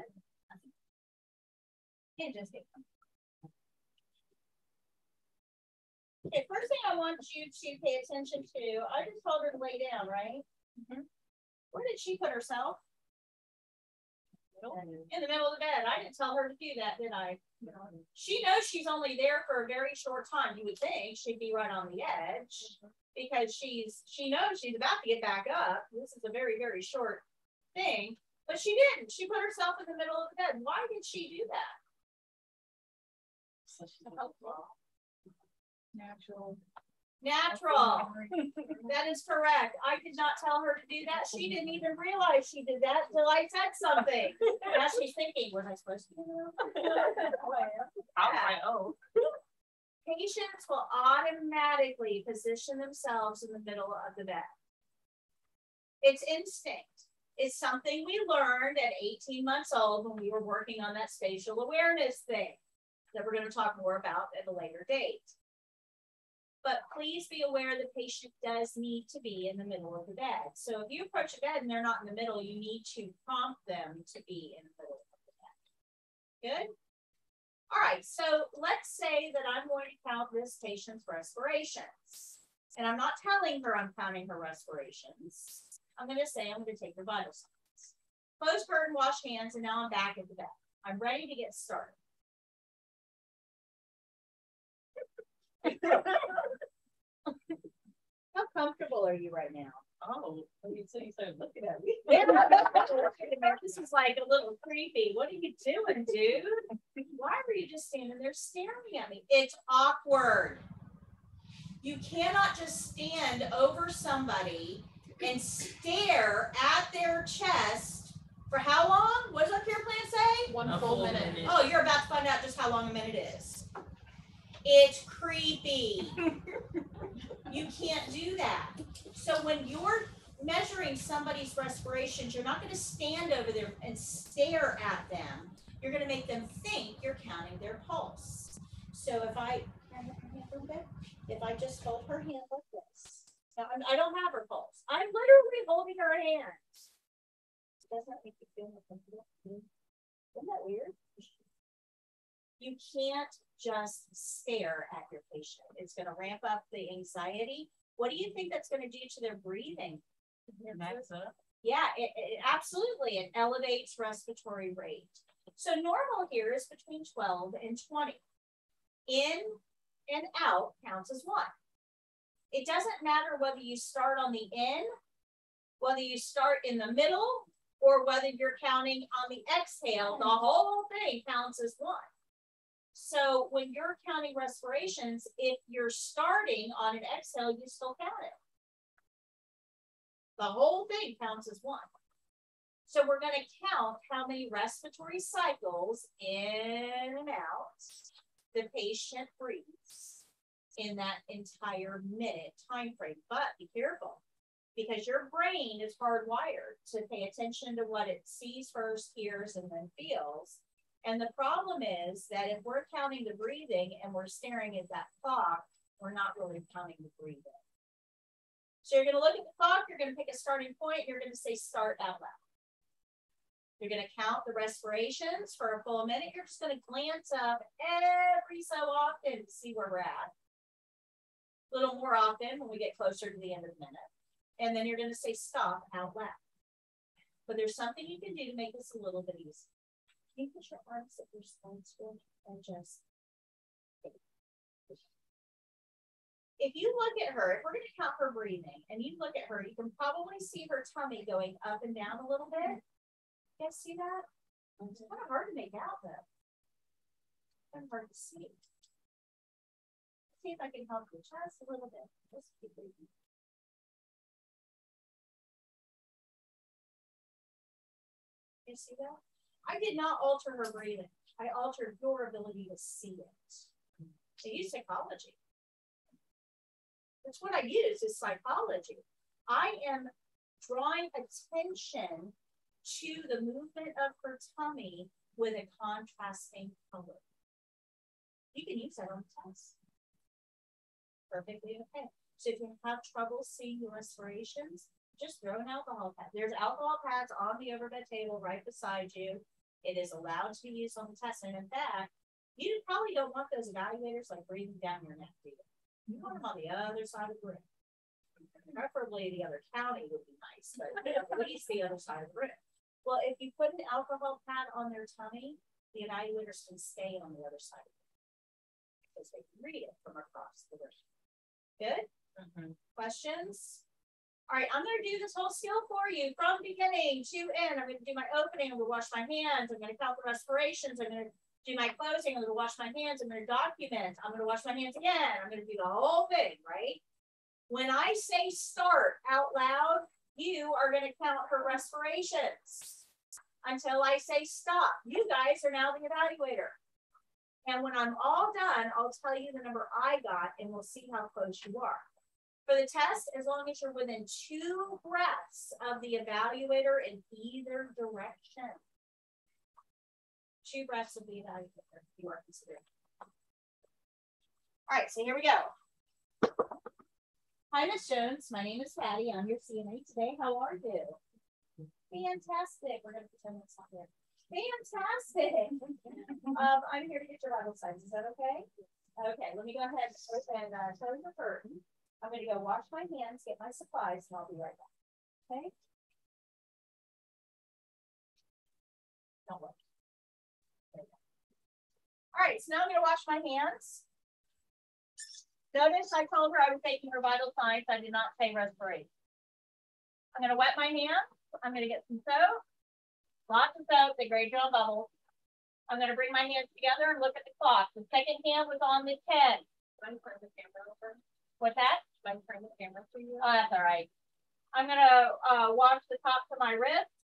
Yeah, just get Okay, first thing I want you to pay attention to, I just told her to lay down, right? Where did she put herself? In the middle of the bed. I didn't tell her to do that, did I? She knows she's only there for a very short time. You would think she'd be right on the edge because she's she knows she's about to get back up. This is a very, very short thing. But she didn't. She put herself in the middle of the bed. Why did she do that? Natural. Natural. That is correct. I did not tell her to do that. She didn't even realize she did that until I said something. Now she's thinking, was I supposed to? do that?" I was like, oh. Patients will automatically position themselves in the middle of the bed. It's instinct. It's something we learned at 18 months old when we were working on that spatial awareness thing that we're going to talk more about at a later date. But please be aware the patient does need to be in the middle of the bed. So if you approach a bed and they're not in the middle, you need to prompt them to be in the middle of the bed. Good? All right, so let's say that I'm going to count this patient's respirations. And I'm not telling her I'm counting her respirations. I'm going to say I'm going to take her vital signs. Close curtain, wash hands, and now I'm back at the bed. I'm ready to get started. How comfortable are you right now? Oh, you so you started looking at me. this is like a little creepy. What are you doing, dude? Why were you just standing there staring at me? It's awkward. You cannot just stand over somebody and stare at their chest for how long? What does our care plan say? One A full full minute. minute. Oh, you're about to find out just how long a minute is. It's creepy. you can't do that. So when you're measuring somebody's respirations, you're not going to stand over there and stare at them. You're going to make them think you're counting their pulse. So if I can I have her hand a little bit? if I just hold her hand like this, now I'm, I don't have her pulse. I'm literally holding her hand. Doesn't that make you feel more comfortable? Hmm. Isn't that weird? You can't just stare at your patient. It's going to ramp up the anxiety. What do you think that's going to do to their breathing? Yeah, it, it absolutely it elevates respiratory rate. So normal here is between 12 and 20. In and out counts as one. It doesn't matter whether you start on the in, whether you start in the middle, or whether you're counting on the exhale, the whole thing counts as one. So when you're counting respirations, if you're starting on an exhale, you still count it. The whole thing counts as one. So we're going to count how many respiratory cycles in and out the patient breathes in that entire minute time frame. But be careful because your brain is hardwired to pay attention to what it sees first, hears, and then feels. And the problem is that if we're counting the breathing and we're staring at that clock, we're not really counting the breathing. So you're going to look at the clock, you're going to pick a starting point, you're going to say start out loud. You're going to count the respirations for a full minute. You're just going to glance up every so often to see where we're at. A little more often when we get closer to the end of the minute. And then you're going to say stop out loud. But there's something you can do to make this a little bit easier. You put your arms at your spine script and just if you look at her, if we're going to count her breathing and you look at her, you can probably see her tummy going up and down a little bit. You guys see that? Mm-hmm. It's kind of hard to make out though. Kind of hard to see. See if I can help you just a little bit. Just keep breathing. You see that? I did not alter her breathing. I altered your ability to see it. I use psychology. That's what I use is psychology. I am drawing attention to the movement of her tummy with a contrasting color. You can use that on the test. Perfectly okay. So if you have trouble seeing your respirations, just throw an alcohol pad. There's alcohol pads on the overbed table right beside you. It is allowed to be used on the test. And in fact, you probably don't want those evaluators like breathing down your neck, do you? You want them on the other side of the room. Preferably the other county would be nice, but at least the other side of the room. Well, if you put an alcohol pad on their tummy, the evaluators can stay on the other side of it because they can read it from across the room. Good? Mm -hmm. Questions? All right, I'm going to do this whole skill for you from beginning to end. I'm going to do my opening. I'm going to wash my hands. I'm going to count the respirations. I'm going to do my closing. I'm going to wash my hands. I'm going to document. I'm going to wash my hands again. I'm going to do the whole thing, right? When I say start out loud, you are going to count her respirations until I say stop. You guys are now the evaluator. And when I'm all done, I'll tell you the number I got and we'll see how close you are. For the test, as long as you're within two breaths of the evaluator in either direction, two breaths of the evaluator, you are considered. All right, so here we go. Hi, Miss Jones. My name is Patti. I'm your CNA today. How are you? Fantastic. We're going to pretend that's not there. Fantastic. um, I'm here to get your vital signs. Is that okay? Okay, let me go ahead and uh, close the curtain. I'm going to go wash my hands, get my supplies, and I'll be right back. Okay? Don't look. All right, so now I'm going to wash my hands. Notice I told her I was taking her vital signs. I did not say respiration. I'm going to wet my hands. I'm going to get some soap. Lots of soap. They grade you on bubbles. I'm going to bring my hands together and look at the clock. The second hand was on the 10. What's that? I'm turning the camera for you. Oh, that's all right. I'm gonna uh, wash the tops of my wrists,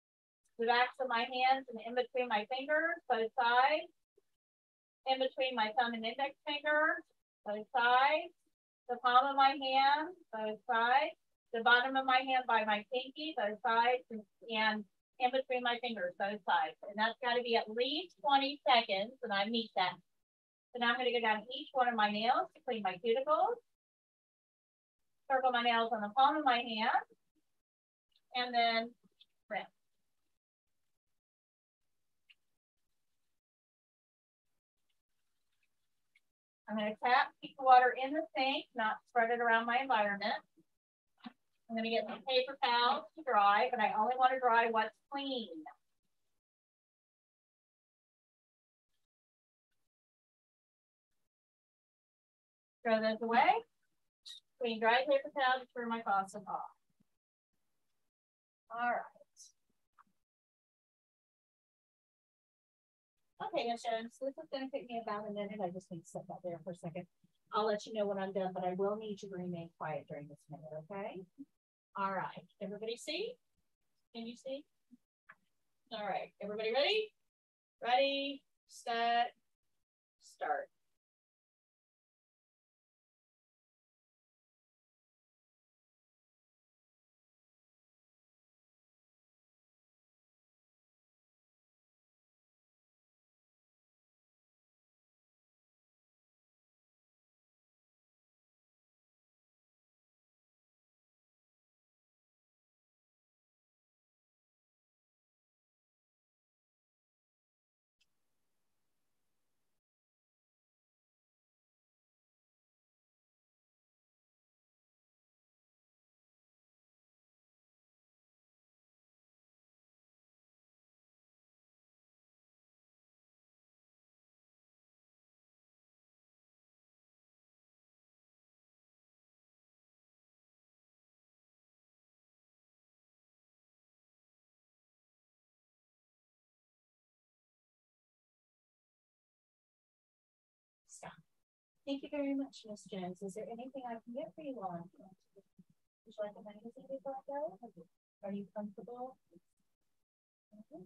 the backs of my hands, and in between my fingers, both sides. In between my thumb and index fingers, both sides. The palm of my hand, both sides. The bottom of my hand by my pinky, both sides, and, and in between my fingers, both sides. And that's got to be at least 20 seconds, and I meet that. So now I'm going to go down each one of my nails to clean my cuticles circle my nails on the palm of my hand, and then rinse. I'm going to tap, keep the water in the sink, not spread it around my environment. I'm going to get some paper towels to dry, but I only want to dry what's clean. Throw those away. Clean dry paper towel to turn my faucet off. All right. Okay, Jones, so this is to take me about a minute. I just need to sit out there for a second. I'll let you know when I'm done, but I will need you to remain quiet during this minute, okay? All right. Everybody see? Can you see? All right. Everybody ready? Ready, set, start. Thank you very much, Ms. Jones. Is there anything I can get for you all? Would you like a magazine before I go? Are you comfortable? Mm-hmm.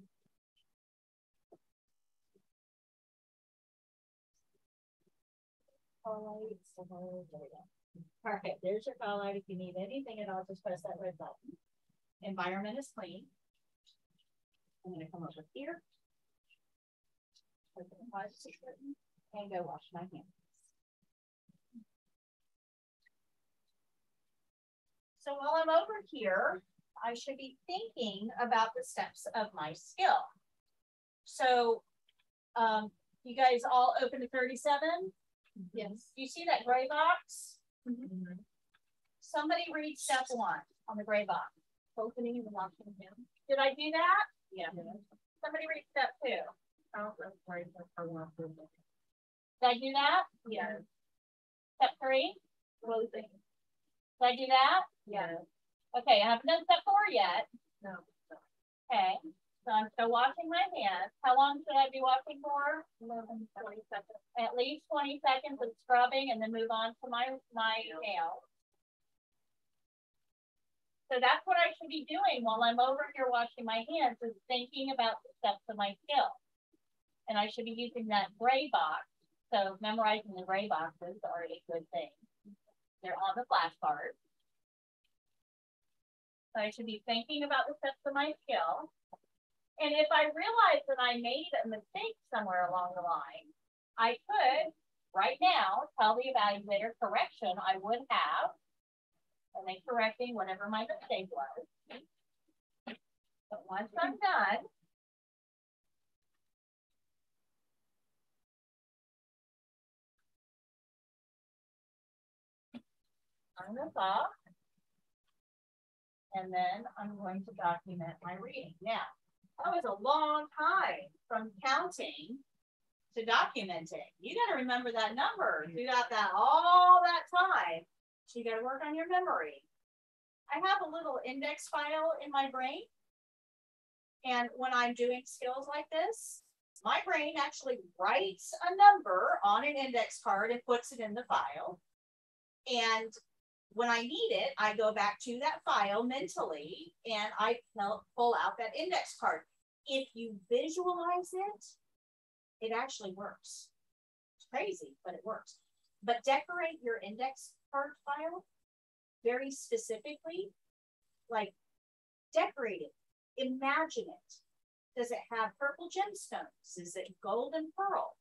Call Right, there we go. Perfect. There's your call out. If you need anything at all, just press that red button. Environment is clean. I'm going to come over here, open the closet and go wash my hands. So while I'm over here, I should be thinking about the steps of my skill. So um, you guys all open to 37? Yes. You see that gray box? Somebody read step one on the gray box. Opening and locking him. Did I do that? Yeah. Somebody read step two. Oh, that's right, that's how we're. Did I do that? Yeah. Step three? Closing. Did I do that? Yeah. Okay, I haven't done step four yet. No. Okay, so I'm still washing my hands. How long should I be washing for? 11, 20 seconds. At least 20 seconds of scrubbing and then move on to my, my nails. So that's what I should be doing while I'm over here washing my hands is thinking about the steps of my skill. And I should be using that gray box. So memorizing the gray boxes are a good thing. They're on the flashcard. So I should be thinking about the steps of my skill. And if I realize that I made a mistake somewhere along the line, I could right now tell the evaluator correction I would have, and then correcting whatever my mistake was. But once I'm done, this off. And then I'm going to document my reading. Now, that was a long time from counting to documenting. You got to remember that number mm-hmm. throughout that all that time. So you got to work on your memory. I have a little index file in my brain. And when I'm doing skills like this, my brain actually writes a number on an index card and puts it in the file. And when I need it, I go back to that file mentally and I pull out that index card. If you visualize it, it actually works. It's crazy, but it works. But decorate your index card file very specifically, like decorate it, imagine it. Does it have purple gemstones? Is it gold and pearl?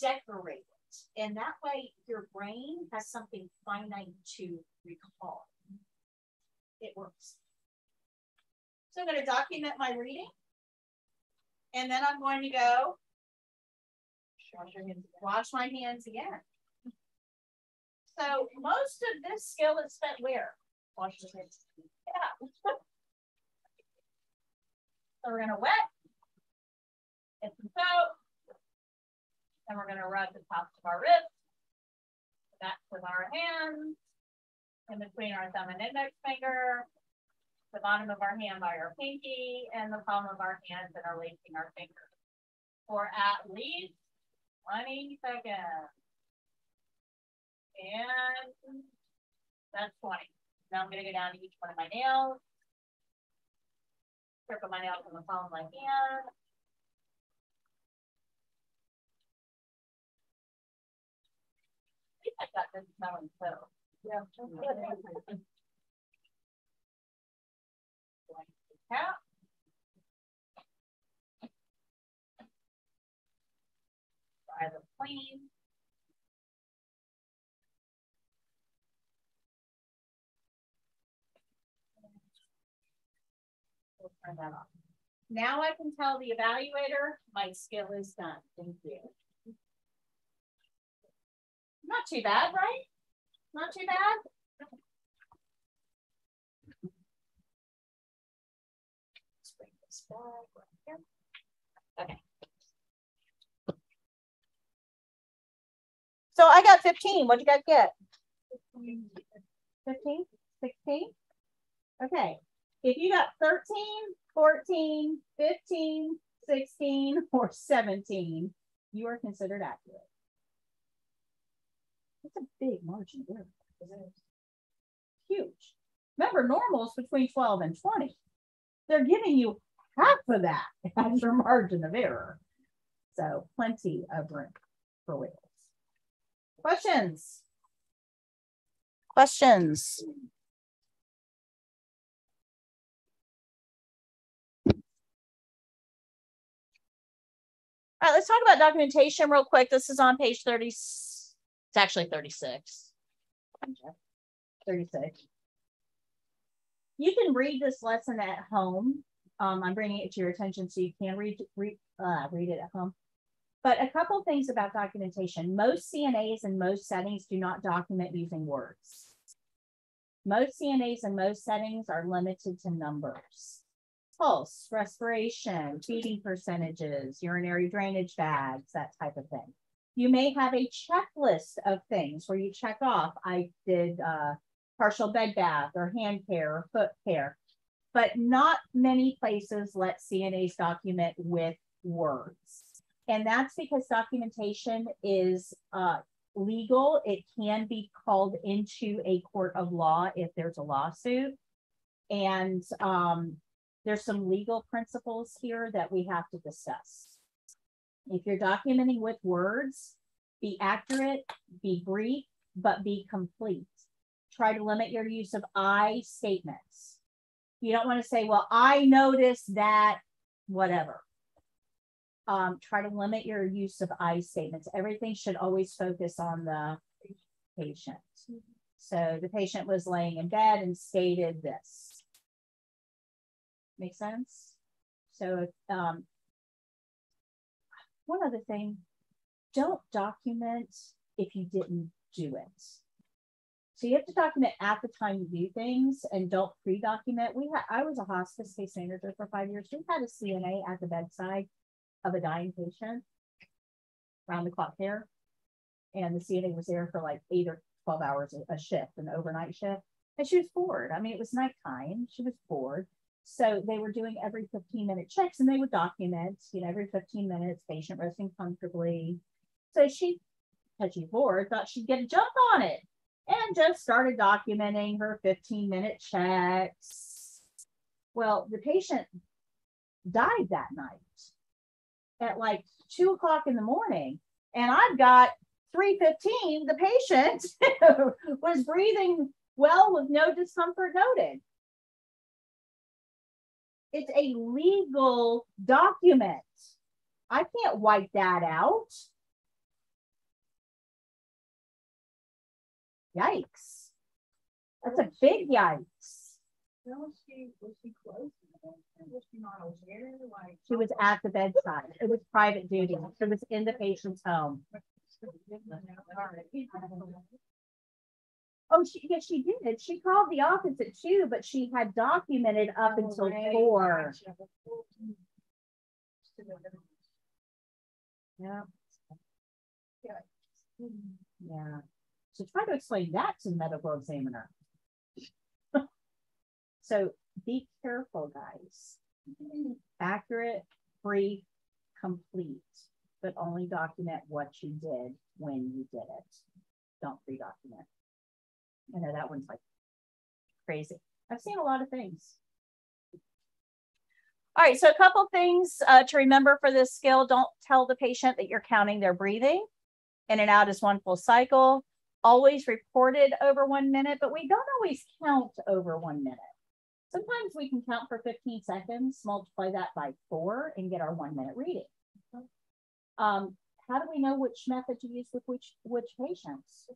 Decorate it. And that way your brain has something finite to recall. It works. So I'm going to document my reading. And then I'm going to go wash my hands again. So most of this skill is spent where? Wash your hands. Yeah. so we're gonna wet, get some soap, and we're gonna rub the tops of our wrists, backs of our hands, in between our thumb and index finger, the bottom of our hand by our pinky, and the palm of our hands that are lacing our fingers for at least 20 seconds. And that's 20. Now I'm gonna go down to each one of my nails. Circle my nails on the palm of my hand. Got this smelling so. Yeah. Cap. Dry the clean. We'll turn that off. Now I can tell the evaluator my skill is done. Thank you. Not too bad, right? Not too bad. Let's bring this back right here. Okay. So I got 15. What'd you guys get? 15, 16? Okay. If you got 13, 14, 15, 16, or 17, you are considered accurate. It's a big margin of error. Huge. Remember, normal is between 12 and 20. They're giving you half of that as your margin of error. So plenty of room for wiggles. Questions? Questions? All right, let's talk about documentation real quick. This is on page 30. Actually 36. 36. You can read this lesson at home. Um, I'm bringing it to your attention so you can read, read, uh, read it at home. But a couple things about documentation. Most CNAs in most settings do not document using words. Most CNAs in most settings are limited to numbers pulse, respiration, feeding percentages, urinary drainage bags, that type of thing. You may have a checklist of things where you check off, I did uh, partial bed bath or hand care or foot care, but not many places let CNAs document with words. And that's because documentation is uh, legal. It can be called into a court of law if there's a lawsuit. And um, there's some legal principles here that we have to discuss. If you're documenting with words, be accurate, be brief, but be complete. Try to limit your use of I statements. You don't want to say, well, I noticed that, whatever. Um, try to limit your use of I statements. Everything should always focus on the patient. So the patient was laying in bed and stated this Make sense? So um, one other thing, don't document if you didn't do it. So you have to document at the time you do things and don't pre-document. We had I was a hospice case manager for five years. We had a CNA at the bedside of a dying patient, round the clock care. And the CNA was there for like eight or 12 hours a shift, an overnight shift. And she was bored. I mean, it was nighttime. She was bored. So they were doing every 15 minute checks and they would document, you know, every 15 minutes, patient resting comfortably. So she, as she's bored, thought she'd get a jump on it and just started documenting her 15 minute checks. Well, the patient died that night at like two o'clock in the morning. And I've got 315, the patient was breathing well with no discomfort noted. It's a legal document. I can't wipe that out. Yikes. That's a big yikes. Was she, was she close? Was she not aware? Like, she was oh. at the bedside. It was private duty. It was in the patient's home. Oh, she yes, she did. She called the office at two, but she had documented up oh, until right. four. Yeah. Yeah. So try to explain that to the medical examiner. so be careful, guys. Accurate, brief, complete, but only document what you did when you did it. Don't pre-document. I know that one's like crazy. I've seen a lot of things. All right, so a couple things uh, to remember for this skill. Don't tell the patient that you're counting their breathing. In and out is one full cycle. Always reported over one minute, but we don't always count over one minute. Sometimes we can count for 15 seconds, multiply that by four, and get our one minute reading. Um, how do we know which method to use with which which patients?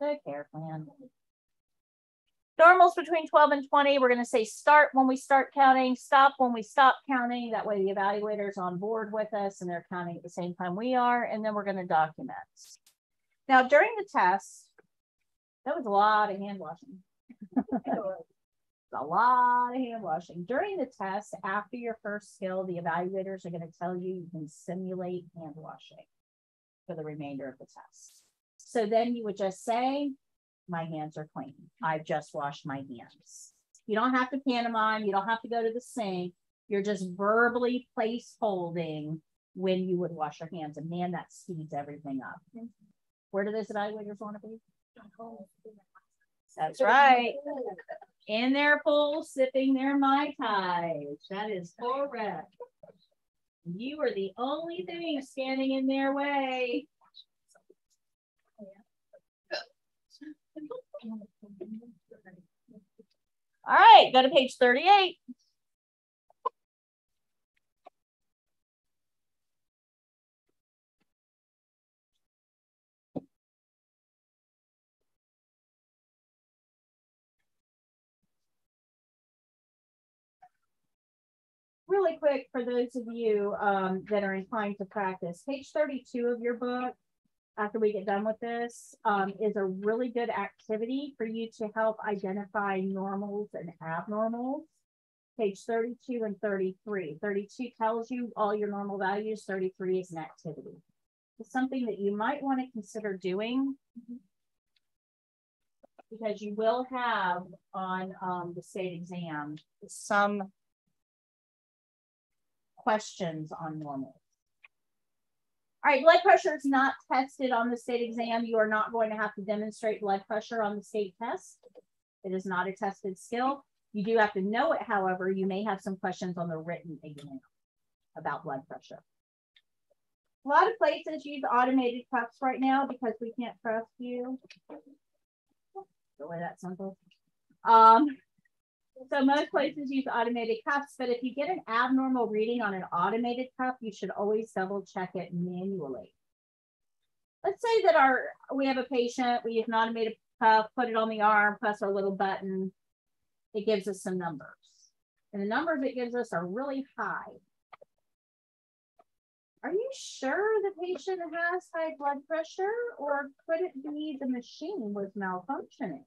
The care plan. Normals between 12 and 20, we're going to say start when we start counting, stop when we stop counting. That way the evaluator's on board with us and they're counting at the same time we are. And then we're going to document. Now, during the test, that was a lot of hand washing. a lot of hand washing. During the test, after your first skill, the evaluators are going to tell you you can simulate hand washing for the remainder of the test. So then you would just say, my hands are clean. I've just washed my hands. You don't have to pantomime. You don't have to go to the sink. You're just verbally place holding when you would wash your hands. And man, that speeds everything up. Where do those evaluators want to be? That's right. In their pool, sipping their Mai Tais. That is correct. You are the only thing standing in their way. All right, go to page 38. really quick for those of you um, that are inclined to practice, page 32 of your book, after we get done with this, um, is a really good activity for you to help identify normals and abnormals. Page 32 and 33. 32 tells you all your normal values, 33 is an activity. It's something that you might want to consider doing because you will have on um, the state exam some questions on normal. All right, blood pressure is not tested on the state exam. You are not going to have to demonstrate blood pressure on the state test. It is not a tested skill. You do have to know it, however, you may have some questions on the written exam about blood pressure. A lot of places use automated cuffs right now because we can't trust you. The way that simple. Um, so most places use automated cuffs, but if you get an abnormal reading on an automated cuff, you should always double check it manually. Let's say that our we have a patient, we use an automated cuff, put it on the arm, press our little button. It gives us some numbers. And the numbers it gives us are really high. Are you sure the patient has high blood pressure or could it be the machine was malfunctioning?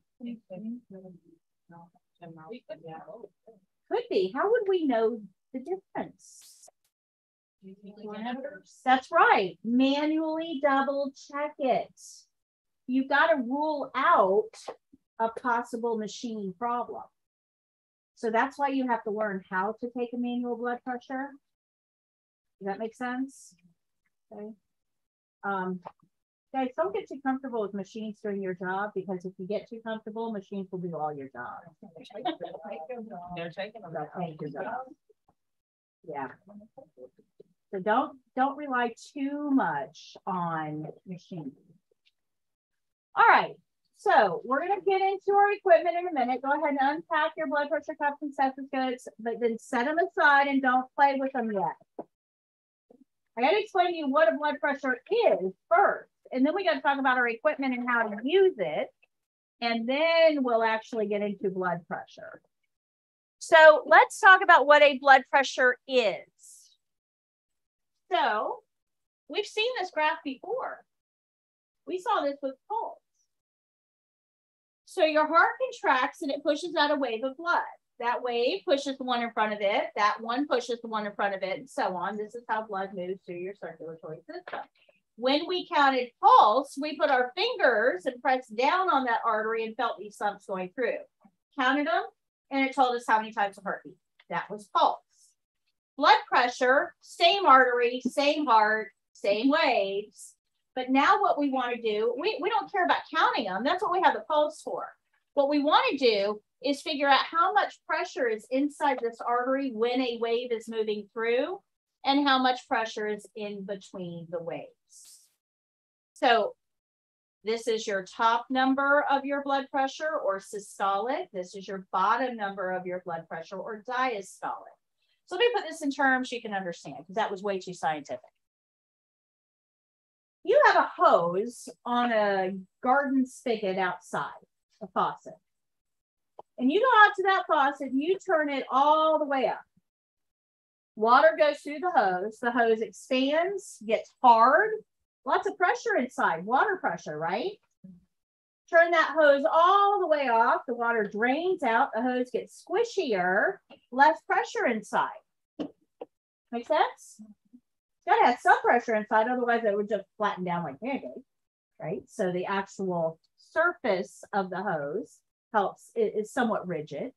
Could be. How would we know the difference? That's right. Manually double check it. You've got to rule out a possible machine problem. So that's why you have to learn how to take a manual blood pressure. Does that make sense? Okay. Um, Guys, don't get too comfortable with machines doing your job because if you get too comfortable, machines will do all your job. They're taking them. Job. Yeah. So don't don't rely too much on machines. All right. So we're going to get into our equipment in a minute. Go ahead and unpack your blood pressure cuffs and stethoscopes, but then set them aside and don't play with them yet. I got to explain to you what a blood pressure is first and then we got to talk about our equipment and how to use it. And then we'll actually get into blood pressure. So let's talk about what a blood pressure is. So we've seen this graph before. We saw this with pulse. So your heart contracts and it pushes out a wave of blood. That wave pushes the one in front of it. That one pushes the one in front of it, and so on. This is how blood moves through your circulatory system. When we counted pulse, we put our fingers and pressed down on that artery and felt these lumps going through. Counted them, and it told us how many times a heartbeat. That was pulse. Blood pressure, same artery, same heart, same waves. But now what we want to do, we, we don't care about counting them. That's what we have the pulse for. What we want to do is figure out how much pressure is inside this artery when a wave is moving through and how much pressure is in between the waves. So this is your top number of your blood pressure or systolic. This is your bottom number of your blood pressure or diastolic. So let me put this in terms you can understand because that was way too scientific. You have a hose on a garden spigot outside, a faucet. And you go out to that faucet and you turn it all the way up. Water goes through the hose. The hose expands, gets hard, Lots of pressure inside, water pressure, right? Turn that hose all the way off. The water drains out. The hose gets squishier, less pressure inside. Make sense? It's got to have some pressure inside, otherwise it would just flatten down like pancake, right? So the actual surface of the hose helps, it is somewhat rigid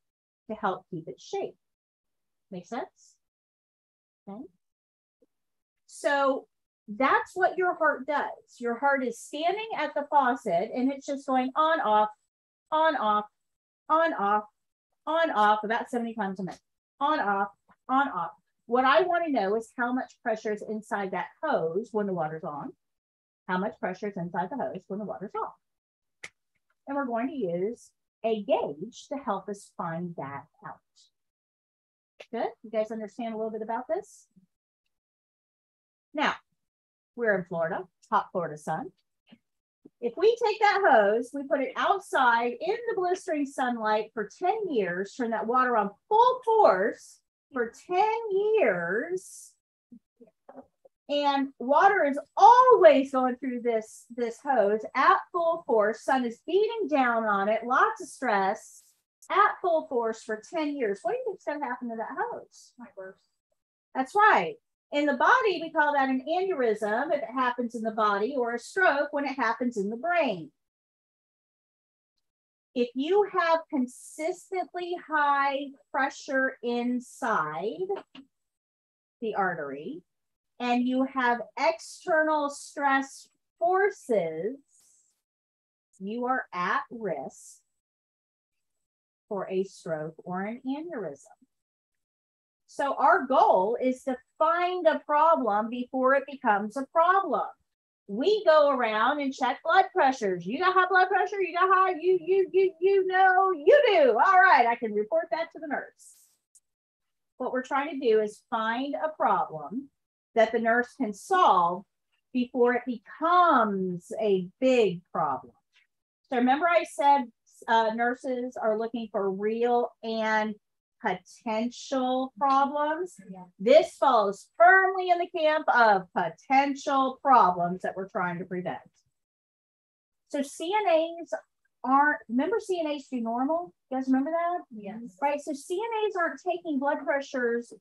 to help keep its shape. Make sense? Okay. So that's what your heart does. Your heart is standing at the faucet and it's just going on, off, on, off, on, off, on, off, about 70 times a minute. On, off, on, off. What I want to know is how much pressure is inside that hose when the water's on, how much pressure is inside the hose when the water's off. And we're going to use a gauge to help us find that out. Good. You guys understand a little bit about this? Now, we're in Florida, hot Florida sun. If we take that hose, we put it outside in the blistering sunlight for 10 years, turn that water on full force for 10 years, and water is always going through this, this hose at full force. Sun is beating down on it, lots of stress at full force for 10 years. What do you think's going to happen to that hose? That's right. In the body, we call that an aneurysm if it happens in the body, or a stroke when it happens in the brain. If you have consistently high pressure inside the artery and you have external stress forces, you are at risk for a stroke or an aneurysm. So our goal is to find a problem before it becomes a problem. We go around and check blood pressures. You got high blood pressure? You got high? You you you you know you do. All right, I can report that to the nurse. What we're trying to do is find a problem that the nurse can solve before it becomes a big problem. So remember I said uh, nurses are looking for real and potential problems. Yeah. This falls firmly in the camp of potential problems that we're trying to prevent. So CNAs aren't, remember CNAs do normal? You guys remember that? Yes. Right. So CNAs aren't taking blood pressures,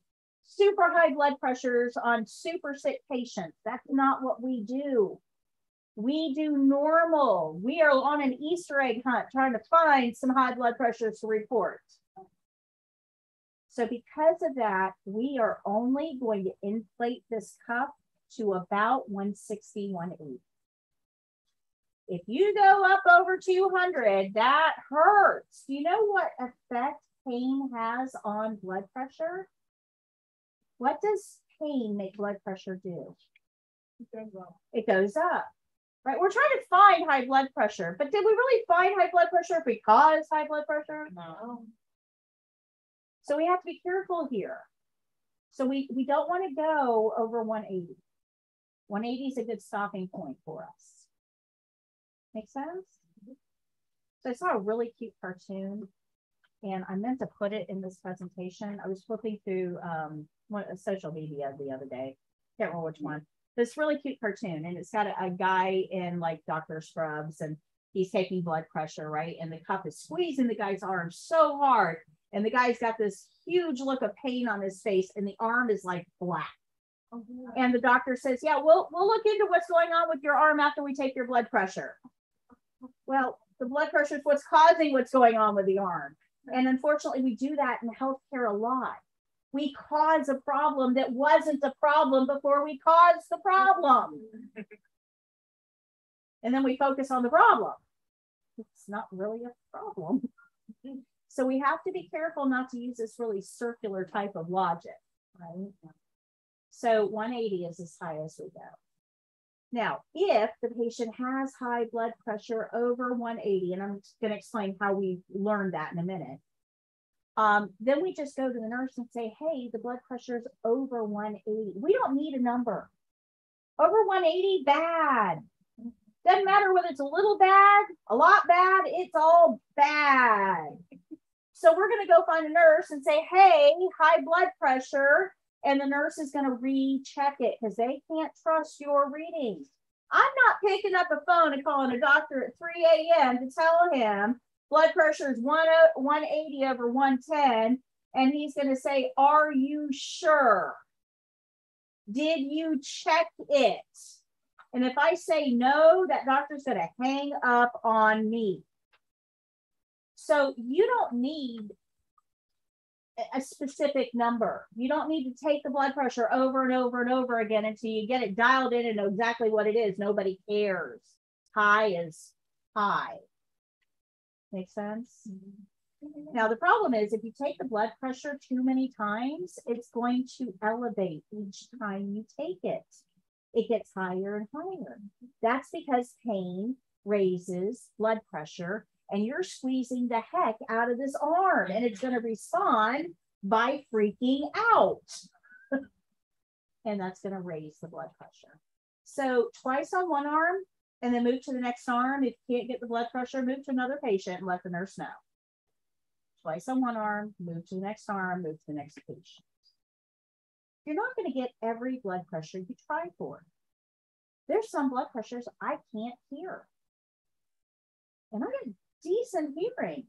super high blood pressures on super sick patients. That's not what we do. We do normal. We are on an Easter egg hunt trying to find some high blood pressures to report. So because of that, we are only going to inflate this cup to about 160, 180. If you go up over 200, that hurts. Do you know what effect pain has on blood pressure? What does pain make blood pressure do? It goes up, right? We're trying to find high blood pressure, but did we really find high blood pressure if we because high blood pressure? No. So we have to be careful here. So we, we don't want to go over 180. 180 is a good stopping point for us. Make sense? So I saw a really cute cartoon and I meant to put it in this presentation. I was flipping through um, one, social media the other day. Can't remember which one. This really cute cartoon and it's got a, a guy in like Dr. Scrubs and he's taking blood pressure, right? And the cup is squeezing the guy's arm so hard and the guy's got this huge look of pain on his face and the arm is like black. Mm-hmm. And the doctor says, yeah, we'll, we'll look into what's going on with your arm after we take your blood pressure. Well, the blood pressure is what's causing what's going on with the arm. And unfortunately, we do that in healthcare a lot. We cause a problem that wasn't a problem before we caused the problem. and then we focus on the problem. It's not really a problem. So we have to be careful not to use this really circular type of logic, right? So 180 is as high as we go. Now, if the patient has high blood pressure over 180, and I'm going to explain how we learned that in a minute, um, then we just go to the nurse and say, hey, the blood pressure is over 180. We don't need a number. Over 180, bad. Doesn't matter whether it's a little bad, a lot bad, it's all bad. So we're going to go find a nurse and say, hey, high blood pressure. And the nurse is going to recheck it because they can't trust your readings. I'm not picking up a phone and calling a doctor at 3 a.m. to tell him blood pressure is 180 over 110. And he's going to say, Are you sure? Did you check it? And if I say no, that doctor's going to hang up on me. So you don't need a specific number. You don't need to take the blood pressure over and over and over again until you get it dialed in and know exactly what it is. Nobody cares. High is high. Make sense? Mm-hmm. Now, the problem is if you take the blood pressure too many times, it's going to elevate each time you take it. It gets higher and higher. That's because pain raises blood pressure and you're squeezing the heck out of this arm and it's going to respond by freaking out. and that's going to raise the blood pressure. So twice on one arm and then move to the next arm. If you can't get the blood pressure, move to another patient and let the nurse know. Twice on one arm, move to the next arm, move to the next patient. You're not going to get every blood pressure you try for. There's some blood pressures I can't hear. And I got decent hearing,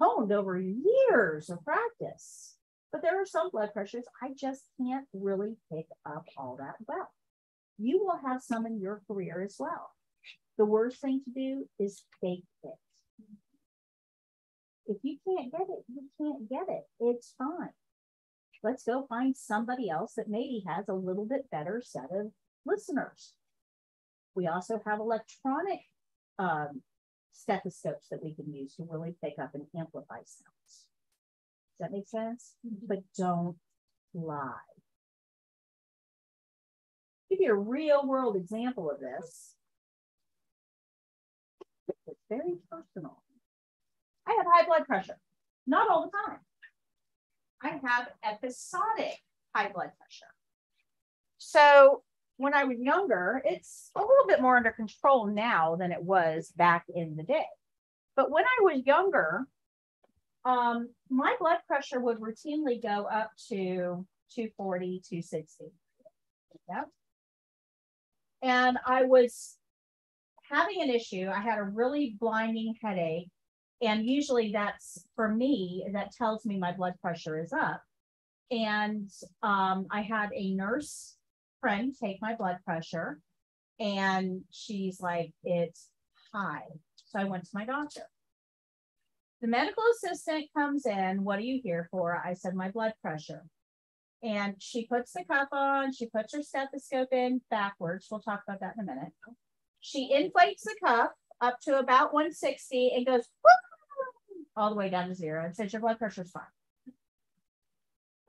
honed over years of practice. But there are some blood pressures I just can't really pick up all that well. You will have some in your career as well. The worst thing to do is fake it. If you can't get it, you can't get it. It's fine. Let's go find somebody else that maybe has a little bit better set of listeners. We also have electronic um, stethoscopes that we can use to really pick up and amplify sounds. Does that make sense? Mm-hmm. But don't lie. Give you a real world example of this. It's very personal. I have high blood pressure, not all the time. I have episodic high blood pressure. So when I was younger, it's a little bit more under control now than it was back in the day. But when I was younger, um, my blood pressure would routinely go up to 240, 260. Yep. And I was having an issue. I had a really blinding headache. And usually that's for me, that tells me my blood pressure is up. And um, I had a nurse friend take my blood pressure and she's like, it's high. So I went to my doctor. The medical assistant comes in. What are you here for? I said, my blood pressure. And she puts the cuff on, she puts her stethoscope in backwards. We'll talk about that in a minute. She inflates the cuff up to about 160 and goes all the way down to zero and says, Your blood pressure's fine.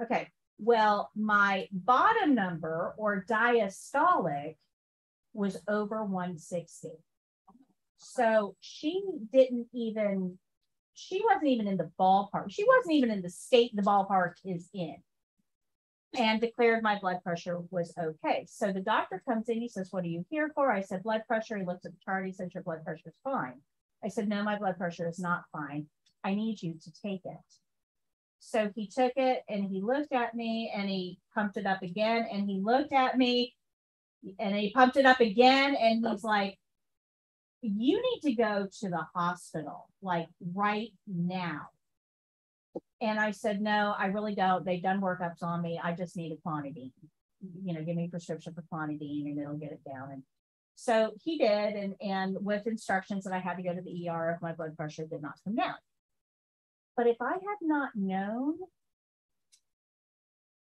Okay, well, my bottom number or diastolic was over 160. So she didn't even, she wasn't even in the ballpark. She wasn't even in the state the ballpark is in and declared my blood pressure was okay. So the doctor comes in, he says, What are you here for? I said, Blood pressure. He looks at the chart, he says, Your blood pressure is fine. I said, No, my blood pressure is not fine. I need you to take it. So he took it and he looked at me and he pumped it up again and he looked at me and he pumped it up again and he's like, You need to go to the hospital like right now. And I said, No, I really don't. They've done workups on me. I just need a clonidine. You know, give me a prescription for clonidine and it'll get it down. And so he did, and and with instructions that I had to go to the ER if my blood pressure did not come down. But if I had not known,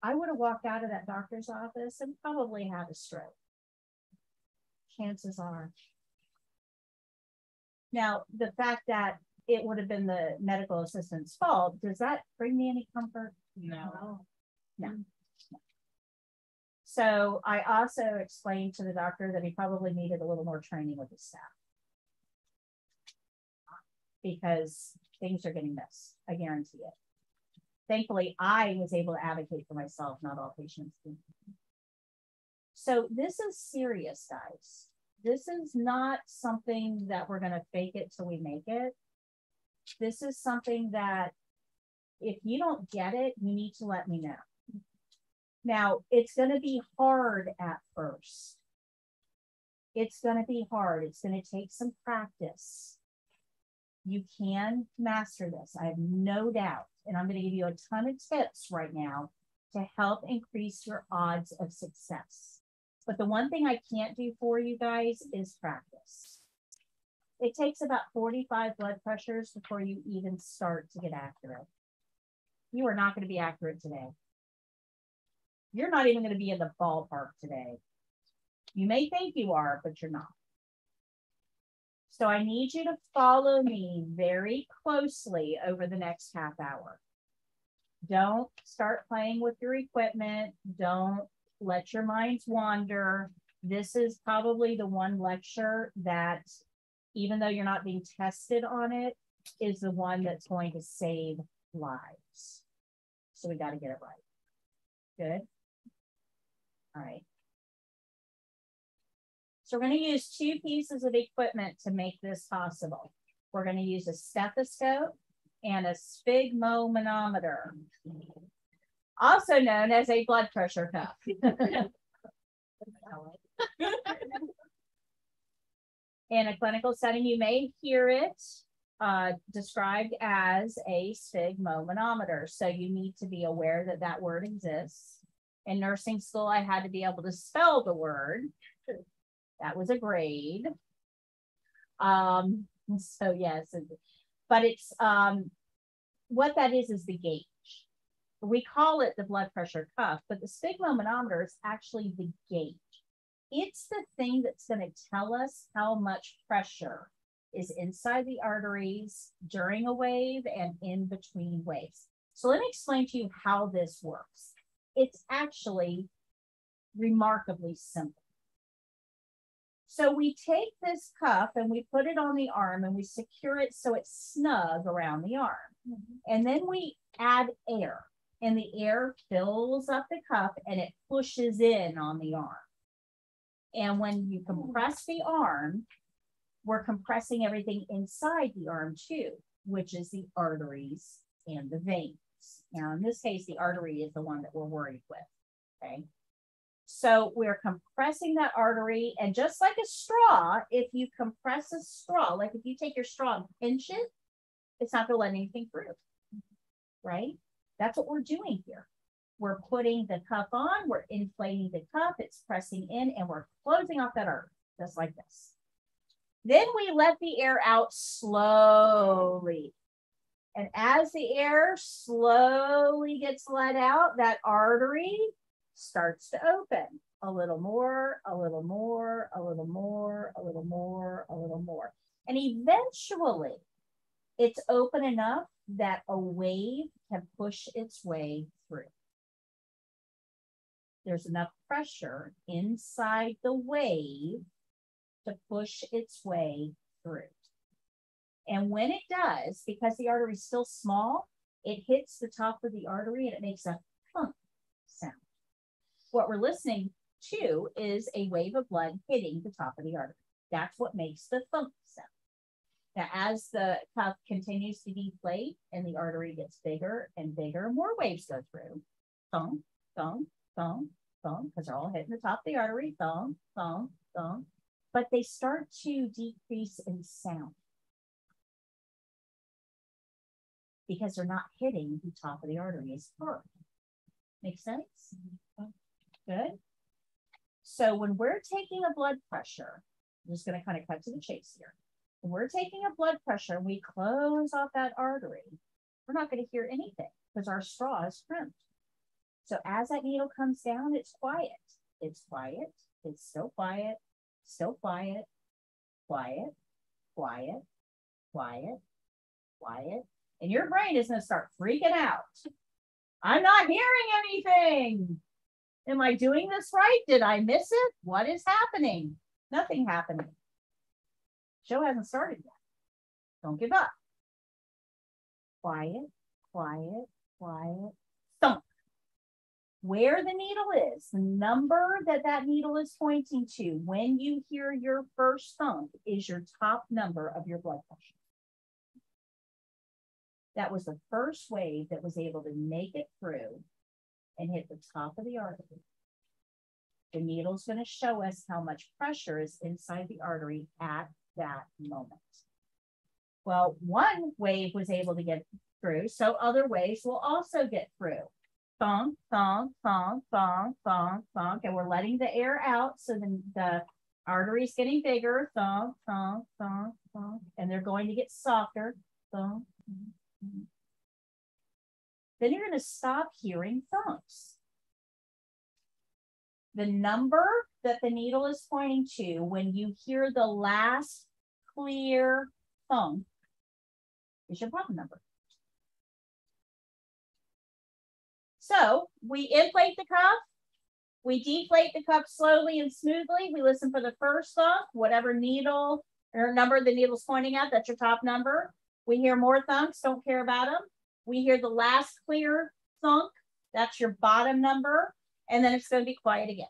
I would have walked out of that doctor's office and probably had a stroke. Chances are. Now, the fact that it would have been the medical assistant's fault, does that bring me any comfort? No. No. So I also explained to the doctor that he probably needed a little more training with his staff because things are getting missed. I guarantee it. Thankfully, I was able to advocate for myself, not all patients. So this is serious, guys. This is not something that we're going to fake it till we make it. This is something that if you don't get it, you need to let me know. Now, it's going to be hard at first. It's going to be hard. It's going to take some practice. You can master this. I have no doubt. And I'm going to give you a ton of tips right now to help increase your odds of success. But the one thing I can't do for you guys is practice. It takes about 45 blood pressures before you even start to get accurate. You are not going to be accurate today. You're not even going to be in the ballpark today. You may think you are, but you're not. So I need you to follow me very closely over the next half hour. Don't start playing with your equipment. Don't let your minds wander. This is probably the one lecture that even though you're not being tested on it, is the one that's going to save lives. So we got to get it right. Good. All right. So we're going to use two pieces of equipment to make this possible. We're going to use a stethoscope and a sphygmomanometer, also known as a blood pressure cuff. In a clinical setting, you may hear it uh, described as a sphygmomanometer. So you need to be aware that that word exists. In nursing school, I had to be able to spell the word. That was a grade. Um, so yes, but it's um, what that is is the gauge. We call it the blood pressure cuff, but the sphygmomanometer is actually the gauge. It's the thing that's going to tell us how much pressure is inside the arteries during a wave and in between waves. So let me explain to you how this works. It's actually remarkably simple. So we take this cuff and we put it on the arm and we secure it so it's snug around the arm. Mm -hmm. And then we add air and the air fills up the cuff and it pushes in on the arm. And when you compress the arm, we're compressing everything inside the arm too, which is the arteries and the veins. Now, in this case, the artery is the one that we're worried with, okay? So we're compressing that artery, and just like a straw, if you compress a straw, like if you take your straw and pinch it, it's not gonna let anything through, right? That's what we're doing here. We're putting the cuff on, we're inflating the cuff, it's pressing in, and we're closing off that artery, just like this. Then we let the air out slowly. And as the air slowly gets let out, that artery starts to open a little more, a little more, a little more, a little more, a little more. And eventually it's open enough that a wave can push its way through. There's enough pressure inside the wave to push its way through. And when it does, because the artery is still small, it hits the top of the artery and it makes a. What we're listening to is a wave of blood hitting the top of the artery. That's what makes the thump sound. Now, as the cuff continues to deflate and the artery gets bigger and bigger, more waves go through. Thump, thump, thump, thump, because they're all hitting the top of the artery. Thump, thump, thump, but they start to decrease in sound because they're not hitting the top of the artery as hard. Make sense? Mm-hmm. Good. So when we're taking a blood pressure, I'm just going to kind of cut to the chase here. When we're taking a blood pressure, we close off that artery. We're not going to hear anything because our straw is crimped. So as that needle comes down, it's quiet. It's quiet. It's so quiet still quiet, quiet, quiet, quiet, quiet. And your brain is going to start freaking out. I'm not hearing anything. Am I doing this right? Did I miss it? What is happening? Nothing happening. Show hasn't started yet. Don't give up. Quiet, quiet, quiet, thump where the needle is, the number that that needle is pointing to when you hear your first thump is your top number of your blood pressure. That was the first wave that was able to make it through and hit the top of the artery. The needle's going to show us how much pressure is inside the artery at that moment. Well, one wave was able to get through, so other waves will also get through thunk, thunk, thunk, thunk, thunk, thunk, and we're letting the air out so then the artery's getting bigger, thunk, thunk, thunk, thunk, and they're going to get softer, thunk. Then you're going to stop hearing thumps. The number that the needle is pointing to when you hear the last clear thump is your problem number. So we inflate the cuff, we deflate the cuff slowly and smoothly. We listen for the first thump, whatever needle or number the needle's pointing at, that's your top number. We hear more thunks, don't care about them. We hear the last clear thunk, that's your bottom number, and then it's going to be quiet again.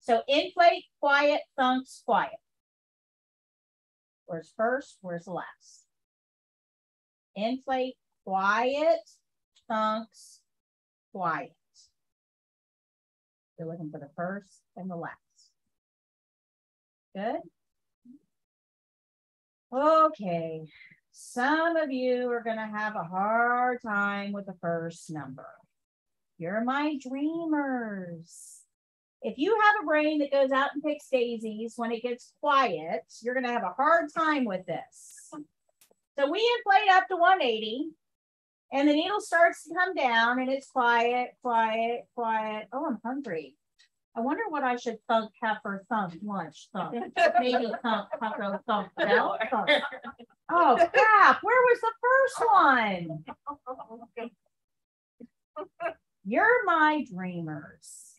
So inflate, quiet, thunks, quiet. Where's first? Where's last? Inflate, quiet, thunks, quiet. You're looking for the first and the last. Good. Okay. Some of you are going to have a hard time with the first number. You're my dreamers. If you have a brain that goes out and picks daisies when it gets quiet, you're going to have a hard time with this. So we inflate up to 180 and the needle starts to come down and it's quiet, quiet, quiet. Oh, I'm hungry. I wonder what I should thunk, heifer, thump, lunch, thump. Maybe thump, taco, thump, bell, thump. Oh crap, where was the first one? You're my dreamers.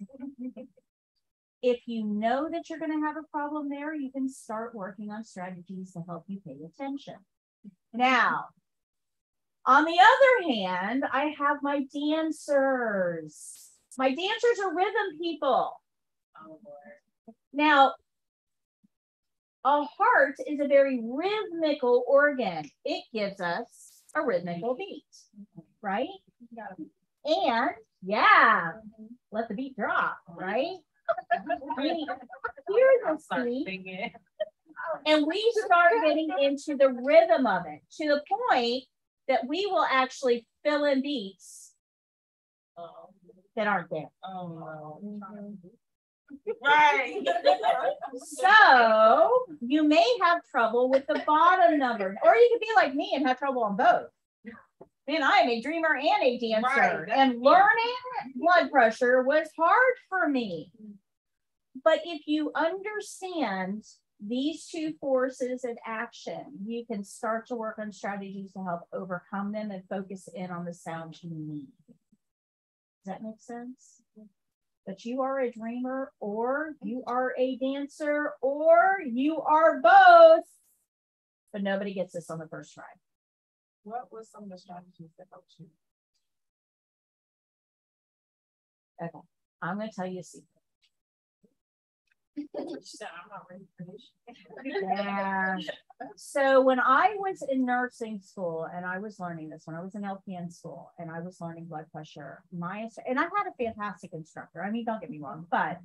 If you know that you're going to have a problem there, you can start working on strategies to help you pay attention. Now, on the other hand, I have my dancers. My dancers are rhythm people. Now, a heart is a very rhythmical organ. It gives us a rhythmical beat, right? And yeah, let the beat drop, right? we hear this beat, and we start getting into the rhythm of it to the point that we will actually fill in beats that aren't there. Oh, no. Mm-hmm. Right. so you may have trouble with the bottom number, or you could be like me and have trouble on both. Man, I am a dreamer and a dancer, Right, and learning blood pressure was hard for me. But if you understand these two forces in action, you can start to work on strategies to help overcome them and focus in on the sounds you need. Does that make sense? But you are a dreamer, or you are a dancer, or you are both. But nobody gets this on the first try. What was some of the strategies that helped you? Okay, I'm going to tell you a secret. She said, I'm not ready for this. Yeah. So when I was in nursing school and I was learning this, when I was in LPN school and I was learning blood pressure, my and I had a fantastic instructor. I mean, don't get me wrong, but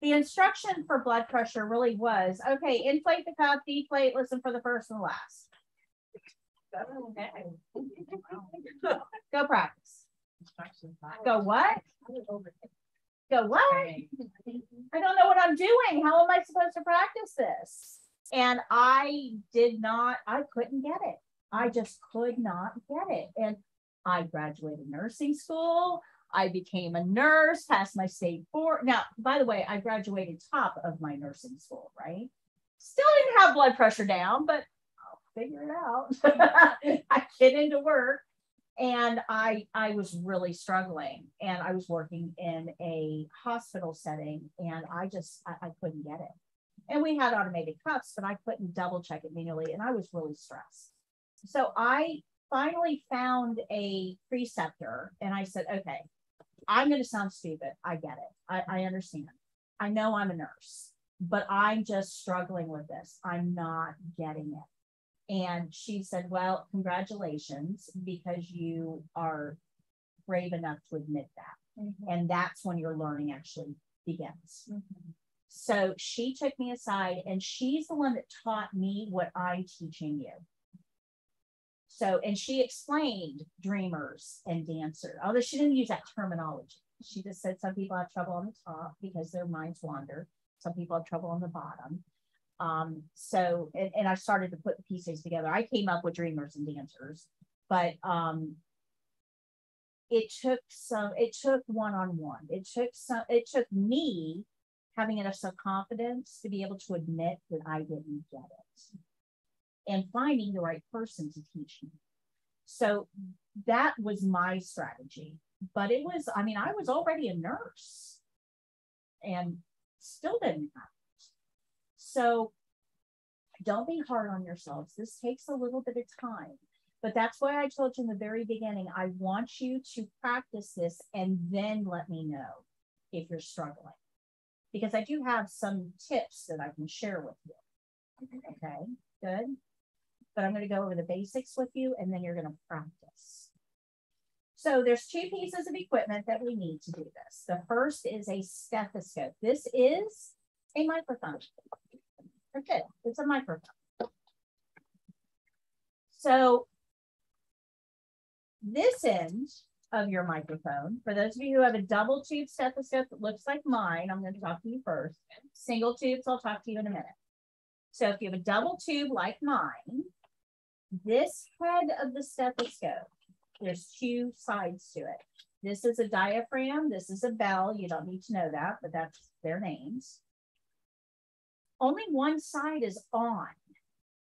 the instruction for blood pressure really was okay, inflate the cup, deflate, listen for the first and the last. Go practice. Go what? Go what? I don't know what I'm doing. How am I supposed to practice this? And I did not, I couldn't get it. I just could not get it. And I graduated nursing school. I became a nurse, passed my state board. Now, by the way, I graduated top of my nursing school, right? Still didn't have blood pressure down, but I'll figure it out. I get into work and I I was really struggling and I was working in a hospital setting and I just I, I couldn't get it. And we had automated cuffs, but I couldn't double check it manually and I was really stressed. So I finally found a preceptor and I said, okay, I'm going to sound stupid. I get it. I, I understand. I know I'm a nurse, but I'm just struggling with this. I'm not getting it. And she said, Well, congratulations, because you are brave enough to admit that. Mm-hmm. And that's when your learning actually begins. Mm-hmm. So she took me aside and she's the one that taught me what I'm teaching you. So, and she explained dreamers and dancer, although she didn't use that terminology. She just said some people have trouble on the top because their minds wander. Some people have trouble on the bottom. Um, so, and, and I started to put the pieces together. I came up with dreamers and dancers, but um, it took some, it took one-on-one. It took some, it took me having enough self-confidence to be able to admit that I didn't get it and finding the right person to teach me. So that was my strategy. But it was, I mean, I was already a nurse and still didn't have. So Don't be hard on yourselves. This takes a little bit of time. But that's why I told you in the very beginning, I want you to practice this and then let me know if you're struggling. Because I do have some tips that I can share with you. Okay, good. But I'm going to go over the basics with you and then you're going to practice. So there's two pieces of equipment that we need to do this. The first is a stethoscope. This is a microphone. Okay, it's a microphone. So this end of your microphone, for those of you who have a double tube stethoscope that looks like mine, I'm going to talk to you first. Single tubes, I'll talk to you in a minute. So if you have a double tube like mine, this head of the stethoscope, there's two sides to it. This is a diaphragm. This is a bell. You don't need to know that, but that's their names. Only one side is on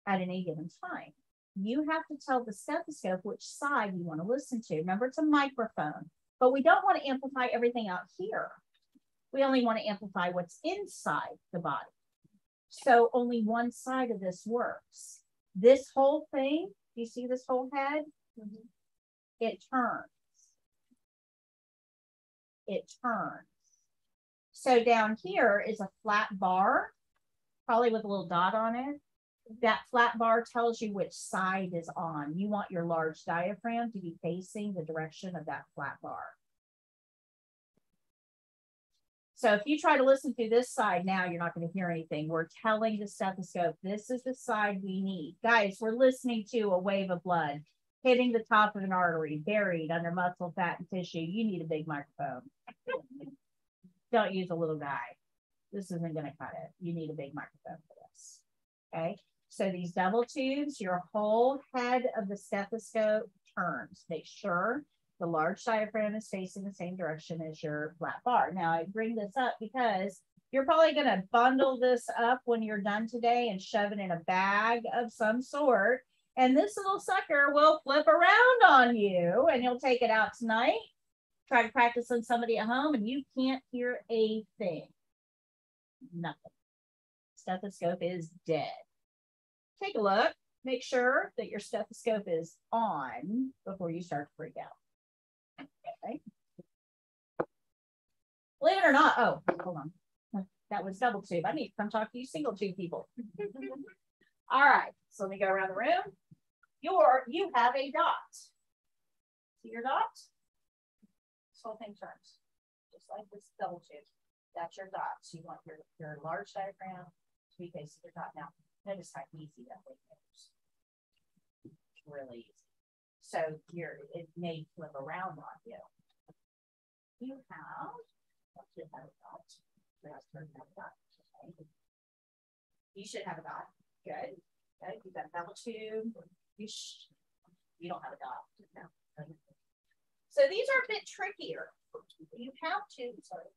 at any given time you have to tell the stethoscope which side you want to listen to. Remember, it's a microphone, but we don't want to amplify everything out here. We only want to amplify what's inside the body. So only one side of this works. This whole thing, you see this whole head? Mm -hmm. It turns. It turns. So down here is a flat bar, probably with a little dot on it that flat bar tells you which side is on. You want your large diaphragm to be facing the direction of that flat bar. So if you try to listen through this side now, you're not going to hear anything. We're telling the stethoscope, this is the side we need. Guys, we're listening to a wave of blood hitting the top of an artery, buried under muscle, fat, and tissue. You need a big microphone. Don't use a little guy. This isn't going to cut it. You need a big microphone for this. Okay. So these double tubes, your whole head of the stethoscope turns. Make sure the large diaphragm is facing the same direction as your flat bar. Now I bring this up because you're probably going to bundle this up when you're done today and shove it in a bag of some sort. And this little sucker will flip around on you and you'll take it out tonight. Try to practice on somebody at home and you can't hear a thing. Nothing. Stethoscope is dead take a look, make sure that your stethoscope is on before you start to freak out. Okay. Believe it or not, oh, hold on. That was double tube. I need to come talk to you single tube people. All right, so let me go around the room. Your, you have a dot. See your dot? This whole thing turns, just like this double tube. That's your dot. So you want your, your large diaphragm to be facing your dot. Now, Notice how easy that thing is. Really easy. So here it may flip around on you. You have, you have a dot. You should have a dot. Good. Okay, you got a double tube. You sh you don't have a dot. No. So these are a bit trickier. You have to, sorry,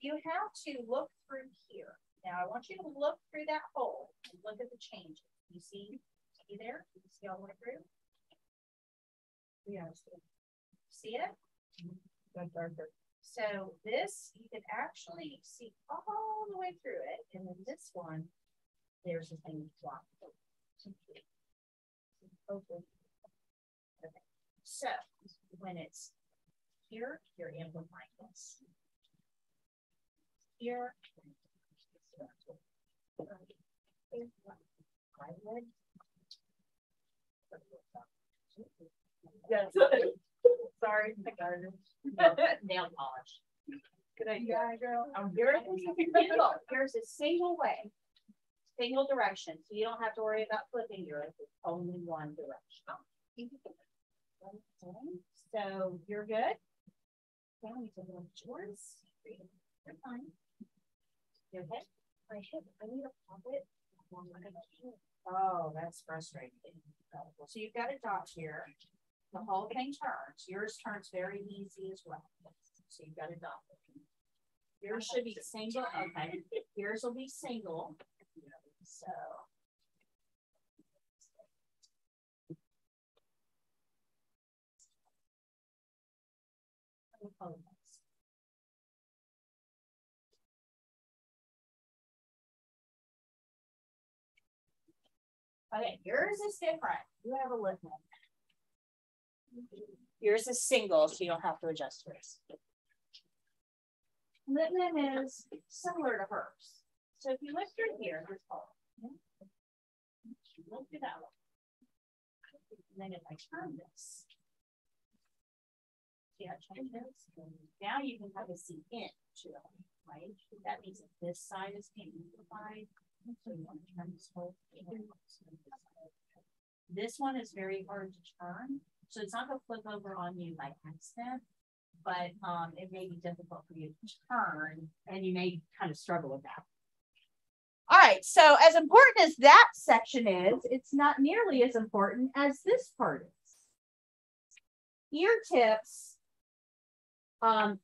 you have to look through here. Now I want you to look through that hole and look at the changes. You see, see there? You see all the way through? Yeah. See it? Got darker. So this, you can actually see all the way through it. And then this one, there's a thing blocked. Okay. So when it's here, you're amplifying this. Here, Yes. Sorry, I got Nail polish. Good idea, girl. Yours is single. Yours is single way, single direction, so you don't have to worry about flipping yours. It's only one direction. So you're good. Now we can look yours. You're fine. I hit, I need a pocket. Oh, that's frustrating. So you've got a dot here. The whole thing turns. Yours turns very easy as well. So you've got a dot. Yours should be single. Okay. Yours will be single. So. Okay, yours is different. You have a Littmann. Yours is single, so you don't have to adjust yours. Littmann is similar to hers. So if you lift your here, here's Paul. Lift it out. And then if I turn this, see how it changes? Now you can have a seat in to the right? That means that this side is being amplified. To this. One is very hard to turn. So it's not gonna flip over on you by accident, but um, it may be difficult for you to turn and you may kind of struggle with that. All right, so as important as that section is, it's not nearly as important as this part is. Ear tips um,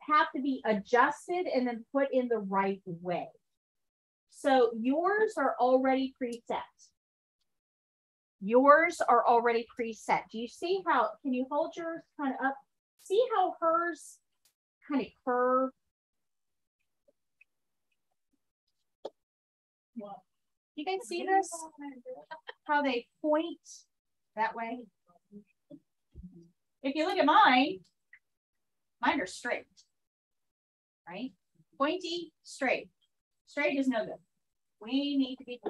have to be adjusted and then put in the right way. So yours are already preset. Yours are already preset. Do you see how, can you hold yours kind of up? See how hers kind of curve? You guys see this? How they point that way? If you look at mine, mine are straight, right? Pointy, straight. Straight is no good. We need to be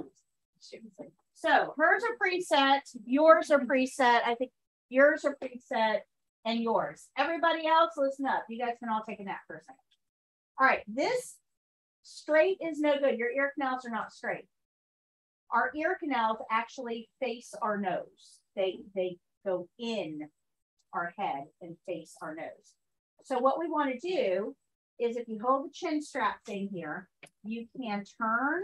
So hers are preset, yours are preset. I think yours are preset and yours. Everybody else, listen up. You guys can all take a nap for a second. All right, this straight is no good. Your ear canals are not straight. Our ear canals actually face our nose. They, they go in our head and face our nose. So what we want to do is if you hold the chin strap thing here, you can turn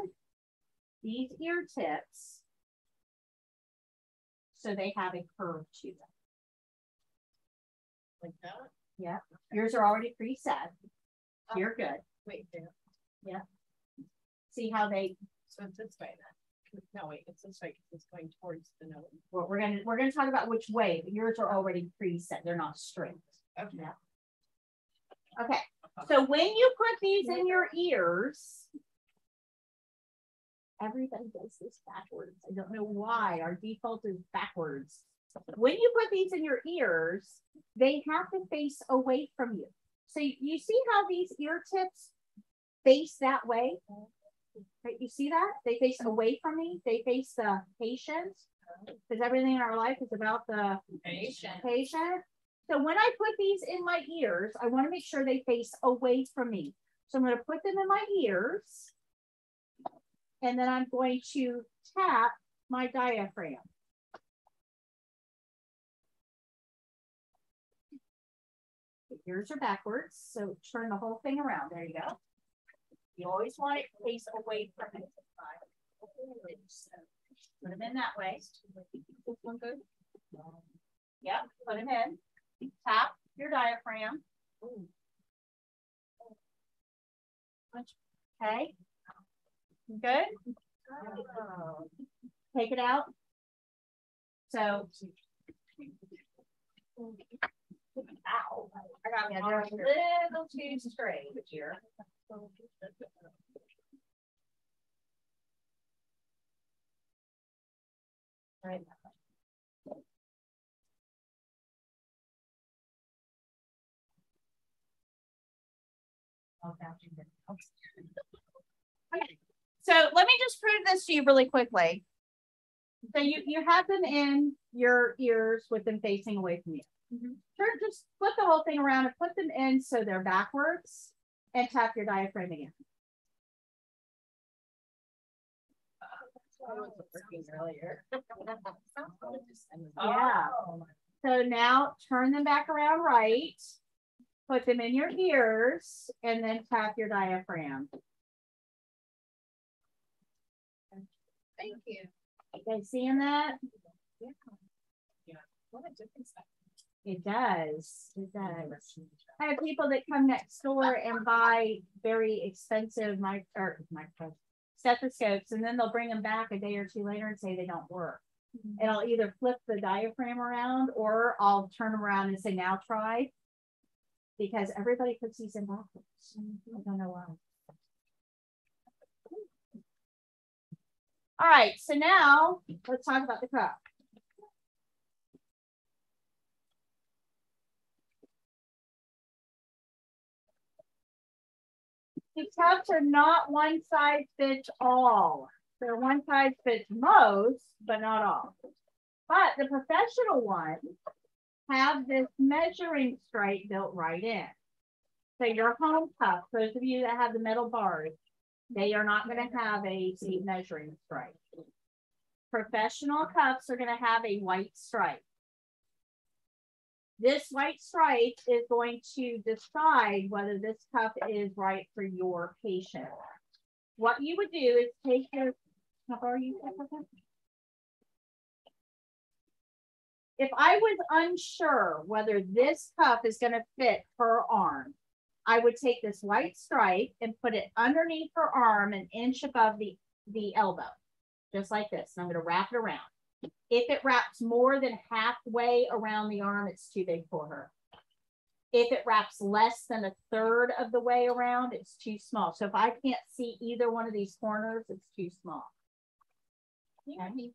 these ear tips so they have a curve to them. Like that? Yeah, yours are already preset. Oh. You're good. Wait, there. Yeah. See how they, So it's this way then. No, wait, it's this way because it's going towards the nose. well, we're gonna, we're gonna talk about which way, but yours are already preset. They're not straight. Okay. Yeah. Okay, so when you put these in your ears, everybody does this backwards. I don't know why. Our default is backwards. When you put these in your ears, they have to face away from you. So you see how these ear tips face that way? Right, you see that? They face mm-hmm. away from me. They face the patient. Because everything in our life is about the Patient. patient. So when I put these in my ears, I want to make sure they face away from me. So I'm going to put them in my ears. And then I'm going to tap my diaphragm. The ears are backwards, so turn the whole thing around. There you go. You always want it face away from it. Put them in that way. One good? Yep, put them in. Tap your diaphragm. Okay. Good. Take it out. So. Ow. I got me a little too straight here. Right. Okay. So let me just prove this to you really quickly. So you, you have them in your ears with them facing away from you. Mm-hmm. Turn, just flip the whole thing around and put them in so they're backwards and tap your diaphragm again. Yeah. So now turn them back around right. Put them in your ears and then tap your diaphragm. Thank you. You guys seeing that? Yeah. Yeah. What a difference that It does. It does. I have people that come next door and buy very expensive mic or micro stethoscopes, and then they'll bring them back a day or two later and say they don't work. Mm-hmm. And I'll either flip the diaphragm around or I'll turn them around and say, now try. Because everybody puts these in backwards. Mm-hmm. I don't know why. All right, so now let's talk about the cup. These cups are not one size fits all. They're one size fits most, but not all. But the professional ones have this measuring stripe built right in. So your home cup, those of you that have the metal bars, they are not going to have a seat measuring stripe. Professional cups are going to have a white stripe. This white stripe is going to decide whether this cup is right for your patient. What you would do is take your, how are you? If I was unsure whether this cup is going to fit her arm, I would take this white stripe and put it underneath her arm an inch above the, the elbow, just like this. And I'm going to wrap it around. If it wraps more than halfway around the arm, it's too big for her. If it wraps less than a third of the way around, it's too small. So if I can't see either one of these corners, it's too small. Okay.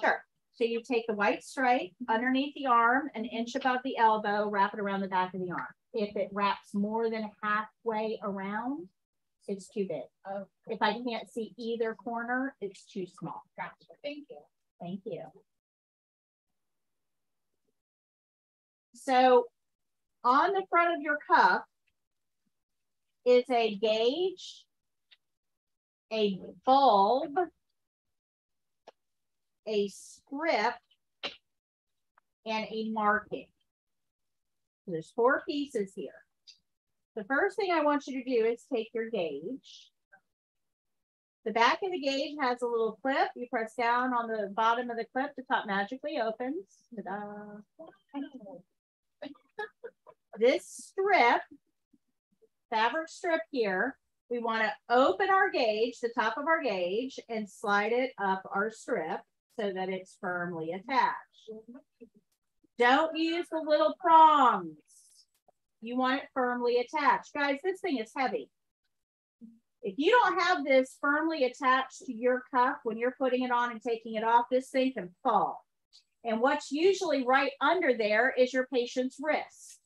Sure. So you take the white stripe underneath the arm, an inch above the elbow, wrap it around the back of the arm. If it wraps more than halfway around, it's too big. Oh. If I can't see either corner, it's too small. Gotcha. Thank you. Thank you. So on the front of your cuff is a gauge, a bulb, a script, and a marking. There's four pieces here. The first thing I want you to do is take your gauge. The back of the gauge has a little clip. You press down on the bottom of the clip, the top magically opens. this strip, fabric strip here, we want to open our gauge, the top of our gauge, and slide it up our strip so that it's firmly attached. Mm-hmm. Don't use the little prongs. You want it firmly attached. Guys, this thing is heavy. If you don't have this firmly attached to your cuff when you're putting it on and taking it off, this thing can fall. And what's usually right under there is your patient's wrist.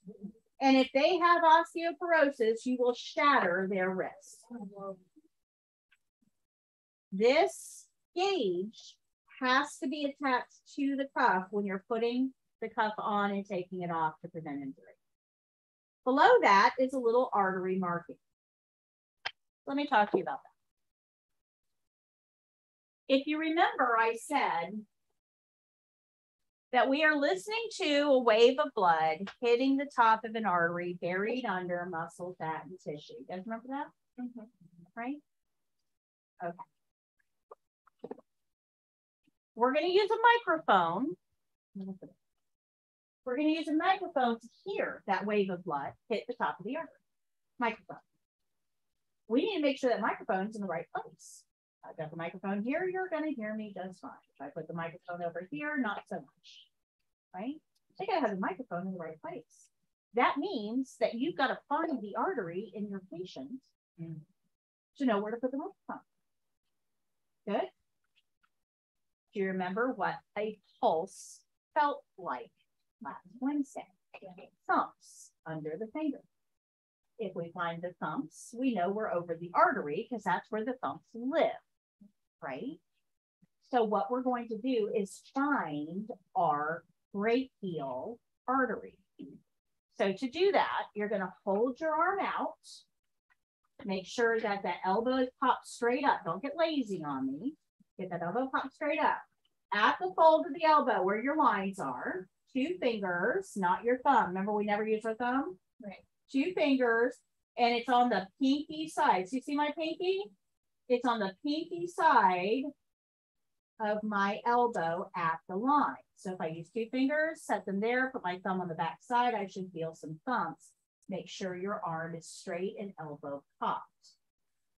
And if they have osteoporosis, you will shatter their wrist. Mm-hmm. This gauge has to be attached to the cuff when you're putting the cuff on and taking it off to prevent injury. Below that is a little artery marking. Let me talk to you about that. If you remember, I said that we are listening to a wave of blood hitting the top of an artery buried under muscle, fat, and tissue. You guys remember that? Mm -hmm. Right? Okay. We're going to use a microphone. We're going to use a microphone to hear that wave of blood hit the top of the artery. Microphone. We need to make sure that microphone's in the right place. I've got the microphone here, you're going to hear me just fine. If I put the microphone over here, not so much, right? I got to have the microphone in the right place. That means that you've got to find the artery in your patient mm. to know where to put the microphone. Good? Do you remember what a pulse felt like last Wednesday? Thumps under the finger. If we find the thumps, we know we're over the artery because that's where the thumps live, right? So what we're going to do is find our brachial artery. So to do that, you're going to hold your arm out. Make sure that the elbow is popped straight up. Don't get lazy on me. Get that elbow popped straight up. At the fold of the elbow where your lines are, two fingers, not your thumb. Remember, we never use our thumb? Right. Two fingers, and it's on the pinky side. So you see my pinky? It's on the pinky side of my elbow at the line. So if I use two fingers, set them there, put my thumb on the back side, I should feel some thumps. Make sure your arm is straight and elbow popped.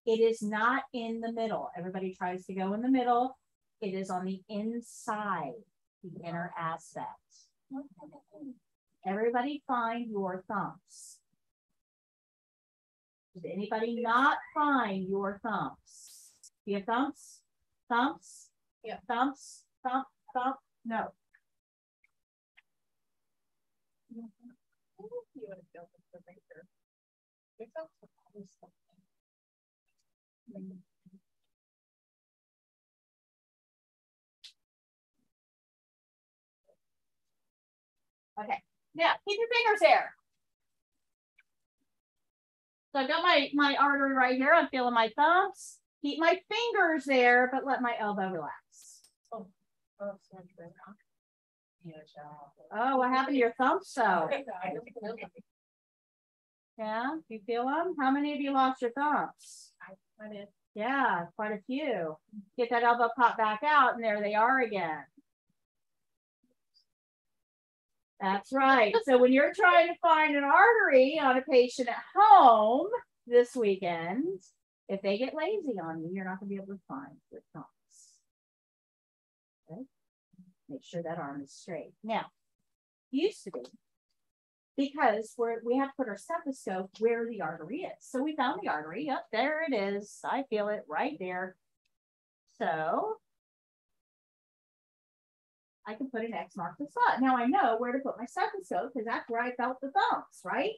It is not in the middle. Everybody tries to go in the middle. It is on the inside, the inner aspect. Everybody find your thumbs. Did anybody not find your thumbs? Do you have thumps? Thumps? Yeah. Thumbs? thump, thump, no. You would have built the breaker. It's also always something. Okay, now keep your fingers there. So I've got my, my artery right here. I'm feeling my thumbs. Keep my fingers there, but let my elbow relax. Oh, better. Oh, what happened to your thumbs? So, yeah, you feel them? How many of you lost your thumbs? I did. Yeah, quite a few. Get that elbow pop back out, and there they are again. That's right. So when you're trying to find an artery on a patient at home this weekend, if they get lazy on you, you're not going to be able to find your thumbs. Okay? Make sure that arm is straight. Now, used to be because we're, we have to put our stethoscope where the artery is. So we found the artery. Yep, there it is. I feel it right there. So I can put an X mark the spot. Now I know where to put my stethoscope because that's where I felt the thumbs, right?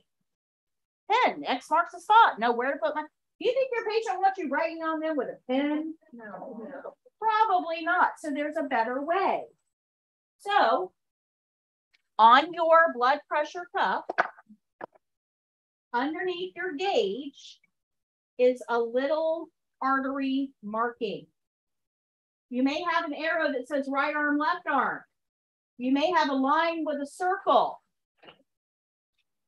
Pen, X marks the spot. Know where to put my. Do you think your patient wants you writing on them with a pen? No, no. Probably not. So there's a better way. So on your blood pressure cuff, underneath your gauge is a little artery marking. You may have an arrow that says right arm, left arm. You may have a line with a circle.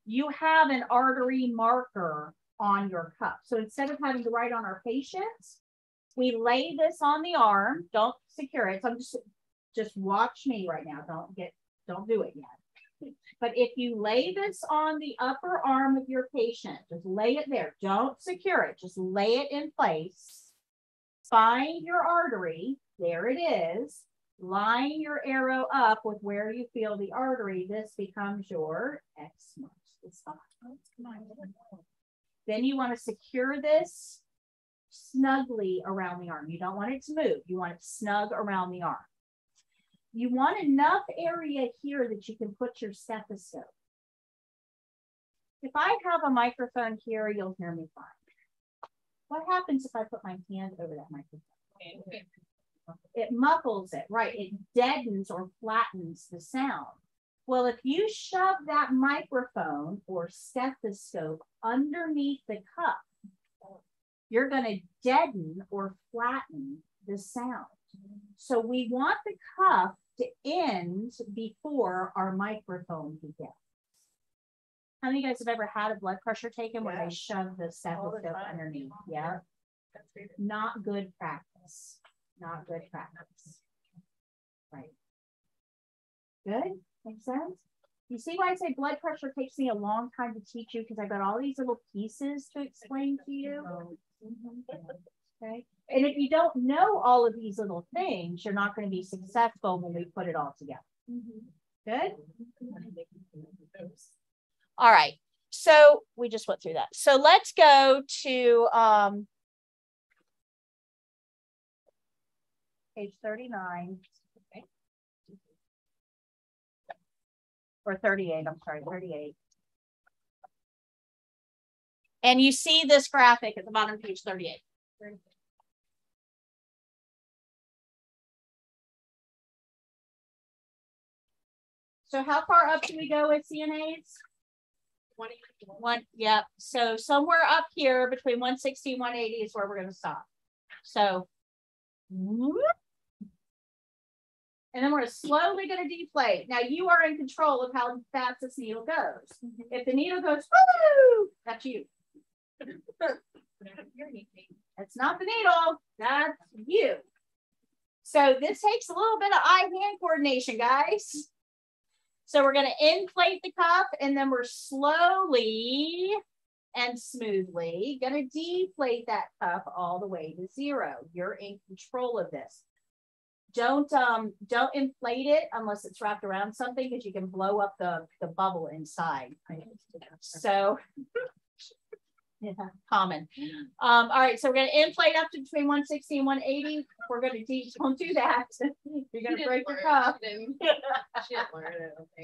You have an artery marker on your cuff. So instead of having to write on our patients, we lay this on the arm. Don't secure it. So I'm just, just watch me right now. Don't get, don't do it yet. But if you lay this on the upper arm of your patient, just lay it there. Don't secure it. Just lay it in place. Find your artery. There it is. Line your arrow up with where you feel the artery. This becomes your X marks the spot. Then you want to secure this snugly around the arm. You don't want it to move. You want it snug around the arm. You want enough area here that you can put your stethoscope. If I have a microphone here, you'll hear me fine. What happens if I put my hand over that microphone? It muffles it, right? It deadens or flattens the sound. Well, if you shove that microphone or stethoscope underneath the cup, you're going to deaden or flatten the sound. So we want the cuff to end before our microphone begins. How many of you guys have ever had a blood pressure taken where they shove the stethoscope underneath? Yeah, That's not good practice. Not good practice. Right. Good? Makes sense? You see why I say blood pressure takes me a long time to teach you because I've got all these little pieces to explain to you. Mm-hmm. Okay. And if you don't know all of these little things, you're not going to be successful when we put it all together. Good? All right. So we just went through that. So let's go to um, page 39. Or 38, I'm sorry, 38. And you see this graphic at the bottom of page 38. So how far up do we go with CNAs? Twenty. One, yep. So somewhere up here between 160 and 180 is where we're gonna stop. So. whoop. And then we're slowly gonna deflate. Now you are in control of how fast this needle goes. Mm-hmm. If the needle goes, woo, that's you. It's not the needle, that's you. So this takes a little bit of eye-hand coordination, guys. So we're gonna inflate the cup and then we're slowly and smoothly gonna deflate that cup all the way to zero. You're in control of this. Don't um don't inflate it unless it's wrapped around something because you can blow up the, the bubble inside. So Yeah, common. Um, all right, so we're gonna inflate up to between 160 and 180. We're gonna teach, don't do that. You're gonna break your cup.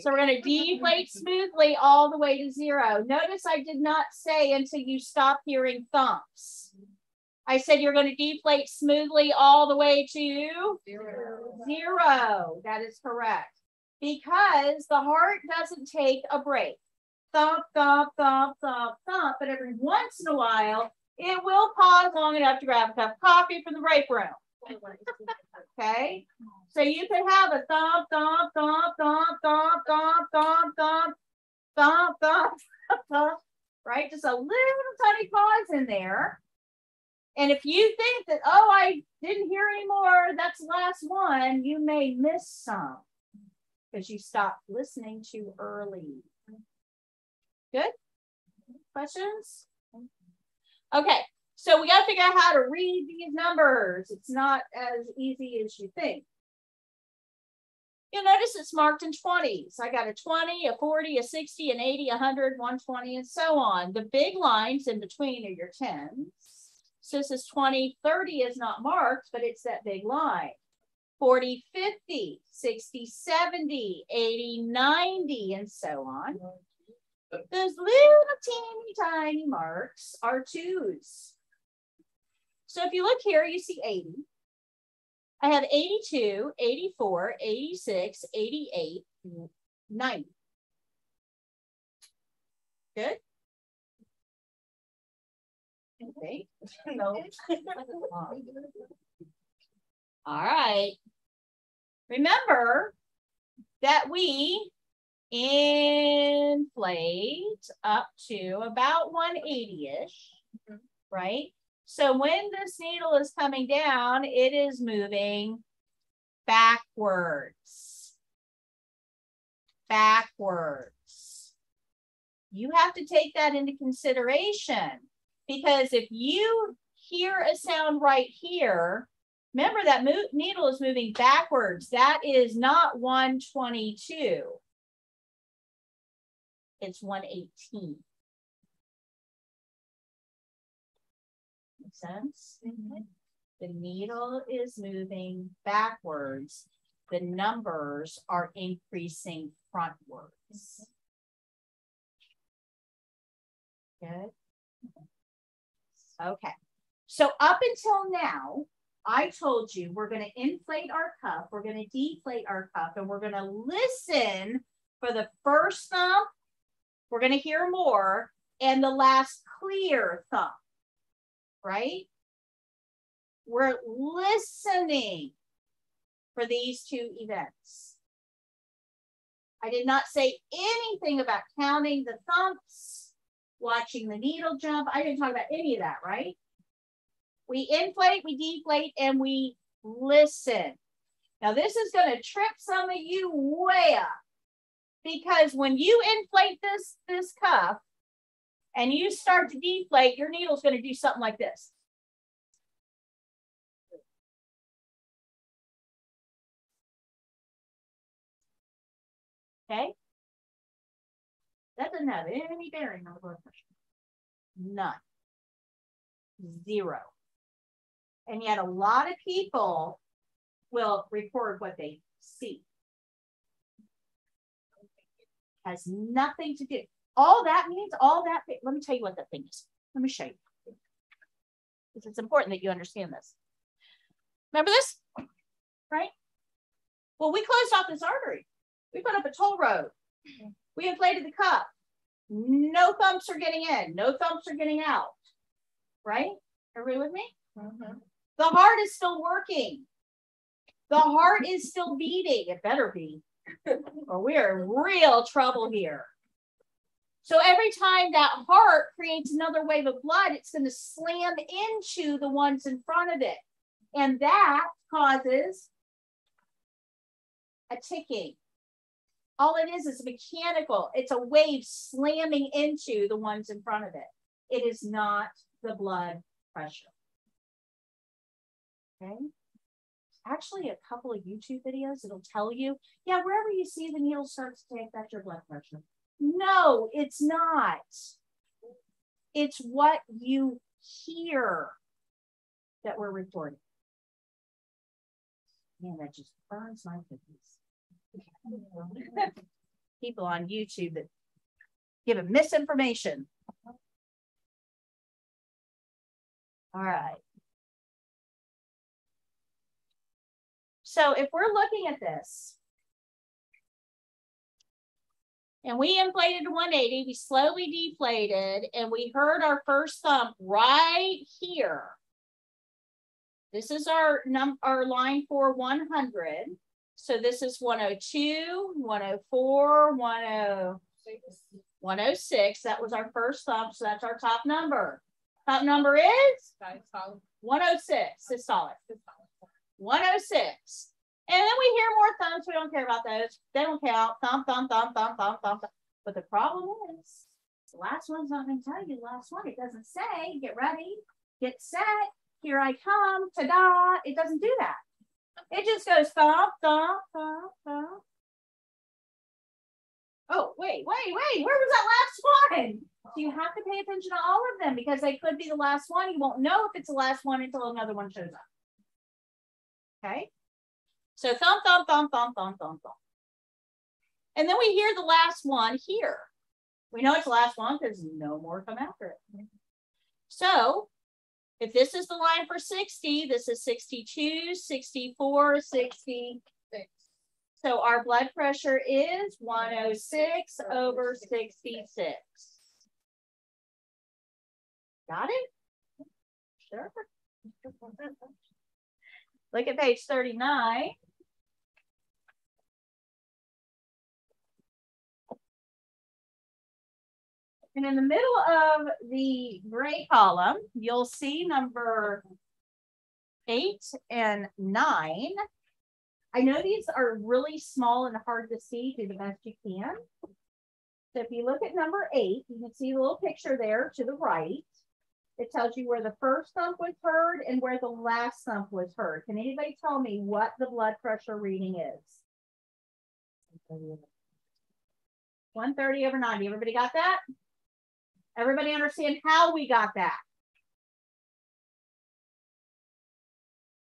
So we're gonna deflate smoothly all the way to zero. Notice I did not say until you stop hearing thumps. I said you're gonna deflate smoothly all the way to Zero. zero. That is correct. Because the heart doesn't take a break. Thump, thump, thump, thump, thump. But every once in a while, it will pause long enough to grab a cup of coffee from the break room. Okay. So you could have a thump, thump, thump, thump, thump, thump, thump, thump, thump, thump, thump, right? Just a little tiny pause in there. And if you think that, oh, I didn't hear anymore, that's the last one, you may miss some because you stopped listening too early. Good? Questions? Okay, so we got to figure out how to read these numbers. It's not as easy as you think. You'll notice it's marked in 20s. I got a 20, a 40, a 60, an 80, 100, 120, and so on. The big lines in between are your 10s. So this is 20, 30 is not marked, but it's that big line. 40, 50, 60, 70, 80, 90, and so on. Those little teeny tiny marks are twos. So if you look here, you see 80. I have 82, 84, 86, 88, 90. Good? Okay. no. All right. Remember that we inflate up to about 180-ish, mm-hmm. right? So when this needle is coming down, it is moving backwards. Backwards. You have to take that into consideration because if you hear a sound right here, remember that needle is moving backwards. That is not 122 it's 118. Make sense? Mm -hmm. The needle is moving backwards. The numbers are increasing frontwards. Good. Okay. So up until now, I told you we're going to inflate our cup, we're going to deflate our cup, and we're going to listen for the first thump we're going to hear more. And the last clear thump, right? We're listening for these two events. I did not say anything about counting the thumps, watching the needle jump. I didn't talk about any of that, right? We inflate, we deflate, and we listen. Now, this is going to trip some of you way up because when you inflate this, this cuff and you start to deflate, your needle's going to do something like this. Okay? That doesn't have any bearing on the blood pressure. None. Zero. And yet a lot of people will record what they see has nothing to do. All that means, all that, let me tell you what that thing is. Let me show you. Because it's important that you understand this. Remember this? Right? Well, we closed off this artery. We put up a toll road. We inflated the cup. No thumps are getting in. No thumps are getting out. Right? Everybody with me? Mm -hmm. The heart is still working. The heart is still beating. It better be or we are in real trouble here. So every time that heart creates another wave of blood, it's going to slam into the ones in front of it. And that causes a ticking. All it is is mechanical. It's a wave slamming into the ones in front of it. It is not the blood pressure. Okay actually a couple of YouTube videos. It'll tell you, yeah, wherever you see the needle start to take, that's your blood pressure. No, it's not. It's what you hear that we're recording. Man, that just burns my cookies. People on YouTube that give them misinformation. All right. So if we're looking at this, and we inflated to 180, we slowly deflated, and we heard our first thump right here. This is our num our line for 100. So this is 102, 104, 106. 106. That was our first thump. So that's our top number. Top number is 106 systolic. 106. And then we hear more thumps. We don't care about those. They don't count. Thump, thump, thump, thump, thump, thump. But the problem is, the last one's not going to tell you the last one. It doesn't say, get ready, get set, here I come, ta-da. It doesn't do that. It just goes thump, thump, thump, thump. Oh, wait, wait, wait. Where was that last one? So you have to pay attention to all of them because they could be the last one. You won't know if it's the last one until another one shows up. Okay. So thump, thump, thump, thump, thump, thump, thump. And then we hear the last one here. We know it's the last one because no more come after it. So if this is the line for 60, this is 62, 64, 66. So our blood pressure is 106 over 66. Got it? Sure. Look at page 39. And in the middle of the gray column, you'll see number eight and nine. I know these are really small and hard to see. Do the best you can. So if you look at number eight, you can see the little picture there to the right. It tells you where the first thump was heard and where the last thump was heard. Can anybody tell me what the blood pressure reading is? 130 over 90. Everybody got that? Everybody understand how we got that?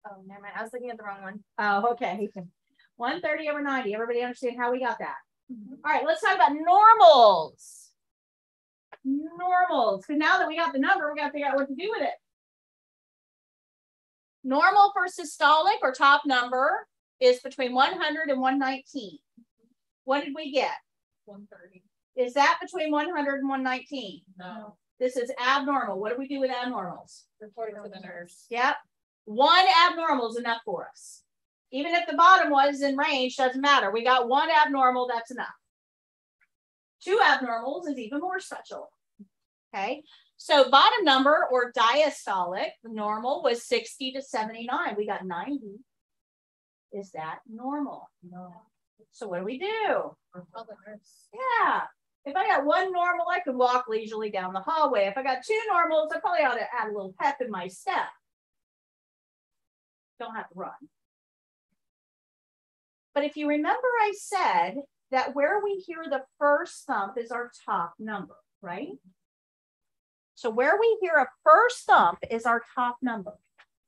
Oh, never mind. I was looking at the wrong one. Oh, okay. 130 over 90. Everybody understand how we got that? Mm -hmm. All right, let's talk about normals. Normals. So now that we got the number, we got to figure out what to do with it. Normal for systolic or top number is between 100 and 119. What did we get? 130. Is that between 100 and 119? No. This is abnormal. What do we do with abnormals? Reporting to the nurse. Yep. One abnormal is enough for us. Even if the bottom was in range, doesn't matter. We got one abnormal, that's enough. Two abnormals is even more special. Okay. So bottom number or diastolic, the normal was 60 to 79. We got 90. Is that normal? No. So what do we do? Yeah. If I got one normal, I could walk leisurely down the hallway. If I got two normals, I probably ought to add a little pep in my step. Don't have to run. But if you remember, I said that where we hear the first thump is our top number, right? So where we hear a first thump is our top number.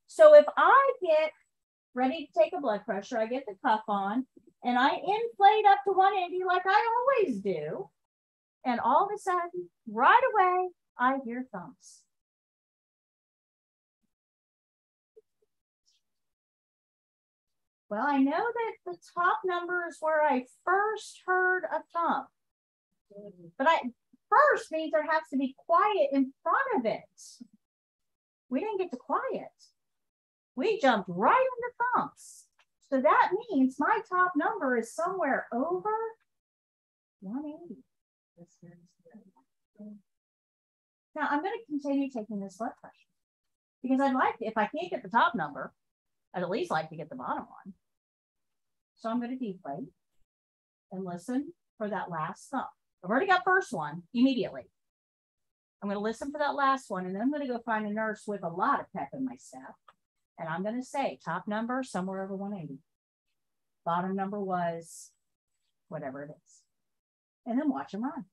So if I get ready to take a blood pressure, I get the cuff on, and I inflate up to 180 like I always do, and all of a sudden, right away, I hear thumps. Well, I know that the top number is where I first heard a thump. But I first means there has to be quiet in front of it. We didn't get to quiet. We jumped right into thumps. So that means my top number is somewhere over 180. Now I'm going to continue taking this blood pressure because I'd like, if I can't get the top number, I'd at least like to get the bottom one. So I'm going to deflate and listen for that last thump. I've already got first one immediately. I'm going to listen for that last one, and then I'm going to go find a nurse with a lot of pep in my step. And I'm going to say top number somewhere over 180. Bottom number was whatever it is and then watch them run.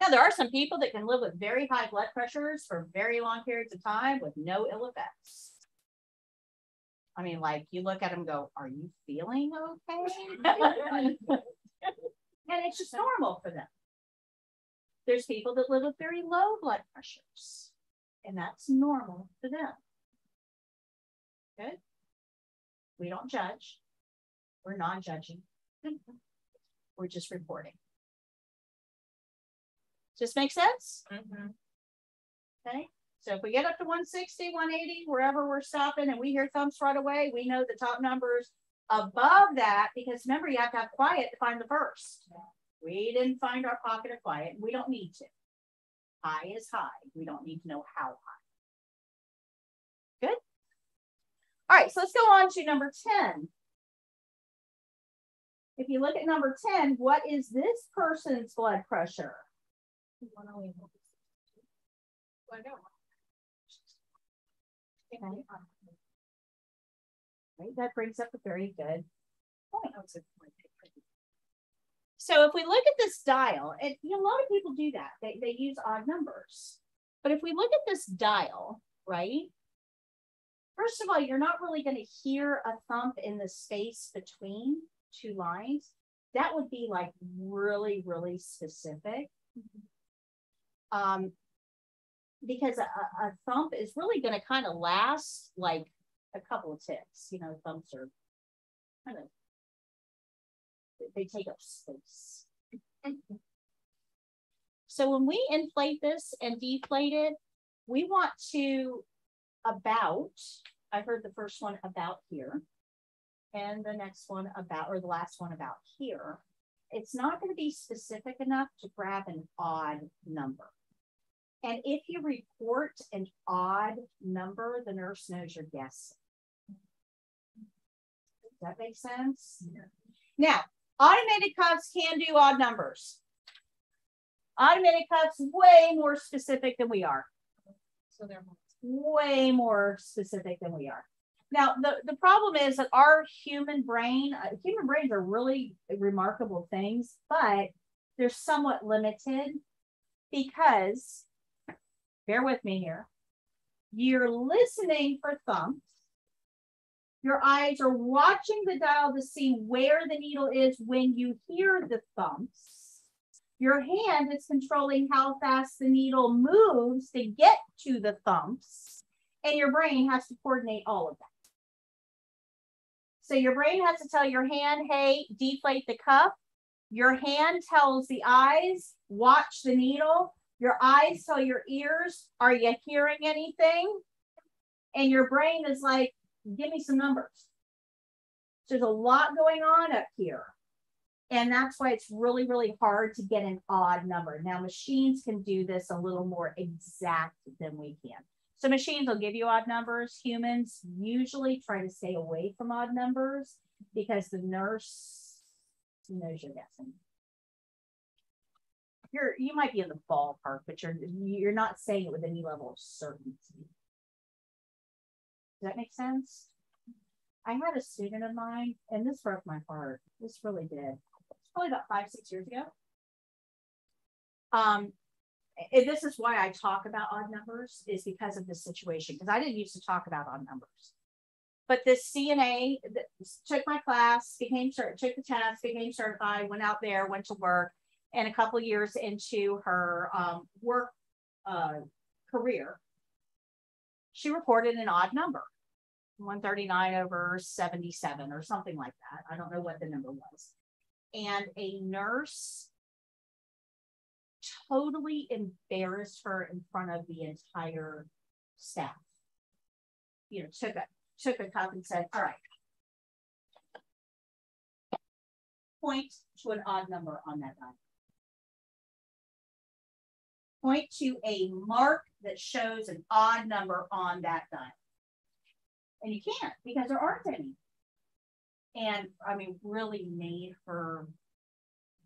Now, there are some people that can live with very high blood pressures for very long periods of time with no ill effects. I mean, like you look at them, go, "Are you feeling okay?" and it's just normal for them. There's people that live with very low blood pressures, and that's normal for them. Good. We don't judge. We're non-judging. We're just reporting. Just make sense? Mm-hmm. Okay. So if we get up to 160, 180, wherever we're stopping and we hear thumps right away, we know the top numbers above that because remember, you have to have quiet to find the first. We didn't find our pocket of quiet. And we don't need to. High is high. We don't need to know how high. Good. All right, so let's go on to number 10. If you look at number 10, what is this person's blood pressure? Right, that brings up a very good point. So if we look at this dial, and you know, a lot of people do that, they, they use odd numbers. But if we look at this dial, right? First of all, you're not really going to hear a thump in the space between two lines. That would be like really, really specific. Mm-hmm. Um, because a, a thump is really going to kind of last like a couple of ticks. You know, thumps are kind of they take up space. so when we inflate this and deflate it, we want to about, I heard the first one about here, and the next one about, or the last one about here. It's not going to be specific enough to grab an odd number. And if you report an odd number, the nurse knows you're guessing. Does that make sense? Yeah. Now, automated cuffs can do odd numbers. Automated cuffs way more specific than we are. So they're way more specific than we are. Now, the, the problem is that our human brain, uh, human brains are really remarkable things, but they're somewhat limited because, bear with me here, you're listening for thumps. Your eyes are watching the dial to see where the needle is when you hear the thumps. Your hand is controlling how fast the needle moves to get to the thumps. And your brain has to coordinate all of that. So your brain has to tell your hand, hey, deflate the cuff. Your hand tells the eyes, watch the needle. Your eyes tell your ears, are you hearing anything? And your brain is like, give me some numbers. So there's a lot going on up here. And that's why it's really, really hard to get an odd number. Now, machines can do this a little more exact than we can. So machines will give you odd numbers. Humans usually try to stay away from odd numbers because the nurse knows you're guessing. You're you might be in the ballpark, but you're you're not saying it with any level of certainty. Does that make sense? I had a student of mine, and this broke my heart. This really did. It's probably about five, six years ago. Um, this is why I talk about odd numbers is because of this situation, because I didn't used to talk about odd numbers. But this CNA took my class, became took the test, became certified, went out there, went to work, and a couple years into her um, work uh, career, she reported an odd number, 139 over 77 or something like that. I don't know what the number was. And a nurse totally embarrassed her in front of the entire staff. You know, took a took a cup and said, all right. Point to an odd number on that line. Point to a mark that shows an odd number on that line. And you can't because there aren't any. And I mean, really made her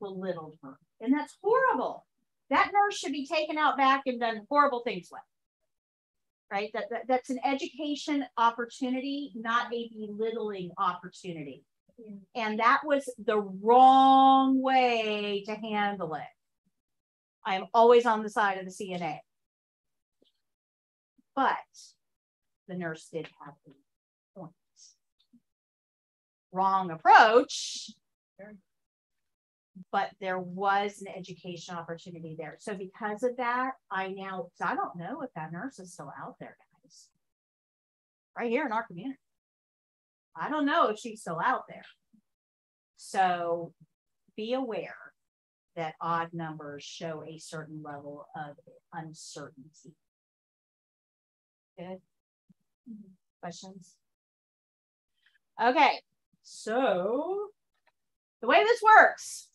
belittled her. And that's horrible that nurse should be taken out back and done horrible things with. Right? That, that that's an education opportunity, not a belittling opportunity. And that was the wrong way to handle it. I am always on the side of the CNA. But the nurse did have point. Wrong approach, but there was an education opportunity there. So because of that, I now, I don't know if that nurse is still out there, guys. Right here in our community. I don't know if she's still out there. So be aware that odd numbers show a certain level of uncertainty. Good. Questions? Okay, so the way this works.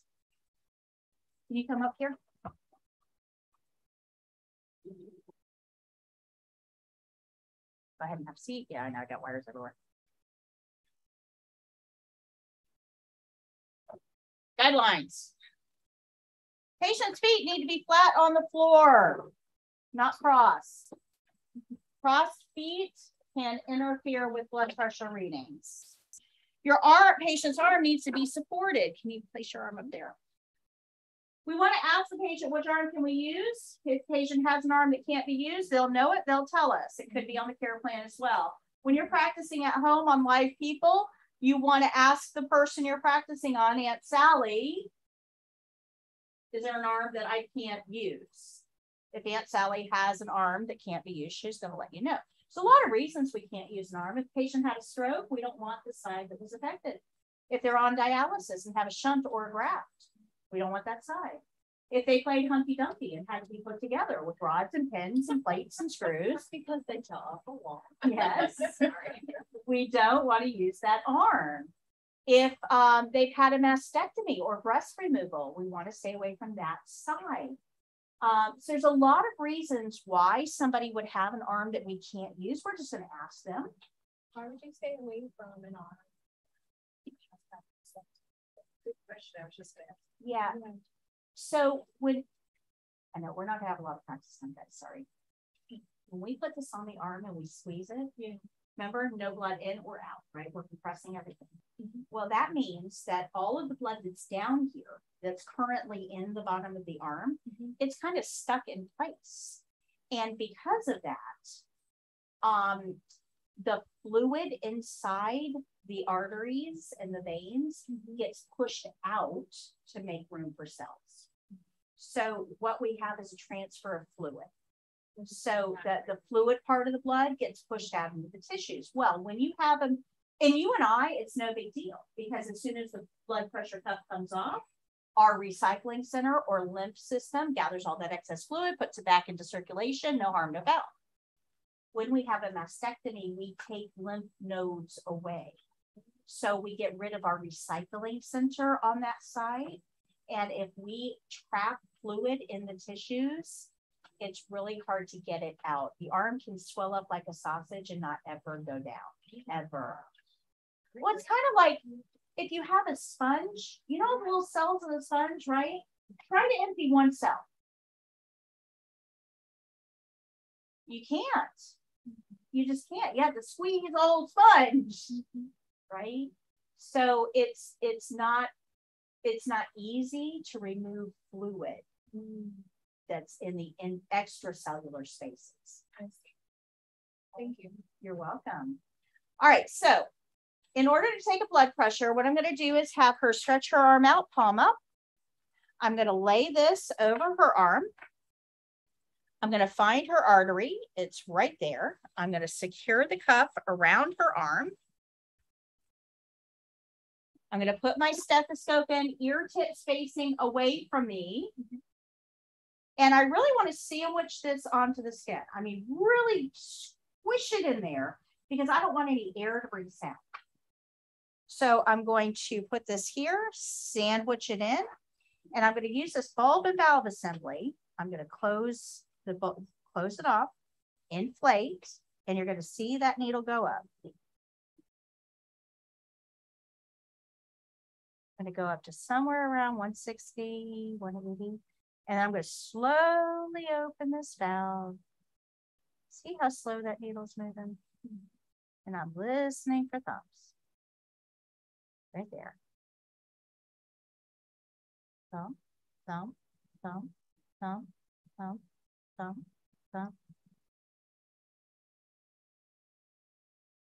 Can you come up here? Go ahead and have a seat. Yeah, I know I got wires everywhere. Guidelines. Patient's feet need to be flat on the floor, not cross. Crossed feet can interfere with blood pressure readings. Your arm, patient's arm needs to be supported. Can you place your arm up there? We want to ask the patient which arm can we use. If the patient has an arm that can't be used, they'll know it, they'll tell us. It could be on the care plan as well. When you're practicing at home on live people, you want to ask the person you're practicing on, Aunt Sally, is there an arm that I can't use? If Aunt Sally has an arm that can't be used, she's going to let you know. So a lot of reasons we can't use an arm. If the patient had a stroke, we don't want the side that was affected. If they're on dialysis and have a shunt or a graft, we don't want that side. If they played Humpty Dumpty and had to be put together with rods and pins and plates and screws Because they tell off the wall. Yes. we don't want to use that arm. If um, they've had a mastectomy or breast removal, we want to stay away from that side. Um, so there's a lot of reasons why somebody would have an arm that we can't use. We're just going to ask them. Why would you stay away from an arm? Good question. I was just gonna. Yeah. So when I know we're not gonna have a lot of practice on that, sorry. When we put this on the arm and we squeeze it, Yeah. Remember no blood in or out, right? We're compressing everything. Well, that means that all of the blood that's down here, that's currently in the bottom of the arm, Mhm. it's kind of stuck in place. And because of that, um, the fluid inside the arteries and the veins gets pushed out to make room for cells. So what we have is a transfer of fluid. So the, the fluid part of the blood gets pushed out into the tissues. Well, when you have them, and you and I, it's no big deal because as soon as the blood pressure cuff comes off, our recycling center or lymph system gathers all that excess fluid, puts it back into circulation, no harm, no foul. When we have a mastectomy, we take lymph nodes away. So we get rid of our recycling center on that side. And if we trap fluid in the tissues, it's really hard to get it out. The arm can swell up like a sausage and not ever go down, ever. Well, it's kind of like if you have a sponge, you know the little cells in the sponge, right? Try to empty one cell. You can't. You just can't. You have to squeeze the whole sponge, right? So it's it's not it's not easy to remove fluid mm. That's in the in extracellular spaces. Thank you. You're welcome. All right, so in order to take a blood pressure, what I'm going to do is have her stretch her arm out, palm up. I'm going to lay this over her arm. I'm going to find her artery. It's right there. I'm going to secure the cuff around her arm. I'm going to put my stethoscope in, ear tip facing away from me. Mm-hmm. And I really want to sandwich this onto the skin. I mean, really squish it in there because I don't want any air to bring sound. So I'm going to put this here, sandwich it in, and I'm going to use this bulb and valve assembly. I'm going to close the bulb, close it off, inflate, and you're going to see that needle go up. I'm going to go up to somewhere around 160, 180, and I'm going to slowly open this valve. See how slow that needle's moving? And I'm listening for thumbs. Right there. Thumb, thumb, thumb, thump, thump, thump, thump.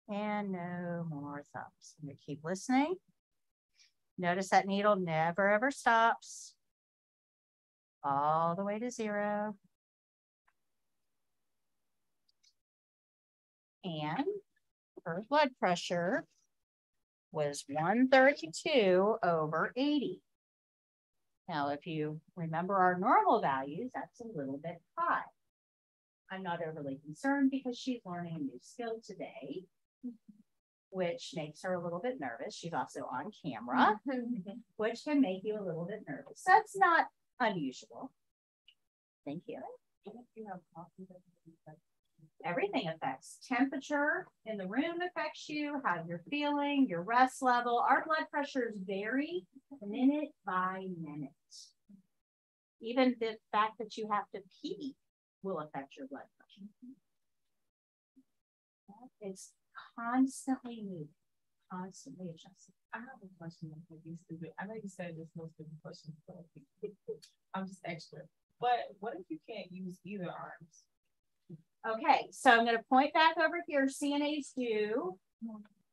And no more thumps. I'm gonna keep listening. Notice that needle never ever stops. All the way to zero. And her blood pressure was 132 over 80. Now, if you remember our normal values, that's a little bit high. I'm not overly concerned because she's learning a new skill today, which makes her a little bit nervous. She's also on camera, which can make you a little bit nervous. That's not unusual. Thank you. Everything affects temperature in the room affects you, how you're feeling, your rest level. Our blood pressures vary minute by minute. Even the fact that you have to pee will affect your blood pressure. It's constantly moving, constantly adjusting. I have a question that used to do. I know you said this most of the questions, but I'm just extra. But what if you can't use either arms? Okay, so I'm going to point back over here. CNAs do.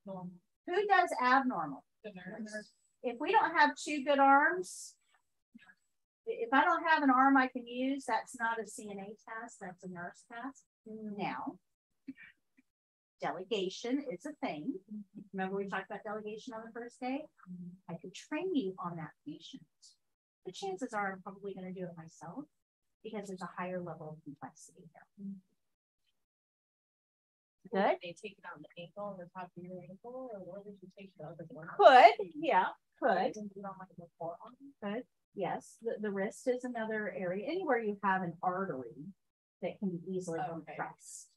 Who does abnormal? The nurse. If we don't have two good arms, if I don't have an arm I can use, that's not a CNA task, that's a nurse task. Mm. Now, delegation is a thing. Remember we talked about delegation on the first day? I could train you on that patient. The chances are I'm probably going to do it myself because there's a higher level of complexity here. Good. They take it on the ankle, on the top of your ankle, or where did you take the other one? Could, yeah, could. You don't like the forearm? Good. Yes, the, the wrist is another area, anywhere you have an artery that can be easily Okay. compressed.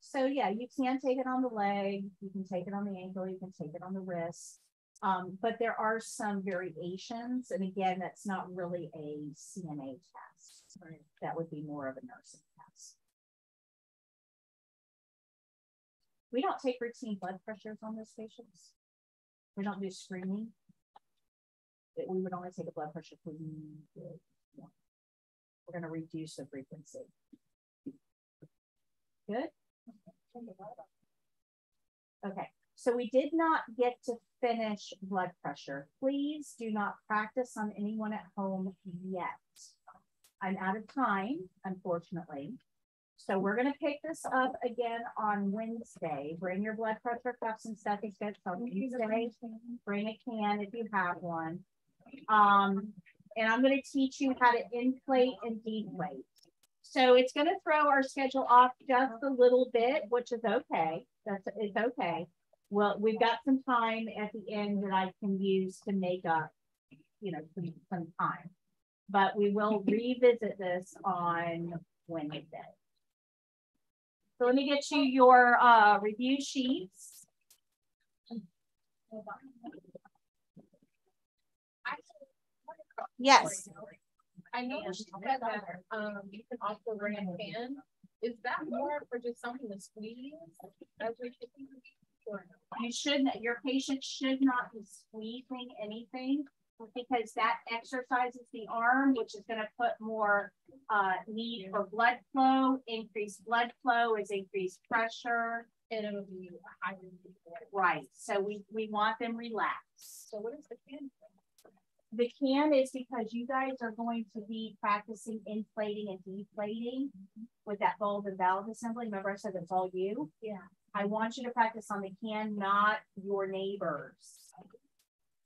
So yeah, you can take it on the leg, you can take it on the ankle, you can take it on the wrist. Um, but there are some variations, and again, that's not really a CNA test. That would be more of a nursing test. We don't take routine blood pressures on those patients. We don't do screening that we would only take a blood pressure if one. We're going to reduce the frequency. Good. Okay, so we did not get to finish blood pressure. Please do not practice on anyone at home yet. I'm out of time, unfortunately. So we're going to pick this up again on Wednesday. Bring your blood pressure cuffs and stuff stethoscopes on Wednesday. Bring a can if you have one. Um, and I'm going to teach you how to inflate and deflate. So it's going to throw our schedule off just a little bit, which is okay. That's it's okay. Well, we've got some time at the end that I can use to make up, you know, some, some time. But we will revisit this on Wednesday. So let me get you your uh, review sheets. Yes. I know you said that, um, you can also bring a pan. Is that more for just something to squeeze as we taking? Or no? You shouldn't, your patient should not be squeezing anything because that exercises the arm, which is going to put more uh, need for blood flow. Increased blood flow is increased pressure. And it'll be higher. Right. So we, we want them relaxed. So what is the pan? The can is because you guys are going to be practicing inflating and deflating with that bulb and valve assembly. Remember I said it's all you? Yeah. I want you to practice on the can, not your neighbors.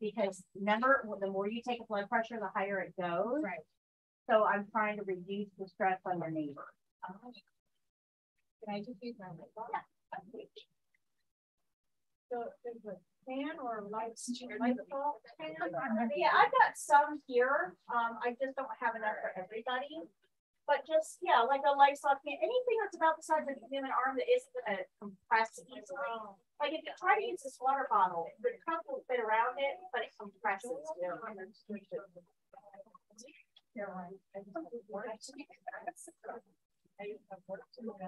Because remember, the more you take a blood pressure, the higher it goes. Right. So I'm trying to reduce the stress on your neighbor. Can I just use my light bulb? Yeah. Okay. A or light, light bulb? Yeah, I've got some here. Um, I just don't have enough for everybody. But just, yeah, like a Lysol can, anything that's about the size of a human arm that isn't gonna compress easily. Like if you try to use this water bottle, the cup will fit around it, but it compresses.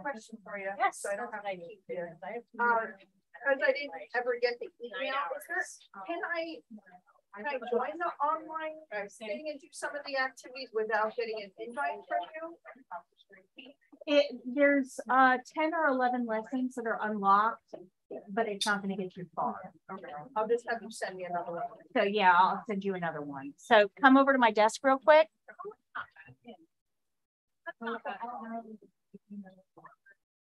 Question for you. Yes. So I don't have to keep it. I have Um, Cause I didn't ever get the email, is there, can I, Can I join the online thing and do some of the activities without getting an invite from you? It, there's uh ten or eleven lessons that are unlocked, but it's not gonna get you far. Okay, I'll just have you send me another one. So yeah, I'll send you another one. So come over to my desk real quick.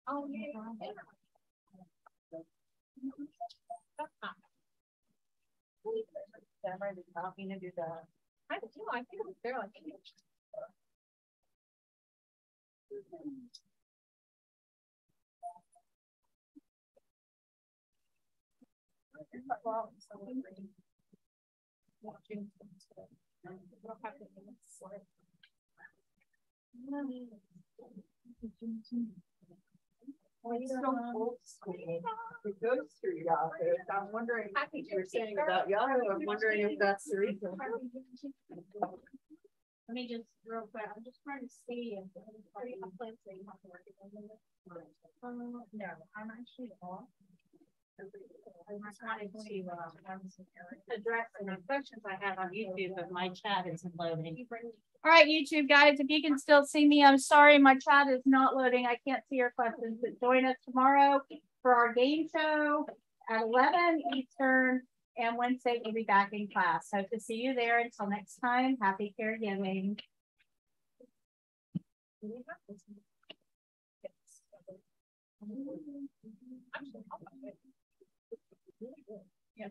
Oh, yeah. I talking to do that? I know, I think it was there like. We'll have to do this, like- It's so old school. It goes through Yahoo. I'm wondering, you were saying about Yahoo, I'm wondering if that's the reason. Let me just real quick, I'm just trying to see if. Um, no, I'm actually off. I just wanted to, uh, address any questions I have on YouTube, but my chat isn't loading. All right, YouTube guys, if you can still see me, I'm sorry, my chat is not loading. I can't see your questions, but join us tomorrow for our game show at eleven Eastern. And Wednesday, we'll be back in class. Hope to see you there. Until next time, happy caregiving. Yeah.